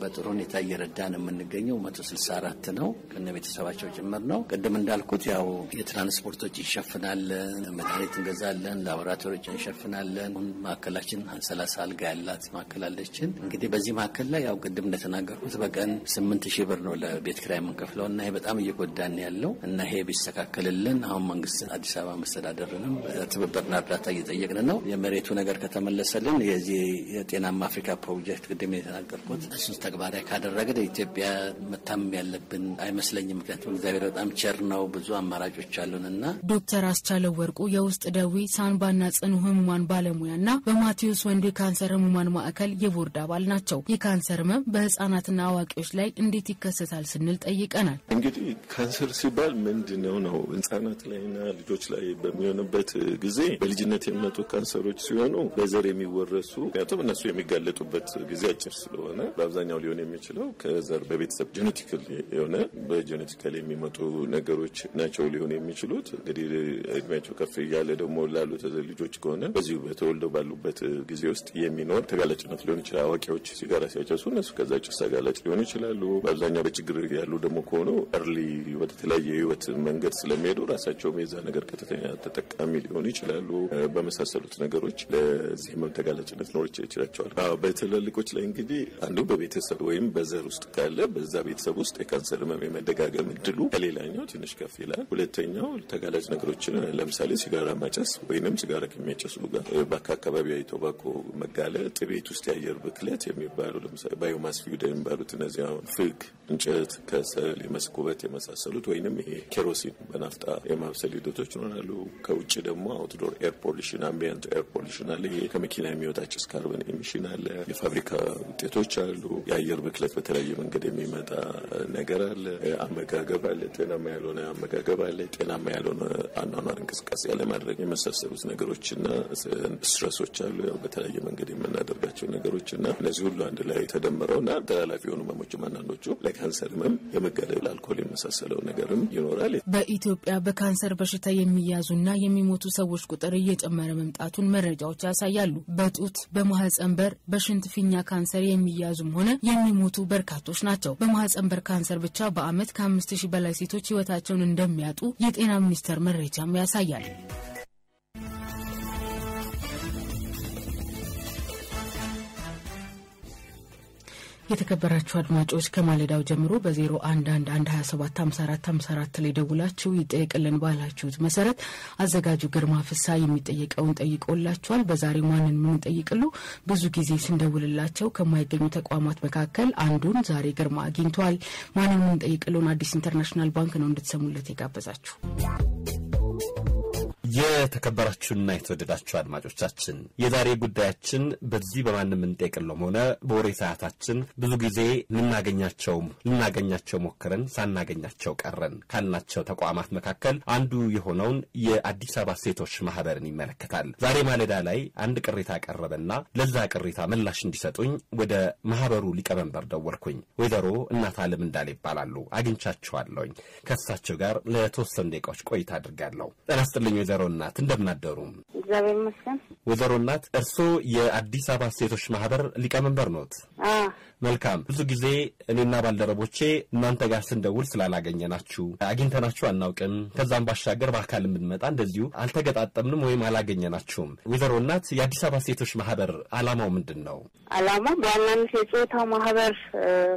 Speaker 3: በጥሩ ሁኔታ እየረዳን የምንገኘው መቶ ስልሳ አራት ነው ከነ ቤተሰባቸው ጭምር ነው። ቅድም እንዳልኩት ያው የትራንስፖርቶች ይሸፍናለን፣ መድኃኒት እንገዛለን፣ ላቦራቶሪዎች እንሸፍናለን
Speaker 18: እንሸፍናለን። አሁን ማዕከላችን ሰላሳ አልጋ ያላት ማዕከል አለችን። እንግዲህ በዚህ ማዕከል ላይ ያው ቅድም እንደተናገርኩት በቀን ስምንት ሺህ ብር ነው ለቤት ኪራይ የምንከፍለው እና ይሄ በጣም እየጎዳን ያለው እና ይሄ ቢስተካከልልን አሁን መንግስት አዲስ አበባ መስተዳደርንም ትብብርና እርዳታ እየጠየቅን ነው። የመሬቱ ነገር ከተመለሰልን የዚህ የጤናማ አፍሪካ ፕሮጀክት ቅድም የተናገርኩት እሱን ተግባራዊ ካደረግን ኢትዮጵያ መታመም ያለብን አይመስለኝም። ምክንያቱም እግዚአብሔር በጣም ቸር ነው። ብዙ አማራጮች አሉን እና
Speaker 1: ዶክተር አስቻለው ወርቁ የውስጥ ደዌ ሳንባና ጽኑ ህሙማን ባለሙያና በማቴዎስ ወንዶ የካንሰር ህሙማን ማዕከል የቦርድ አባል ናቸው። የካንሰር ህመም በህጻናትና አዋቂዎች ላይ እንዴት ይከሰታል ስንል ጠይቀናል።
Speaker 19: እንግዲህ ካንሰር ሲባል ምንድን ነው ነው ህጻናት ላይና ልጆች ላይ በሚሆንበት ጊዜ በልጅነት የሚመጡ ካንሰሮች ሲሆኑ በዘር የሚወረሱ ምክንያቱም እነሱ የሚጋለጡበት ጊዜ አጭር ስለሆነ በአብዛኛው ሊሆን የሚችለው ከዘር በቤተሰብ genetical የሆነ በ genetical የሚመጡ ነገሮች ናቸው ሊሆን የሚችሉት። እንግዲህ እድሜያቸው ከፍ እያለ ደግሞ ላሉት ልጆች ከሆነ በዚሁ ተወልደው ባሉበት ጊዜ ውስጥ የሚኖር ተጋላጭነት ሊሆን ይችላል። አዋቂዎች ሲጋራ ሲያጨሱ እነሱ ከዛ ጭስ ተጋላጭ ሊሆኑ ይችላሉ። በአብዛኛው በችግር ያሉ ደግሞ ከሆኑ እርሊ ወደ ተለያየ የህይወት መንገድ ስለሚሄዱ ራሳቸውም የዛ ነገር ቀጥተኛ ተጠቃሚ ሊሆኑ ይችላሉ። በመሳሰሉት ነገሮች ለዚህ ህመም ተጋላጭነት ሊኖር ይችላቸዋል። በትላልቆች ላይ እንግዲህ አንዱ በቤተሰብ ወይም በዘር ውስጥ ካለ በዛ ቤተሰብ ውስጥ የካንሰር ህመም የመደጋገም እድሉ ከሌላኛው ትንሽ ከፍ ይላል። ሁለተኛው ተጋላጭ ነገሮችን ለምሳሌ ሲጋራ ማጨስ ወይንም ሲጋራ ከሚያጨሱ ጋር በአካባቢያዊ tobacco መጋለጥ፣ ቤት ውስጥ የአየር ብክለት የሚባሉ ለምሳሌ biomass fuel የሚባሉት እነዚህ አሁን ፍግ፣ እንጨት፣ ከሰል፣ የመስኩበት የመሳሰሉት ወይንም ይሄ kerosene በናፍጣ የማብሰል ሂደቶች ይኖራሉ። ከውጭ ደግሞ outdoor air pollution፣ ambient air pollution አለ። ይሄ ከመኪና የሚወጣ ጭስ carbon emission አለ። የፋብሪካ ውጤቶች አሉ። የአየር ብክለት በተለያየ መንገድ የሚመጣ ነገር አለ። አመጋገብ አለ። ጤናማ ያልሆነ አመጋገብ አለ። ጤናማ ያልሆነ አኗኗር እንቅስቃሴ ያለማድረግ የመሳሰሉት ነገሮችና stress ኦች አሉ። ያው በተለያየ መንገድ የምናደርጋቸው ነገሮች እና እነዚህ ሁሉ አንድ ላይ ተደምረው እና ተላላፊ የሆኑ ህመሞችም አንዳንዶቹ ለካንሰር ህመም የመጋደል አልኮል የመሳሰለው ነገርም ይኖራል።
Speaker 1: በኢትዮጵያ በካንሰር በሽታ የሚያዙና የሚሞቱ ሰዎች ቁጥር እየጨመረ መምጣቱን መረጃዎች ያሳያሉ። በጡት በማህፀን በር በሽንት ፊኛ ካንሰር የሚያዙም ሆነ የሚሞቱ በርካቶች ናቸው። በማህፀን በር ካንሰር ብቻ በአመት ከአምስት ሺህ በላይ ሴቶች ህይወታቸውን እንደሚያጡ የጤና ሚኒስቴር መረጃም ያሳያል። የተከበራችሁ አድማጮች ከማለዳው ጀምሮ በ0111275454 ላይ ደውላችሁ ይጠየቅልን ባላችሁት መሰረት አዘጋጁ ግርማ ፍሳ የሚጠየቀውን ጠይቆላችኋል። በዛሬ ማንን የምንጠይቅሉ ብዙ ጊዜ ስንደውልላቸው ከማይገኙ ተቋማት መካከል አንዱን ዛሬ ግርማ አግኝተዋል። ማንን የምንጠይቅለውን አዲስ ኢንተርናሽናል ባንክ ነው እንድትሰሙለት የጋበዛችሁ።
Speaker 20: የተከበራችሁና የተወደዳችሁ አድማጮቻችን የዛሬ ጉዳያችን በዚህ በማንም እንጠይቅለውም ሆነ በወሬ ሰዓታችን ብዙ ጊዜ ልናገኛቸውም ልናገኛቸው ሞክረን ሳናገኛቸው ቀረን ካልናቸው ተቋማት መካከል አንዱ የሆነውን የአዲስ አበባ ሴቶች ማህበርን ይመለከታል። ዛሬ ማለዳ ላይ አንድ ቅሬታ ቀረበና ለዛ ቅሬታ ምላሽ እንዲሰጡኝ ወደ ማህበሩ ሊቀመንበር ደወልኩኝ። ወይዘሮ እናት አለም እንዳለ ይባላሉ። አግኝቻቸዋለሁኝ። ከእሳቸው ጋር ለተወሰኑ ደቂቃዎች ቆይታ አድርጋለሁ። ጤና ይስጥልኝ ወይዘሮ እናት እንደምናደሩም?
Speaker 21: እግዚአብሔር ይመስገን።
Speaker 20: ወይዘሮ እናት እርስዎ የአዲስ አበባ ሴቶች ማህበር ሊቀመንበር ኖት? መልካም። ብዙ ጊዜ እኔና ባልደረቦቼ እናንተ ጋር ስንደውል ስላላገኘናችሁ አግኝተናችሁ አናውቅም። ከዛም ባሻገር በአካል የምንመጣ እንደዚሁ አልተገጣጠምንም ወይም አላገኘናችሁም። ወይዘሮ እናት የአዲስ አበባ ሴቶች ማህበር አላማው ምንድን ነው?
Speaker 21: አላማው በዋናነት የጾታ ማህበር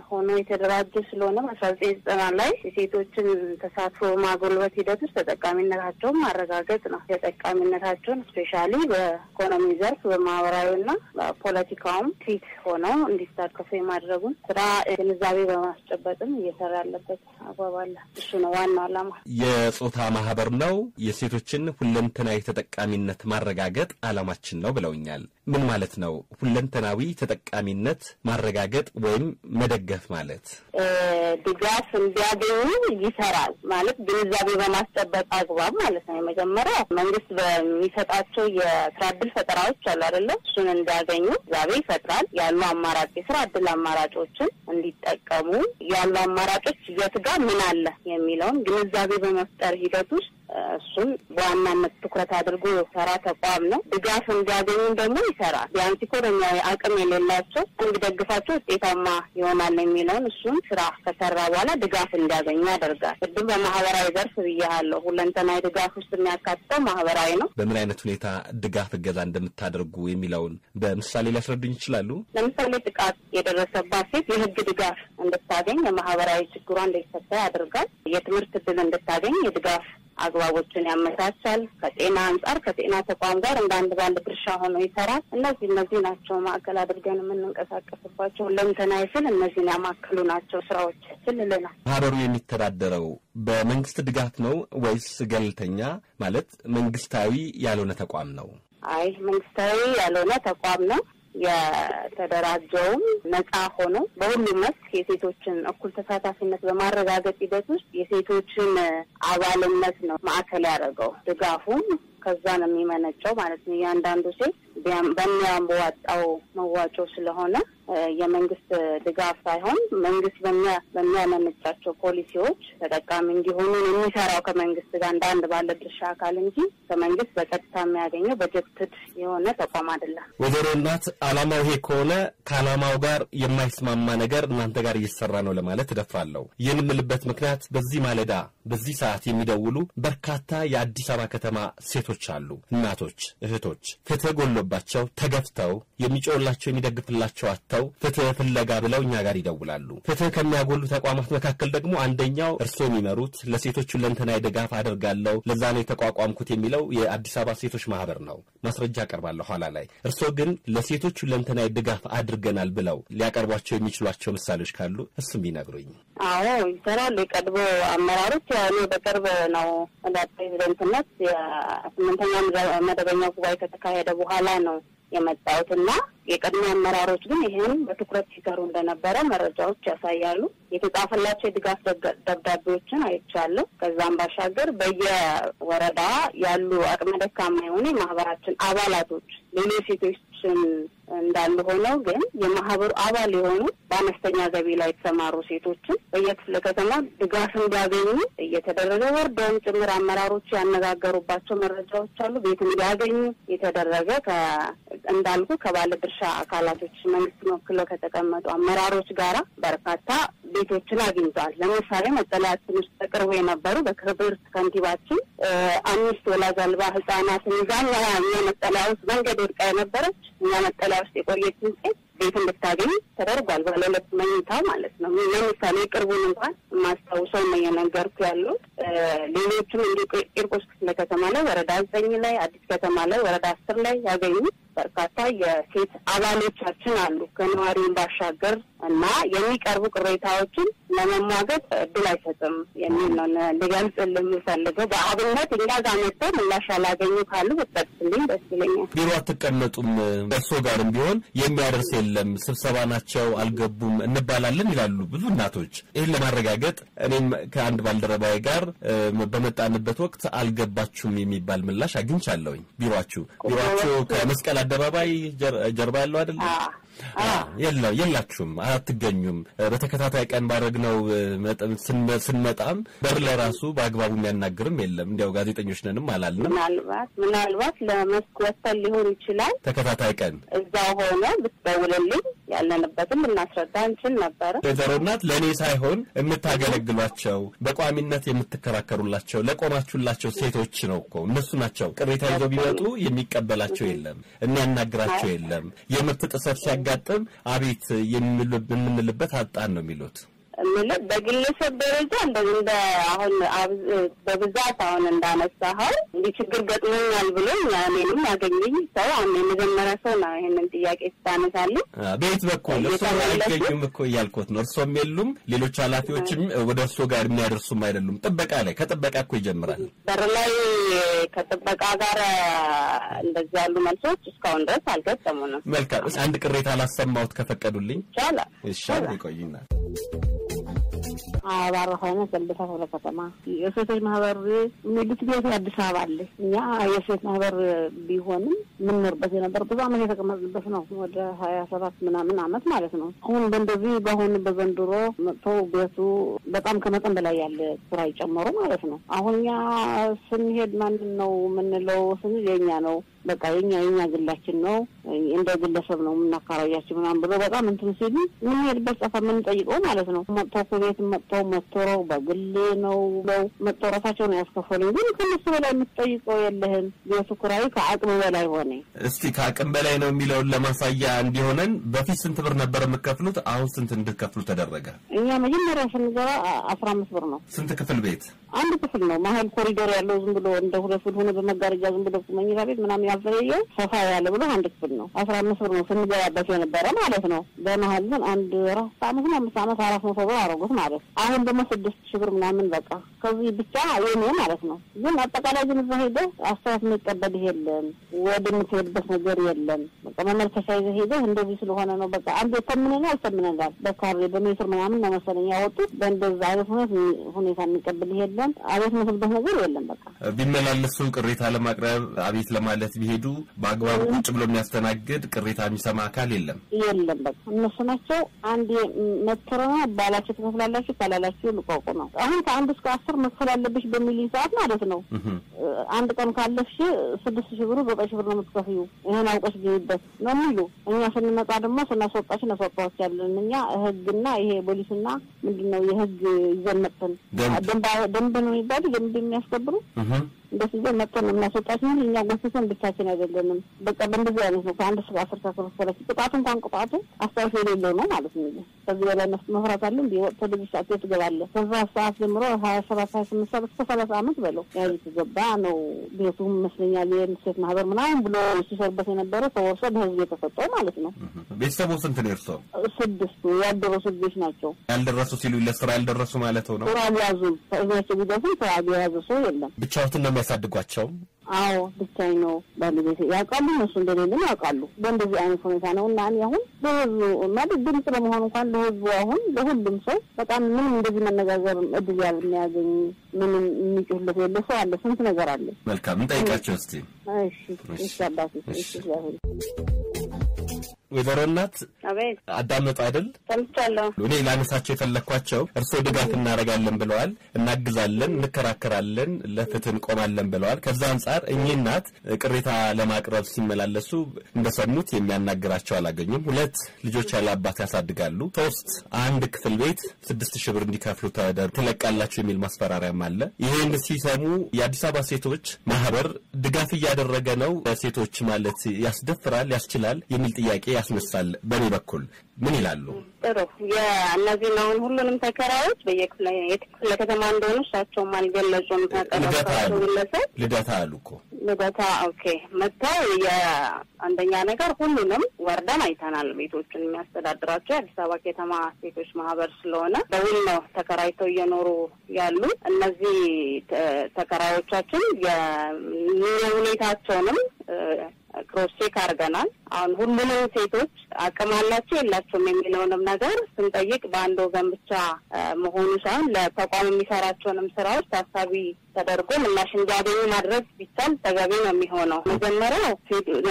Speaker 21: ሆኖ የተደራጀ ስለሆነ በአስራ ዘጠኝ ዘጠና ላይ የሴቶችን ተሳትፎ ማጎልበት ሂደት ውስጥ ተጠቃሚነታቸውን ማረጋገጥ ነው። ተጠቃሚነታቸውን ስፔሻሊ በኢኮኖሚ ዘርፍ በማህበራዊና በፖለቲካውም ፊት ሆነው እንዲሳተፉ የማድረጉን ስራ ግንዛቤ በማስጨበጥም እየሰራ ያለበት አግባብ አለ። እሱ ነው ዋናው አላማ።
Speaker 20: የጾታ ማህበር ነው። የሴቶችን ሁለንተናዊ ተጠቃሚነት ማረጋገጥ አላማችን ነው ብለውኛል። ምን ማለት ነው? ሁለንተናዊ ተጠቃሚነት ማረጋገጥ ወይም መደገፍ ማለት
Speaker 21: ድጋፍ እንዲያገኙ ይሰራል ማለት ግንዛቤ በማስጨበጥ አግባብ ማለት ነው። የመጀመሪያ መንግስት በሚሰጣቸው የስራ እድል ፈጠራዎች አሉ አይደለም፣ እሱን እንዲያገኙ ግንዛቤ ይፈጥራል። ያሉ አማራጭ የስራ እድል አማራጮችን እንዲጠቀሙ ያሉ አማራጮች የት ጋር ምን አለ የሚለውን ግንዛቤ በመፍጠር ሂደት ውስጥ እሱም በዋናነት ትኩረት አድርጎ የሰራ ተቋም ነው። ድጋፍ እንዲያገኙ ደግሞ ይሰራል። ቢያንስ ኢኮኖሚ አቅም የሌላቸው እንዲደግፋቸው ውጤታማ ይሆናል የሚለውን እሱን ስራ ከሰራ በኋላ ድጋፍ እንዲያገኙ ያደርጋል። ቅድም በማህበራዊ ዘርፍ ብያለሁ። ሁለንተናዊ ድጋፍ ውስጥ የሚያካትተው ማህበራዊ ነው።
Speaker 20: በምን አይነት ሁኔታ ድጋፍ እገዛ እንደምታደርጉ የሚለውን በምሳሌ ሊያስረዱኝ ይችላሉ?
Speaker 21: ለምሳሌ ጥቃት የደረሰባት ሴት የህግ ድጋፍ እንድታገኝ የማህበራዊ ችግሯ እንዲፈታ ያደርጋል። የትምህርት እድል እንድታገኝ የድጋፍ አግባቦችን ያመቻቻል። ከጤና አንጻር ከጤና ተቋም ጋር እንደ አንድ ባለ ድርሻ ሆኖ ይሰራል። እነዚህ እነዚህ ናቸው ማዕከል አድርገን የምንንቀሳቀስባቸው ሁለንተናዊ ስል እነዚህን ያማከሉ ናቸው ስራዎቻችን ልልናል።
Speaker 20: ማህበሩ የሚተዳደረው በመንግስት ድጋፍ ነው ወይስ ገለልተኛ ማለት መንግስታዊ ያልሆነ ተቋም ነው?
Speaker 21: አይ መንግስታዊ ያልሆነ ተቋም ነው። የተደራጀውም ነጻ ሆኖ በሁሉም መስክ የሴቶችን እኩል ተሳታፊነት በማረጋገጥ ሂደት ውስጥ የሴቶችን አባልነት ነው ማዕከል ያደረገው። ድጋፉም ከዛ ነው የሚመነጨው ማለት ነው። እያንዳንዱ ሴት በሚያዋጣው መዋጮ ስለሆነ የመንግስት ድጋፍ ሳይሆን መንግስት በሚያመነጫቸው ፖሊሲዎች ተጠቃሚ እንዲሆኑ የሚሰራው ከመንግስት ጋር እንደ አንድ ባለ ድርሻ አካል እንጂ ከመንግስት በቀጥታ የሚያገኘው በጀትድ የሆነ ተቋም አይደለም።
Speaker 20: ወይዘሮ እናት አላማው ይሄ ከሆነ ከአላማው ጋር የማይስማማ ነገር እናንተ ጋር እየተሰራ ነው ለማለት እደፍራለሁ። ይህን የምልበት ምክንያት በዚህ ማለዳ በዚህ ሰዓት የሚደውሉ በርካታ የአዲስ አበባ ከተማ ሴቶች አሉ። እናቶች፣ እህቶች ፍትህ ጎሎባቸው ተገፍተው የሚጮህላቸው የሚደግፍላቸው አጥተው ፍትህ ፍለጋ ብለው እኛ ጋር ይደውላሉ። ፍትህ ከሚያጎሉ ተቋማት መካከል ደግሞ አንደኛው እርስዎ የሚመሩት ለሴቶች ሁለንተናዊ ድጋፍ አደርጋለሁ ለዛ ነው የተቋቋምኩት የሚለው የአዲስ አበባ ሴቶች ማህበር ነው። ማስረጃ አቀርባለሁ ኋላ ላይ። እርስዎ ግን ለሴቶች ሁለንተናዊ ድጋፍ አድርገናል ብለው ሊያቀርቧቸው የሚችሏቸው ምሳሌዎች ካሉ እሱም ይነግሩኝ።
Speaker 21: አዎ ይሰራሉ። የቀድሞ አመራሮች እኔ በቅርብ ነው ወደ ፕሬዚደንትነት የስምንተኛ መደበኛ ጉባኤ ከተካሄደ በኋላ ነው የመጣሁት እና የቀድሞ አመራሮች ግን ይህን በትኩረት ሲሰሩ እንደነበረ መረጃዎች ያሳያሉ። የተጻፈላቸው የድጋፍ ደብዳቤዎችን አይቻለሁ። ከዛም ባሻገር በየወረዳ ያሉ አቅመ ደካማ የሆኑ የማህበራችን አባላቶች ሌሎች ሴቶችን እንዳሉ ሆነው ግን የማህበሩ አባል የሆኑ በአነስተኛ ገቢ ላይ የተሰማሩ ሴቶችን በየክፍለ ከተማ ድጋፍ እንዲያገኙ እየተደረገ ወርደውም ጭምር አመራሮች ያነጋገሩባቸው መረጃዎች አሉ። ቤት እንዲያገኙ የተደረገ እንዳልኩ ከባለ ድርሻ አካላቶች መንግስትን ወክለው ከተቀመጡ አመራሮች ጋራ በርካታ ቤቶችን አግኝተዋል። ለምሳሌ መጠለያችን ውስጥ በቅርቡ የነበሩ በክብርት ከንቲባችን አምስት ወላጅ አልባ ህጻናትን እኛ መጠለያ ውስጥ መንገድ ወድቃ የነበረች እኛ መጠለያ ውስጥ የቆየችን ሴት ቤት እንድታገኝ ተደርጓል። ባለ ሁለት መኝታ ማለት ነው። ለምሳሌ ቅርቡን እንኳን የማስታውሰው ነው የነገርኩ ያሉት። ሌሎችም እንዲሁ ቂርቆስ ክፍለ ከተማ ላይ ወረዳ ዘጠኝ ላይ አዲስ ከተማ ላይ ወረዳ አስር ላይ ያገኙ በርካታ የሴት አባሎቻችን አሉ ከነዋሪውን ባሻገር እና የሚቀርቡ ቅሬታዎችን ለመሟገት እድል አይሰጥም የሚል ነው ልገልጽ የምፈልገው። በአብነት እኛ ጋር መጥተው ምላሽ ያላገኙ ካሉ ብትጠቅስልኝ ደስ ይለኛል።
Speaker 20: ቢሮ አትቀመጡም፣ እርስዎ ጋርም ቢሆን የሚያደርስ የለም፣ ስብሰባ ናቸው፣ አልገቡም እንባላለን ይላሉ ብዙ እናቶች። ይህን ለማረጋገጥ እኔም ከአንድ ባልደረባዬ ጋር በመጣንበት ወቅት አልገባችሁም የሚባል ምላሽ አግኝቻለሁኝ። ቢሮችሁ ቢሮችሁ ከመስቀል አደባባይ ጀርባ ያለው አይደለም? የለ የላችሁም፣ አትገኙም። በተከታታይ ቀን ባደረግነው ስንመጣም በር ላይ ራሱ በአግባቡ የሚያናግርም የለም። እንዲያው ጋዜጠኞች ነንም አላልንም።
Speaker 21: ምናልባት ምናልባት ለመስክ ወጥተን ሊሆን ይችላል።
Speaker 20: ተከታታይ ቀን
Speaker 21: እዛው ሆነ ብትደውልልኝ ያለንበትም ልናስረዳ እንችል ነበረ።
Speaker 20: ወይዘሮ እናት ለእኔ ሳይሆን የምታገለግሏቸው በቋሚነት የምትከራከሩላቸው ለቆማችሁላቸው ሴቶች ነው እኮ እነሱ ናቸው። ቅሬታ ይዘው ቢመጡ የሚቀበላቸው የለም፣ የሚያናግራቸው የለም። የመብት ጥሰት ሲያጋጥም አቤት የምንልበት አጣን ነው የሚሉት።
Speaker 21: ምልህ በግለሰብ ደረጃ እንደ አሁን በብዛት አሁን እንዳነሳኸው እንዲህ ችግር ገጥሞኛል ብሎ እኔንም ያገኘኝ ሰው አሁን የመጀመሪያ ሰው ነው ይህንን ጥያቄ ስታነሳልኝ።
Speaker 20: በየት በኩል እርሶ አይገኙም እኮ እያልኮት ነው። እርሶም የሉም፣ ሌሎች ኃላፊዎችም ወደ እርሶ ጋር የሚያደርሱም አይደሉም። ጥበቃ ላይ ከጥበቃ እኮ ይጀምራል።
Speaker 21: በር ላይ ከጥበቃ ጋር እንደዚህ ያሉ መልሶች እስካሁን ድረስ አልገጠሙንም።
Speaker 20: መልካም። አንድ ቅሬታ ላሰማሁት ከፈቀዱልኝ
Speaker 21: ይቻላል።
Speaker 20: ይሻል ይቆይናል።
Speaker 22: ባረፋይነት ልደታ ክፍለ ከተማ የሴቶች ማህበር የሚሉት ቤት አዲስ አበባ አለ። እኛ የሴት ማህበር ቢሆንም የምንኖርበት የነበር ብዙ አመት የተቀመጥንበት ነው። ወደ ሀያ ሰባት ምናምን አመት ማለት ነው። አሁን በእንደዚህ በአሁን በዘንድሮ መጥቶ ቤቱ በጣም ከመጠን በላይ ያለ ስራ ይጨመሩ ማለት ነው። አሁን እኛ ስንሄድ ማንን ነው የምንለው ስንል የኛ ነው በቃ የኛ የኛ ግላችን ነው እንደ ግለሰብ ነው የምናካራያቸው ምናምን ብሎ በጣም እንትን ሲሉ የምንሄድበት ጠፋ የምንጠይቀው ማለት ነው። መጥተው ከቤት መጥተው መቶረው በግሌ ነው ብለው መጥተው ራሳቸው ነው ያስከፈሉኝ። ግን ከነሱ በላይ የምትጠይቀው የለህም። ቤቱ ኪራዩ ከአቅም በላይ ሆነ።
Speaker 23: እስቲ ከአቅም በላይ ነው የሚለውን ለማሳያ እንዲሆነን በፊት ስንት ብር ነበር የምከፍሉት? አሁን ስንት እንድከፍሉ ተደረገ?
Speaker 22: እኛ መጀመሪያ ስንገባ አስራ አምስት ብር ነው።
Speaker 23: ስንት ክፍል ቤት?
Speaker 22: አንድ ክፍል ነው። መሀል ኮሪደር ያለው ዝም ብሎ እንደ ሁለት ፉት ሆነ በመጋረጃ ዝም ብሎ መኝታ ቤት ምናምን ያልተለየ ሰፋ ያለ ብሎ አንድ ክፍል ነው። አስራ አምስት ብር ነው ስንገባበት የነበረ ማለት ነው። በመሀል ግን አንድ አራት አመት ነው አምስት አመት አራት መቶ ብር አረጉት ማለት አሁን ደግሞ ስድስት ሺህ ብር ምናምን በቃ ከዚህ ብቻ የኔ ማለት ነው። ግን አጠቃላይ ግን እዛ ሄደህ አስተያየት የሚቀበልህ የለም፣ ወደምትሄድበት ነገር የለም። በቃ መመልከቻ ይዘህ ሄደህ እንደዚህ ስለሆነ ነው በቃ አንድ ተምነናል ተምነናል በካሬ በሜትር ምናምን ነው መሰለኝ ያወጡት። በእንደዛ አይነት ሁኔታ የሚቀበልህ የለም። አቤት የምትልበት ነገር የለም። በቃ
Speaker 23: ቢመላለሱ ቅሬታ ለማቅረብ አቤት ለማለት ቢሄዱ በአግባቡ ቁጭ ብሎ የሚያስተናግድ ቅሬታ የሚሰማ አካል የለም
Speaker 22: የለም። በቃ እነሱ ናቸው አንድ መትረና ባላችሁ ትከፍላላችሁ፣ ካላላችሁ ልቆቁ ነው። አሁን ከአንድ እስከ አስር መክፈል አለብሽ በሚል ሰዓት ማለት ነው አንድ ቀን ካለፍሽ ስድስት ሺህ ብሩ ዘጠኝ ሺህ ብር ነው የምትከፍዩ። ይህን አውቀሽ ግቢበት ነው የሚሉ። እኛ ስንመጣ ደግሞ ስናስወጣሽ እናስወጣዎቻለን። እኛ ህግና ይሄ ፖሊስና ምንድን ነው የህግ ይዘን መጥተን ደንብ ነው የሚባሉ ደንብ የሚያስከብሩ ይዘን መጥተን ነው የምናስወጣት። ይሁን እኛ ጎትተን ብቻችን አይደለንም። በቃ በእንደዚህ አይነት ነው ከአንድ እስከ አስር ከከፈለች ቅጣቱ እንኳን ቅጣቱ አስተያየት የሌለው ነው ማለት ነው። ከዚህ በላይ መፍራት አለ እንዲ ወጥተ ልጅ ሰዓት ትገባለህ። ከዛ ሰዓት ጀምሮ ሀያ ሰባት ሀያ ስምንት ሰዓት እስከ ሰላሳ አመት በለው ያዝ ትገባ ነው ቤቱ ይመስለኛል የሴት ማህበር ምናምን ብሎ ሲሰርበት የነበረ ተወርሶ በህዝብ የተሰጠው ማለት ነው።
Speaker 23: ቤተሰቡ ስንት ነው እርሶ?
Speaker 22: ስድስቱ ያልደረሱ ልጆች ናቸው።
Speaker 23: ያልደረሱ ሲሉ ለስራ ያልደረሱ ማለት ነው።
Speaker 22: ስራ ሊያዙም ከእድሜያቸው ቢደርስም ስራ ሊያዙ ሰው የለም።
Speaker 23: ብቻዎትን ነው የሚያሳድጓቸው?
Speaker 22: አዎ ብቻዬ ነው ባለቤቴ ያውቃሉ፣ እነሱ እንደሌለም ያውቃሉ። በእንደዚህ አይነት ሁኔታ ነው እና እኔ አሁን ለህዝቡ ማለት ድምፅ ለመሆኑ እንኳን ለህዝቡ አሁን ለሁሉም ሰው በጣም ምንም እንደዚህ መነጋገር እድል ያል የሚያገኝ ምንም የሚጮህለት የለ ሰው አለ። ስንት ነገር አለ።
Speaker 23: መልካም እንጠይቃቸው እስቲ።
Speaker 22: እሺ እሺ አባቴ እሺ
Speaker 23: ወይዘሮ እናት
Speaker 22: አቤት፣
Speaker 23: አዳመጡ አይደል?
Speaker 22: ሰምቻለሁ።
Speaker 23: እኔ ላነሳቸው የፈለግኳቸው እርስዎ ድጋፍ እናደርጋለን ብለዋል፣ እናግዛለን፣ እንከራከራለን፣ ለፍትህ እንቆማለን ብለዋል። ከዛ አንጻር እኚህ እናት ቅሬታ ለማቅረብ ሲመላለሱ እንደሰሙት የሚያናግራቸው አላገኙም። ሁለት ልጆች ያለ አባት ያሳድጋሉ። ሶስት አንድ ክፍል ቤት ስድስት ሺህ ብር እንዲከፍሉ ትለቃላችሁ የሚል ማስፈራሪያም አለ። ይሄን ሲሰሙ የአዲስ አበባ ሴቶች ማህበር ድጋፍ እያደረገ ነው፣ ሴቶች ማለት ያስደፍራል፣ ያስችላል የሚል ጥያቄ ያስነሳል። በእኔ በኩል ምን ይላሉ?
Speaker 22: ጥሩ የእነዚህን አሁን ሁሉንም ተከራዮች በየክፍለ የክፍለ ከተማ እንደሆኑ እሳቸውም አልገለጹም። ተቀረባቸው ግለሰብ
Speaker 23: ልደታ አሉ እኮ
Speaker 22: ልደታ okay መጥተው የአንደኛ ነገር ሁሉንም ወርደን አይተናል። ቤቶችን የሚያስተዳድራቸው የአዲስ አበባ ከተማ ሴቶች ማህበር ስለሆነ በውል ነው ተከራይተው እየኖሩ ያሉ እነዚህ ተከራዮቻችን የኑሮ ሁኔታቸውንም cross check አድርገናል። አሁን ሁሉንም ሴቶች አቅም አላቸው የላቸውም የሚለውንም ነገር ስንጠይቅ በአንድ ወገን ብቻ መሆኑ ሳይሆን ለተቋም የሚሰራቸውንም ስራዎች ታሳቢ ተደርጎ ምላሽ እንዲያገኙ ማድረግ ቢቻል ተገቢ ነው የሚሆነው። መጀመሪያው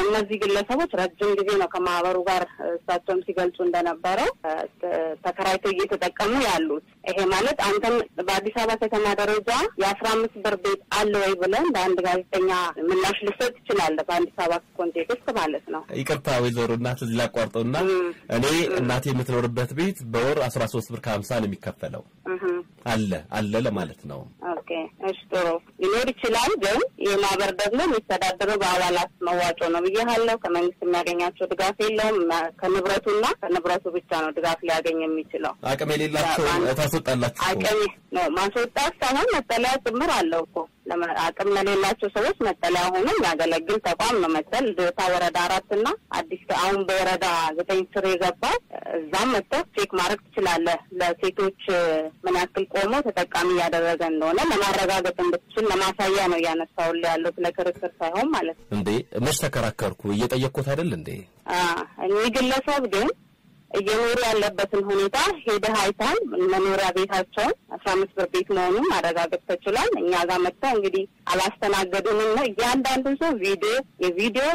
Speaker 22: እነዚህ ግለሰቦች ረጅም ጊዜ ነው ከማህበሩ ጋር እሳቸውም ሲገልጹ እንደነበረው ተከራይተው እየተጠቀሙ ያሉት። ይሄ ማለት አንተም በአዲስ አበባ ከተማ ደረጃ የአስራ አምስት ብር ቤት አለ ወይ ብለን በአንድ ጋዜጠኛ ምላሽ ልትሰጥ ትችላለህ። በአዲስ አበባ context ማለት ነው።
Speaker 23: ይቅርታ ወይዘሮ እናት እዚህ ላቋርጠውና እኔ እናቴ የምትኖርበት ቤት በወር አስራ ሶስት ብር ከሀምሳ ነው የሚከፈለው አለ አለ ለማለት ነው።
Speaker 22: okay እሺ፣ ጥሩ ሊኖር ይችላል። ግን ይህ ማህበር ደግሞ የሚተዳደረው በአባላት መዋጮ ነው ብያለሁ። ከመንግስት የሚያገኛቸው ድጋፍ የለውም። ከንብረቱና ከንብረቱ ብቻ ነው ድጋፍ ሊያገኝ የሚችለው።
Speaker 23: አቅም የሌላቸው ታስወጣላችሁ።
Speaker 22: አቅም ነው ማስወጣት ሳይሆን መጠለያ ጭምር አለው እኮ አቅም ለሌላቸው ሰዎች መጠለያ ሆኖ የሚያገለግል ተቋም ነው መሰል ልደታ ወረዳ አራት እና አዲስ አሁን በወረዳ ዘጠኝ ስር የገባው እዛም መጥተህ check ማድረግ ትችላለህ። ለሴቶች ምን ያክል ቆሞ ተጠቃሚ እያደረገ እንደሆነ ለማረጋገጥ እንድትችል ለማሳያ ነው እያነሳሁልህ ያለው ስለ ክርክር ሳይሆን ማለት ነው።
Speaker 23: እንዴ መች ተከራከርኩ? እየጠየቅኩት አይደል እንዴ?
Speaker 22: እኚህ ግለሰብ ግን
Speaker 21: እየኖሩ ያለበትን ሁኔታ ሄደህ አይተሃል። መኖሪያ ቤታቸውን አስራ አምስት ብር ቤት መሆኑን ማረጋገጥ ተችሏል። እኛ ጋር መጥተው እንግዲህ አላስተናገዱንም ነው። እያንዳንዱን ሰው ቪዲዮ የቪዲዮ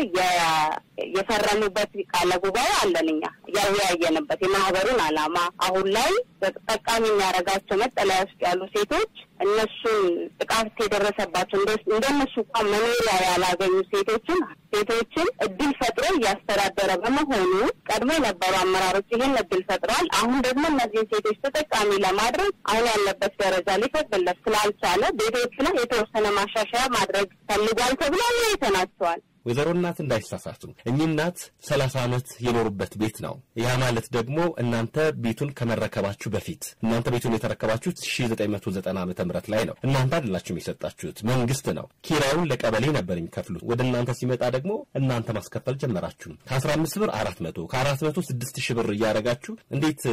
Speaker 21: የፈረሙበት ቃለ ጉባኤ አለን እኛ ያወያየንበት የማህበሩን ዓላማ አሁን ላይ ተጠቃሚ የሚያደርጋቸው መጠለያ ውስጥ ያሉ ሴቶች እነሱን ጥቃት የደረሰባቸው እንደነሱ እንኳን መኖሪያ ያላገኙ ሴቶችን ሴቶችን እድል ፈጥሮ እያስተዳደረ በመሆኑ ቀድሞ የነበሩ አመራሮች ይህን እድል ፈጥረዋል። አሁን ደግሞ እነዚህን ሴቶች ተጠቃሚ ለማድረግ አሁን ያለበት ደረጃ ሊፈቅድለት ስላልቻለ ቤቶች ላይ የተወሰነ ማሻሻያ ማድረግ ፈልጓል ተብሎ አይተናቸዋል።
Speaker 20: ወይዘሮ እናት እንዳይሳሳቱ እኚህ እናት ሰላሳ ዓመት የኖሩበት ቤት ነው። ያ ማለት ደግሞ እናንተ ቤቱን ከመረከባችሁ በፊት እናንተ ቤቱን የተረከባችሁት 1990 ዓ ም ላይ ነው። እናንተ አይደላችሁም የሰጣችሁት፣ መንግስት ነው። ኪራዩን ለቀበሌ ነበር የሚከፍሉት። ወደ እናንተ ሲመጣ ደግሞ እናንተ ማስከፈል ጀመራችሁ። ከ15 ብር 400 ከ400 6 ሺህ ብር እያደረጋችሁ እንዴት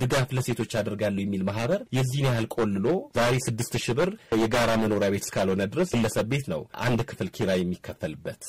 Speaker 20: ድጋፍ ለሴቶች አደርጋለሁ የሚል ማህበር የዚህን ያህል ቆልሎ ዛሬ 6 ሺህ ብር የጋራ መኖሪያ ቤት እስካልሆነ ድረስ ግለሰብ ቤት ነው አንድ ክፍል ኪራይ የሚከፈልበት።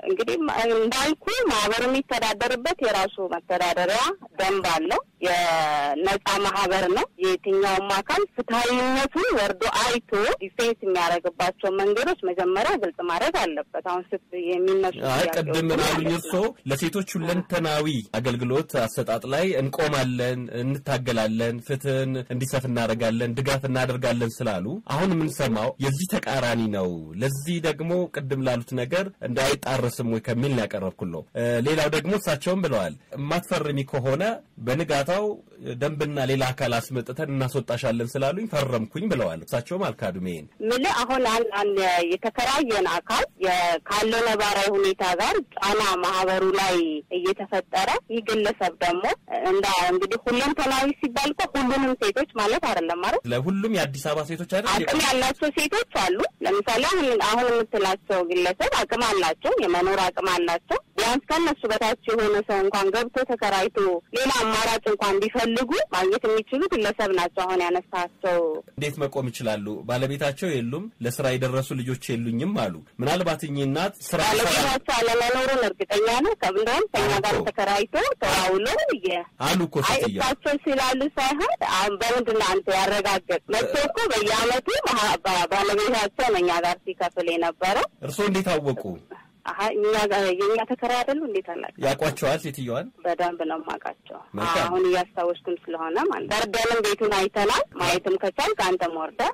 Speaker 21: እንግዲህ እንዳልኩ ማህበሩ የሚተዳደርበት የራሱ መተዳደሪያ ደንብ አለው። የነጻ ማህበር ነው። የትኛውም አካል ፍትሀዊነቱን ወርዶ አይቶ defense የሚያደርግባቸው መንገዶች መጀመሪያ ግልጽ ማድረግ አለበት። አሁን ስት የሚነሱ
Speaker 20: አይ ቅድም ምን አሉኝ እርስዎ ለሴቶች ሁለንተናዊ አገልግሎት አሰጣጥ ላይ እንቆማለን፣ እንታገላለን፣ ፍትህን እንዲሰፍን እናደርጋለን፣ ድጋፍ እናደርጋለን ስላሉ አሁን የምንሰማው የዚህ ተቃራኒ ነው። ለዚህ ደግሞ ቅድም ላሉት ነገር እንዳይጣረስም ወይ ከሚል ነው ያቀረብኩለው። ሌላው ደግሞ እሳቸውም ብለዋል የማትፈርሚ ከሆነ በንጋታው ደንብና ሌላ አካል አስመጥተን እናስወጣሻለን ስላሉኝ ፈረምኩኝ ብለዋል። እሳቸውም አልካዱም። ይሄን
Speaker 21: ምል አሁን የተከራየን አካል ካለው ነባራዊ ሁኔታ ጋር ጫና ማህበሩ ላይ እየተፈጠረ ይህ ግለሰብ ደግሞ እንዳ እንግዲህ ሁለንተናዊ ሲባል እኮ ሁሉንም ሴቶች ማለት አይደለም ማለት
Speaker 20: ለሁሉም የአዲስ አበባ ሴቶች አይደል
Speaker 21: አቅም ያላቸው ሴቶች አሉ። ለምሳሌ አሁን አሁን የምትላቸው ግለሰብ አቅም አላቸው፣ የመኖር አቅም አላቸው። ቢያንስ ከነሱ በታች የሆነ ሰው እንኳን ገብቶ ተከራይቶ ሌላ አማራጭ እንኳን ቢፈልጉ ማግኘት የሚችሉ ግለሰብ ናቸው። አሁን ያነሳቸው
Speaker 20: እንዴት መቆም ይችላሉ? ባለቤታቸው የሉም፣ ለስራ የደረሱ ልጆች የሉኝም አሉ። ምናልባት እኚህ እናት ስራ
Speaker 21: ባለቤታቸው አለመኖሩን እርግጠኛ ነው። እንደውም ከኛ ጋር ተከራይቶ ተዋውሎ
Speaker 20: አሉ እኮ
Speaker 21: እሳቸው ስላሉ ሳይሆን አሁን በምንድን ነው አንተ ያረጋገጥ መጥቶ እኮ በየአመቱ ባለቤታቸው ነው እኛ ጋር ሲከፍል የነበረው።
Speaker 20: እርስዎ እንዴት አወቁ?
Speaker 21: እኛ የእኛ ተከራይ አይደሉ? እንዴት አላውቅም።
Speaker 20: ያውቋቸዋል ሴትዮዋን?
Speaker 21: በደንብ ነው የማውቃቸው። አሁን እያስታወስኩም ስለሆነ ማለት ደርደንም ቤቱን አይተናል። ማየትም ከቻልክ አንተም ወርደህ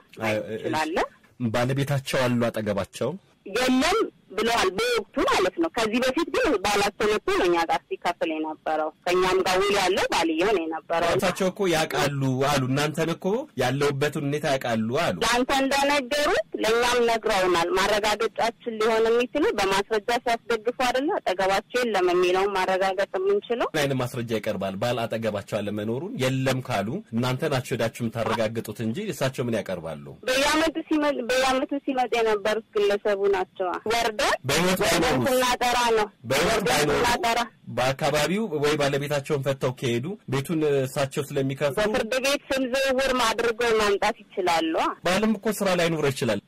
Speaker 21: ትችላለህ።
Speaker 20: ባለቤታቸው አሉ አጠገባቸው?
Speaker 21: የለም ብለዋል በወቅቱ ማለት ነው። ከዚህ በፊት ግን ባላቸው መጥቶ ነው እኛ ጋር ሲከፍል የነበረው። ከእኛም ጋር ውል ያለው ባልየው ነው የነበረው።
Speaker 20: እሳቸው እኮ ያውቃሉ አሉ። እናንተን እኮ ያለውበትን ሁኔታ ያውቃሉ አሉ።
Speaker 21: ለአንተ እንደነገሩት ለእኛም ነግረውናል። ማረጋገጫችን ሊሆን የሚችለው በማስረጃ ሲያስደግፉ አይደለ አጠገባቸው የለም የሚለውን ማረጋገጥ የምንችለው
Speaker 20: ምን አይነት ማስረጃ ይቀርባል? ባል አጠገባቸው አለመኖሩን የለም ካሉ እናንተ ናቸው ሄዳችሁ የምታረጋግጡት እንጂ እሳቸው ምን ያቀርባሉ?
Speaker 21: በየአመቱ ሲመጡ የነበሩት ግለሰቡ ናቸው። ወርደ
Speaker 20: በህይወት ባይኖሩስ?
Speaker 21: ስናጠራ ነው
Speaker 20: በህይወት
Speaker 21: ስናጠራ
Speaker 20: በአካባቢው ወይ ባለቤታቸውን ፈተው ከሄዱ ቤቱን እሳቸው ስለሚከፍሉ
Speaker 21: በፍርድ ቤት ስም ዝውውር አድርገው ማምጣት ይችላሉ።
Speaker 20: ባልም እኮ ስራ ላይኖር ይችላል።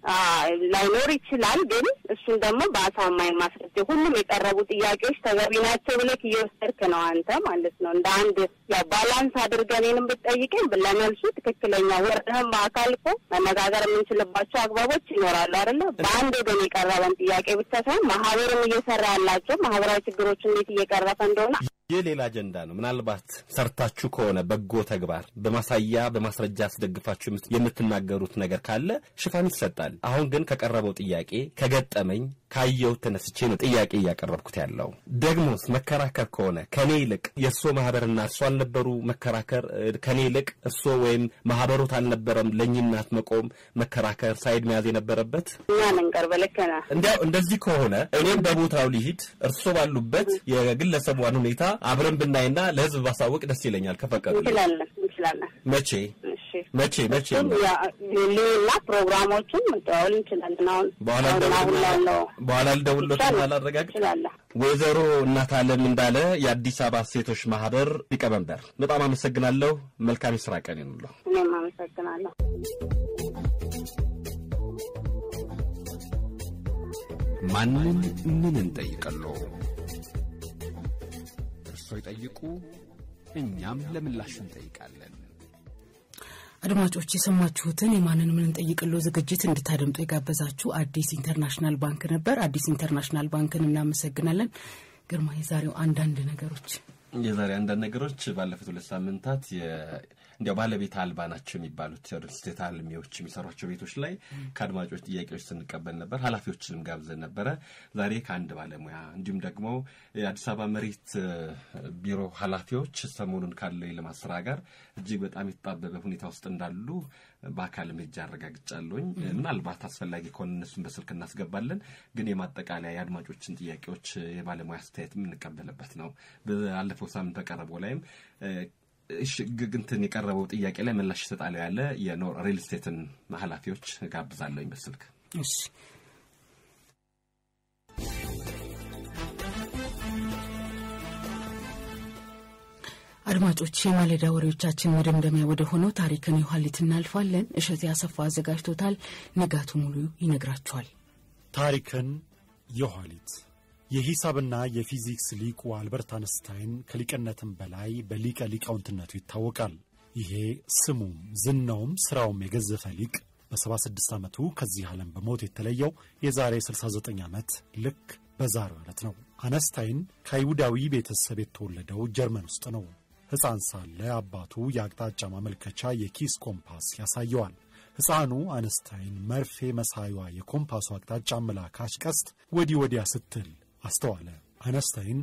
Speaker 21: ላይኖር ይችላል። ግን እሱን ደግሞ በአሳማኝ ማስረጃ ሁሉም የቀረቡ ጥያቄዎች ተገቢ ናቸው ብለህ እየወሰድክ ነው አንተ ማለት ነው። እንደ አንድ ያው balance አድርገን እኔንም ብትጠይቀኝ ለመልሱ ትክክለኛ ወርደህም በአካል እኮ መነጋገር የምንችልባቸው አግባቦች ይኖራሉ አይደለ? በአንድ ወገን የቀረበን ጥያቄ ብቻ ሳይሆን ማህበሩም እየሰራ ያላቸው ማህበራዊ ችግሮች እንዴት እየቀረፈ እንደሆነ
Speaker 20: ይህ ሌላ አጀንዳ ነው። ምናልባት ሰርታችሁ ከሆነ በጎ ተግባር በማሳያ በማስረጃ አስደግፋችሁ የምት- የምትናገሩት ነገር ካለ ሽፋን ይሰጣል። አሁን ግን ከቀረበው ጥያቄ ከገጠመኝ ካየው ተነስቼ ነው ጥያቄ እያቀረብኩት ያለው። ደግሞስ መከራከር ከሆነ ከኔ ይልቅ የእርሶ ማህበርና እርሶ አልነበሩ መከራከር ከኔ ይልቅ እርሶ ወይም ማህበሮት አልነበረም ለእኚህ እናት መቆም መከራከር ሳይድ መያዝ የነበረበት
Speaker 21: እኛ ልክ ነህ።
Speaker 20: እንዲያው እንደዚህ ከሆነ እኔም በቦታው ሊሂድ እርሶ ባሉበት የግለሰቧን ሁኔታ አብረን ብናይና ለህዝብ ባሳወቅ ደስ ይለኛል ከፈቀዱ
Speaker 21: እንችላለን እንችላለን።
Speaker 20: መቼ መቼ መቼ
Speaker 21: ሌላ ፕሮግራሞችን መደዋወል እንችላለን። አሁን
Speaker 20: በኋላ
Speaker 21: ይቻላል።
Speaker 20: አላረጋግጥ ወይዘሮ እናት አለም እንዳለ የአዲስ አበባ ሴቶች ማህበር ሊቀመንበር በጣም አመሰግናለሁ መልካም የስራ ቀን ይኑለው
Speaker 21: እኔም አመሰግናለሁ።
Speaker 24: ማንን ምን እንጠይቅሎ? እርሶ ይጠይቁ፣ እኛም ለምላሹ እንጠይቃለን።
Speaker 1: አድማጮች የሰማችሁትን የማንን ምን እንጠይቅሎ ዝግጅት እንድታደምጡ የጋበዛችሁ አዲስ ኢንተርናሽናል ባንክ ነበር። አዲስ ኢንተርናሽናል ባንክን እናመሰግናለን። ግርማ፣ የዛሬው አንዳንድ ነገሮች
Speaker 20: የዛሬ አንዳንድ ነገሮች ባለፉት ሁለት ሳምንታት እንዲያው ባለቤት አልባ ናቸው የሚባሉት ሪል ስቴት አልሚዎች የሚሰሯቸው ቤቶች ላይ ከአድማጮች ጥያቄዎች ስንቀበል ነበር። ኃላፊዎችንም ጋብዘን ነበረ። ዛሬ ከአንድ ባለሙያ እንዲሁም ደግሞ የአዲስ አበባ መሬት ቢሮ ኃላፊዎች ሰሞኑን ካለው የልማት ስራ ጋር እጅግ በጣም የተጣበበ ሁኔታ ውስጥ እንዳሉ በአካልም ሄጄ አረጋግጫለሁኝ። ምናልባት አስፈላጊ ከሆነ እነሱን በስልክ እናስገባለን። ግን የማጠቃለያ የአድማጮችን ጥያቄዎች የባለሙያ አስተያየት የምንቀበልበት ነው። ባለፈው ሳምንት በቀረበው ላይም እንትን የቀረበው ጥያቄ ላይ ምላሽ ይሰጣለሁ ያለ የኖር ሪል ስቴትን ኃላፊዎች ጋብዛለሁኝ በስልክ።
Speaker 1: እሺ አድማጮች የማለዳ ወሬዎቻችን መደምደሚያ ወደ ሆነው ታሪክን የኋሊት እናልፋለን። እሸት ያሰፋ አዘጋጅቶታል። ንጋቱ ሙሉ ይነግራችኋል።
Speaker 25: ታሪክን የኋሊት የሂሳብና የፊዚክስ ሊቁ አልበርት አንስታይን ከሊቅነትም በላይ በሊቀ ሊቃውንትነቱ ይታወቃል። ይሄ ስሙም ዝናውም ሥራውም የገዘፈ ሊቅ በ76 ዓመቱ ከዚህ ዓለም በሞት የተለየው የዛሬ 69 ዓመት ልክ በዛሬው ዕለት ነው። አነስታይን ከይሁዳዊ ቤተሰብ የተወለደው ጀርመን ውስጥ ነው። ሕፃን ሳለ አባቱ የአቅጣጫ ማመልከቻ የኪስ ኮምፓስ ያሳየዋል። ሕፃኑ አነስታይን መርፌ መሳዩዋ የኮምፓሱ አቅጣጫ አመላካች ቀስት ወዲህ ወዲያ ስትል አስተዋለ። አነስታይን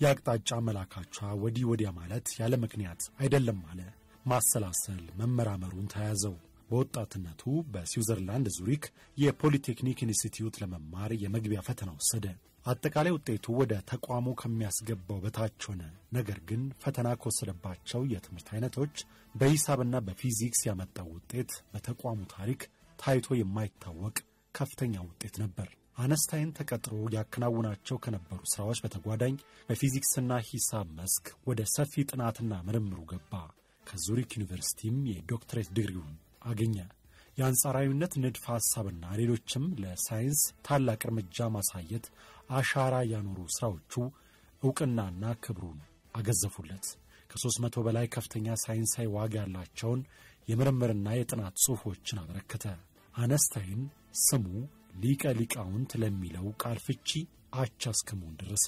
Speaker 25: የአቅጣጫ አመላካቿ ወዲህ ወዲያ ማለት ያለ ምክንያት አይደለም አለ። ማሰላሰል መመራመሩን ተያዘው። በወጣትነቱ በስዊዘርላንድ ዙሪክ የፖሊቴክኒክ ኢንስቲትዩት ለመማር የመግቢያ ፈተና ወሰደ። አጠቃላይ ውጤቱ ወደ ተቋሙ ከሚያስገባው በታች ሆነ። ነገር ግን ፈተና ከወሰደባቸው የትምህርት አይነቶች በሂሳብና በፊዚክስ ያመጣው ውጤት በተቋሙ ታሪክ ታይቶ የማይታወቅ ከፍተኛ ውጤት ነበር። አነስታይን ተቀጥሮ ያከናውናቸው ከነበሩ ሥራዎች በተጓዳኝ በፊዚክስና ሂሳብ መስክ ወደ ሰፊ ጥናትና ምርምሩ ገባ። ከዙሪክ ዩኒቨርሲቲም የዶክትሬት ዲግሪውን አገኘ። የአንጻራዊነት ንድፈ ሐሳብና ሌሎችም ለሳይንስ ታላቅ እርምጃ ማሳየት አሻራ ያኖሩ ሥራዎቹ ዕውቅናና ክብሩን አገዘፉለት። ከሦስት መቶ በላይ ከፍተኛ ሳይንሳዊ ዋጋ ያላቸውን የምርምርና የጥናት ጽሑፎችን አበረከተ። አነስታይን ስሙ ሊቀ ሊቃውንት ለሚለው ቃል ፍቺ አቻ እስከመሆን ደረሰ።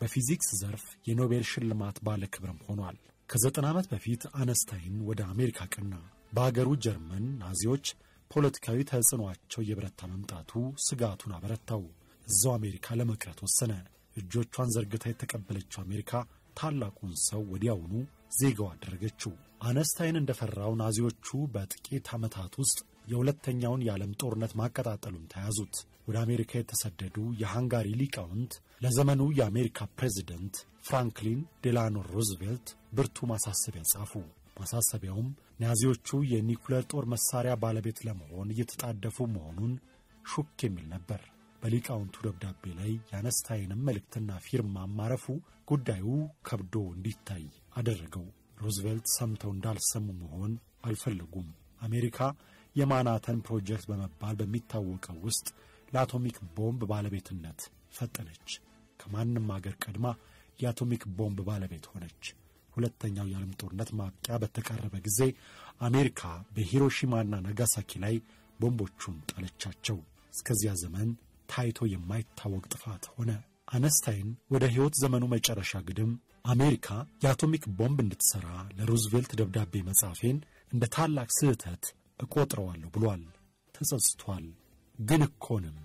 Speaker 25: በፊዚክስ ዘርፍ የኖቤል ሽልማት ባለ ክብርም ሆኗል። ከዘጠና ዓመት በፊት አነስታይን ወደ አሜሪካ ቀና። በአገሩ ጀርመን ናዚዎች ፖለቲካዊ ተጽዕኖአቸው እየበረታ መምጣቱ ስጋቱን አበረታው። እዛው አሜሪካ ለመቅረት ወሰነ። እጆቿን ዘርግታ የተቀበለችው አሜሪካ ታላቁን ሰው ወዲያውኑ ዜጋው አደረገችው። አነስታይን እንደፈራው ናዚዎቹ በጥቂት ዓመታት ውስጥ የሁለተኛውን የዓለም ጦርነት ማቀጣጠሉን ተያዙት። ወደ አሜሪካ የተሰደዱ የሃንጋሪ ሊቃውንት ለዘመኑ የአሜሪካ ፕሬዚደንት ፍራንክሊን ዴላኖ ሩዝቬልት ብርቱ ማሳሰቢያ ጻፉ። ማሳሰቢያውም ናዚዎቹ የኒኩሌር ጦር መሳሪያ ባለቤት ለመሆን እየተጣደፉ መሆኑን ሹክ የሚል ነበር። በሊቃውንቱ ደብዳቤ ላይ የአነስታይንም መልእክትና ፊርማ ማረፉ ጉዳዩ ከብዶ እንዲታይ አደረገው። ሩዝቬልት ሰምተው እንዳልሰሙ መሆን አልፈለጉም። አሜሪካ የማንሃተን ፕሮጀክት በመባል በሚታወቀው ውስጥ ለአቶሚክ ቦምብ ባለቤትነት ፈጠነች። ከማንም አገር ቀድማ የአቶሚክ ቦምብ ባለቤት ሆነች። ሁለተኛው የዓለም ጦርነት ማብቂያ በተቃረበ ጊዜ አሜሪካ በሂሮሺማና ናጋሳኪ ላይ ቦምቦቹን ጣለቻቸው። እስከዚያ ዘመን ታይቶ የማይታወቅ ጥፋት ሆነ። አነስታይን ወደ ሕይወት ዘመኑ መጨረሻ ግድም አሜሪካ የአቶሚክ ቦምብ እንድትሠራ ለሩዝቬልት ደብዳቤ መጻፌን እንደ ታላቅ ስህተት እቆጥረዋለሁ ብሏል። ተጸጽቷል። ግን ግን እኮንም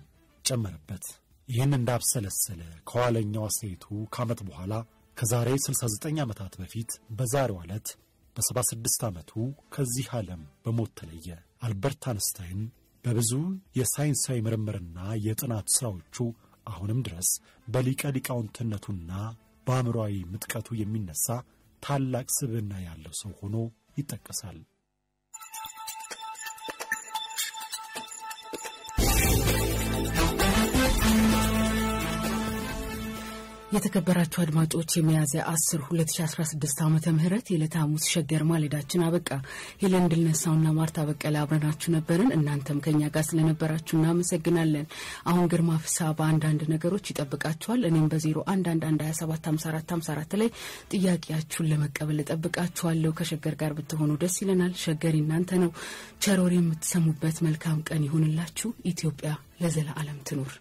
Speaker 25: ጨመረበት። ይህን እንዳብሰለሰለ ከኋለኛው አስተያየቱ ከዓመት በኋላ ከዛሬ 69 ዓመታት በፊት በዛሬው ዕለት በ76 ዓመቱ ከዚህ ዓለም በሞት ተለየ። አልበርት አንስታይን በብዙ የሳይንሳዊ ምርምርና የጥናት ሥራዎቹ አሁንም ድረስ በሊቀ ሊቃውንትነቱና በአእምሮአዊ ምጥቀቱ የሚነሳ ታላቅ ስብዕና ያለው ሰው ሆኖ ይጠቀሳል።
Speaker 1: የተከበራችሁ አድማጮች የሚያዝያ 10 2016 ዓመተ ምህረት የዕለተ ሐሙስ ሸገር ማሌዳችን አበቃ። ሄለን ድልነሳውና ማርታ በቀለ አብረናችሁ ነበርን። እናንተም ከኛ ጋር ስለነበራችሁ እናመሰግናለን። አሁን ግርማ ፍስሐ በአንዳንድ ነገሮች ይጠብቃችኋል። እኔም በ0111275454 ላይ ጥያቄያችሁን ለመቀበል እጠብቃችኋለሁ። ከሸገር ጋር ብትሆኑ ደስ ይለናል። ሸገር እናንተ ነው። ቸሮር የምትሰሙበት መልካም ቀን ይሁንላችሁ። ኢትዮጵያ ለዘለዓለም ትኑር።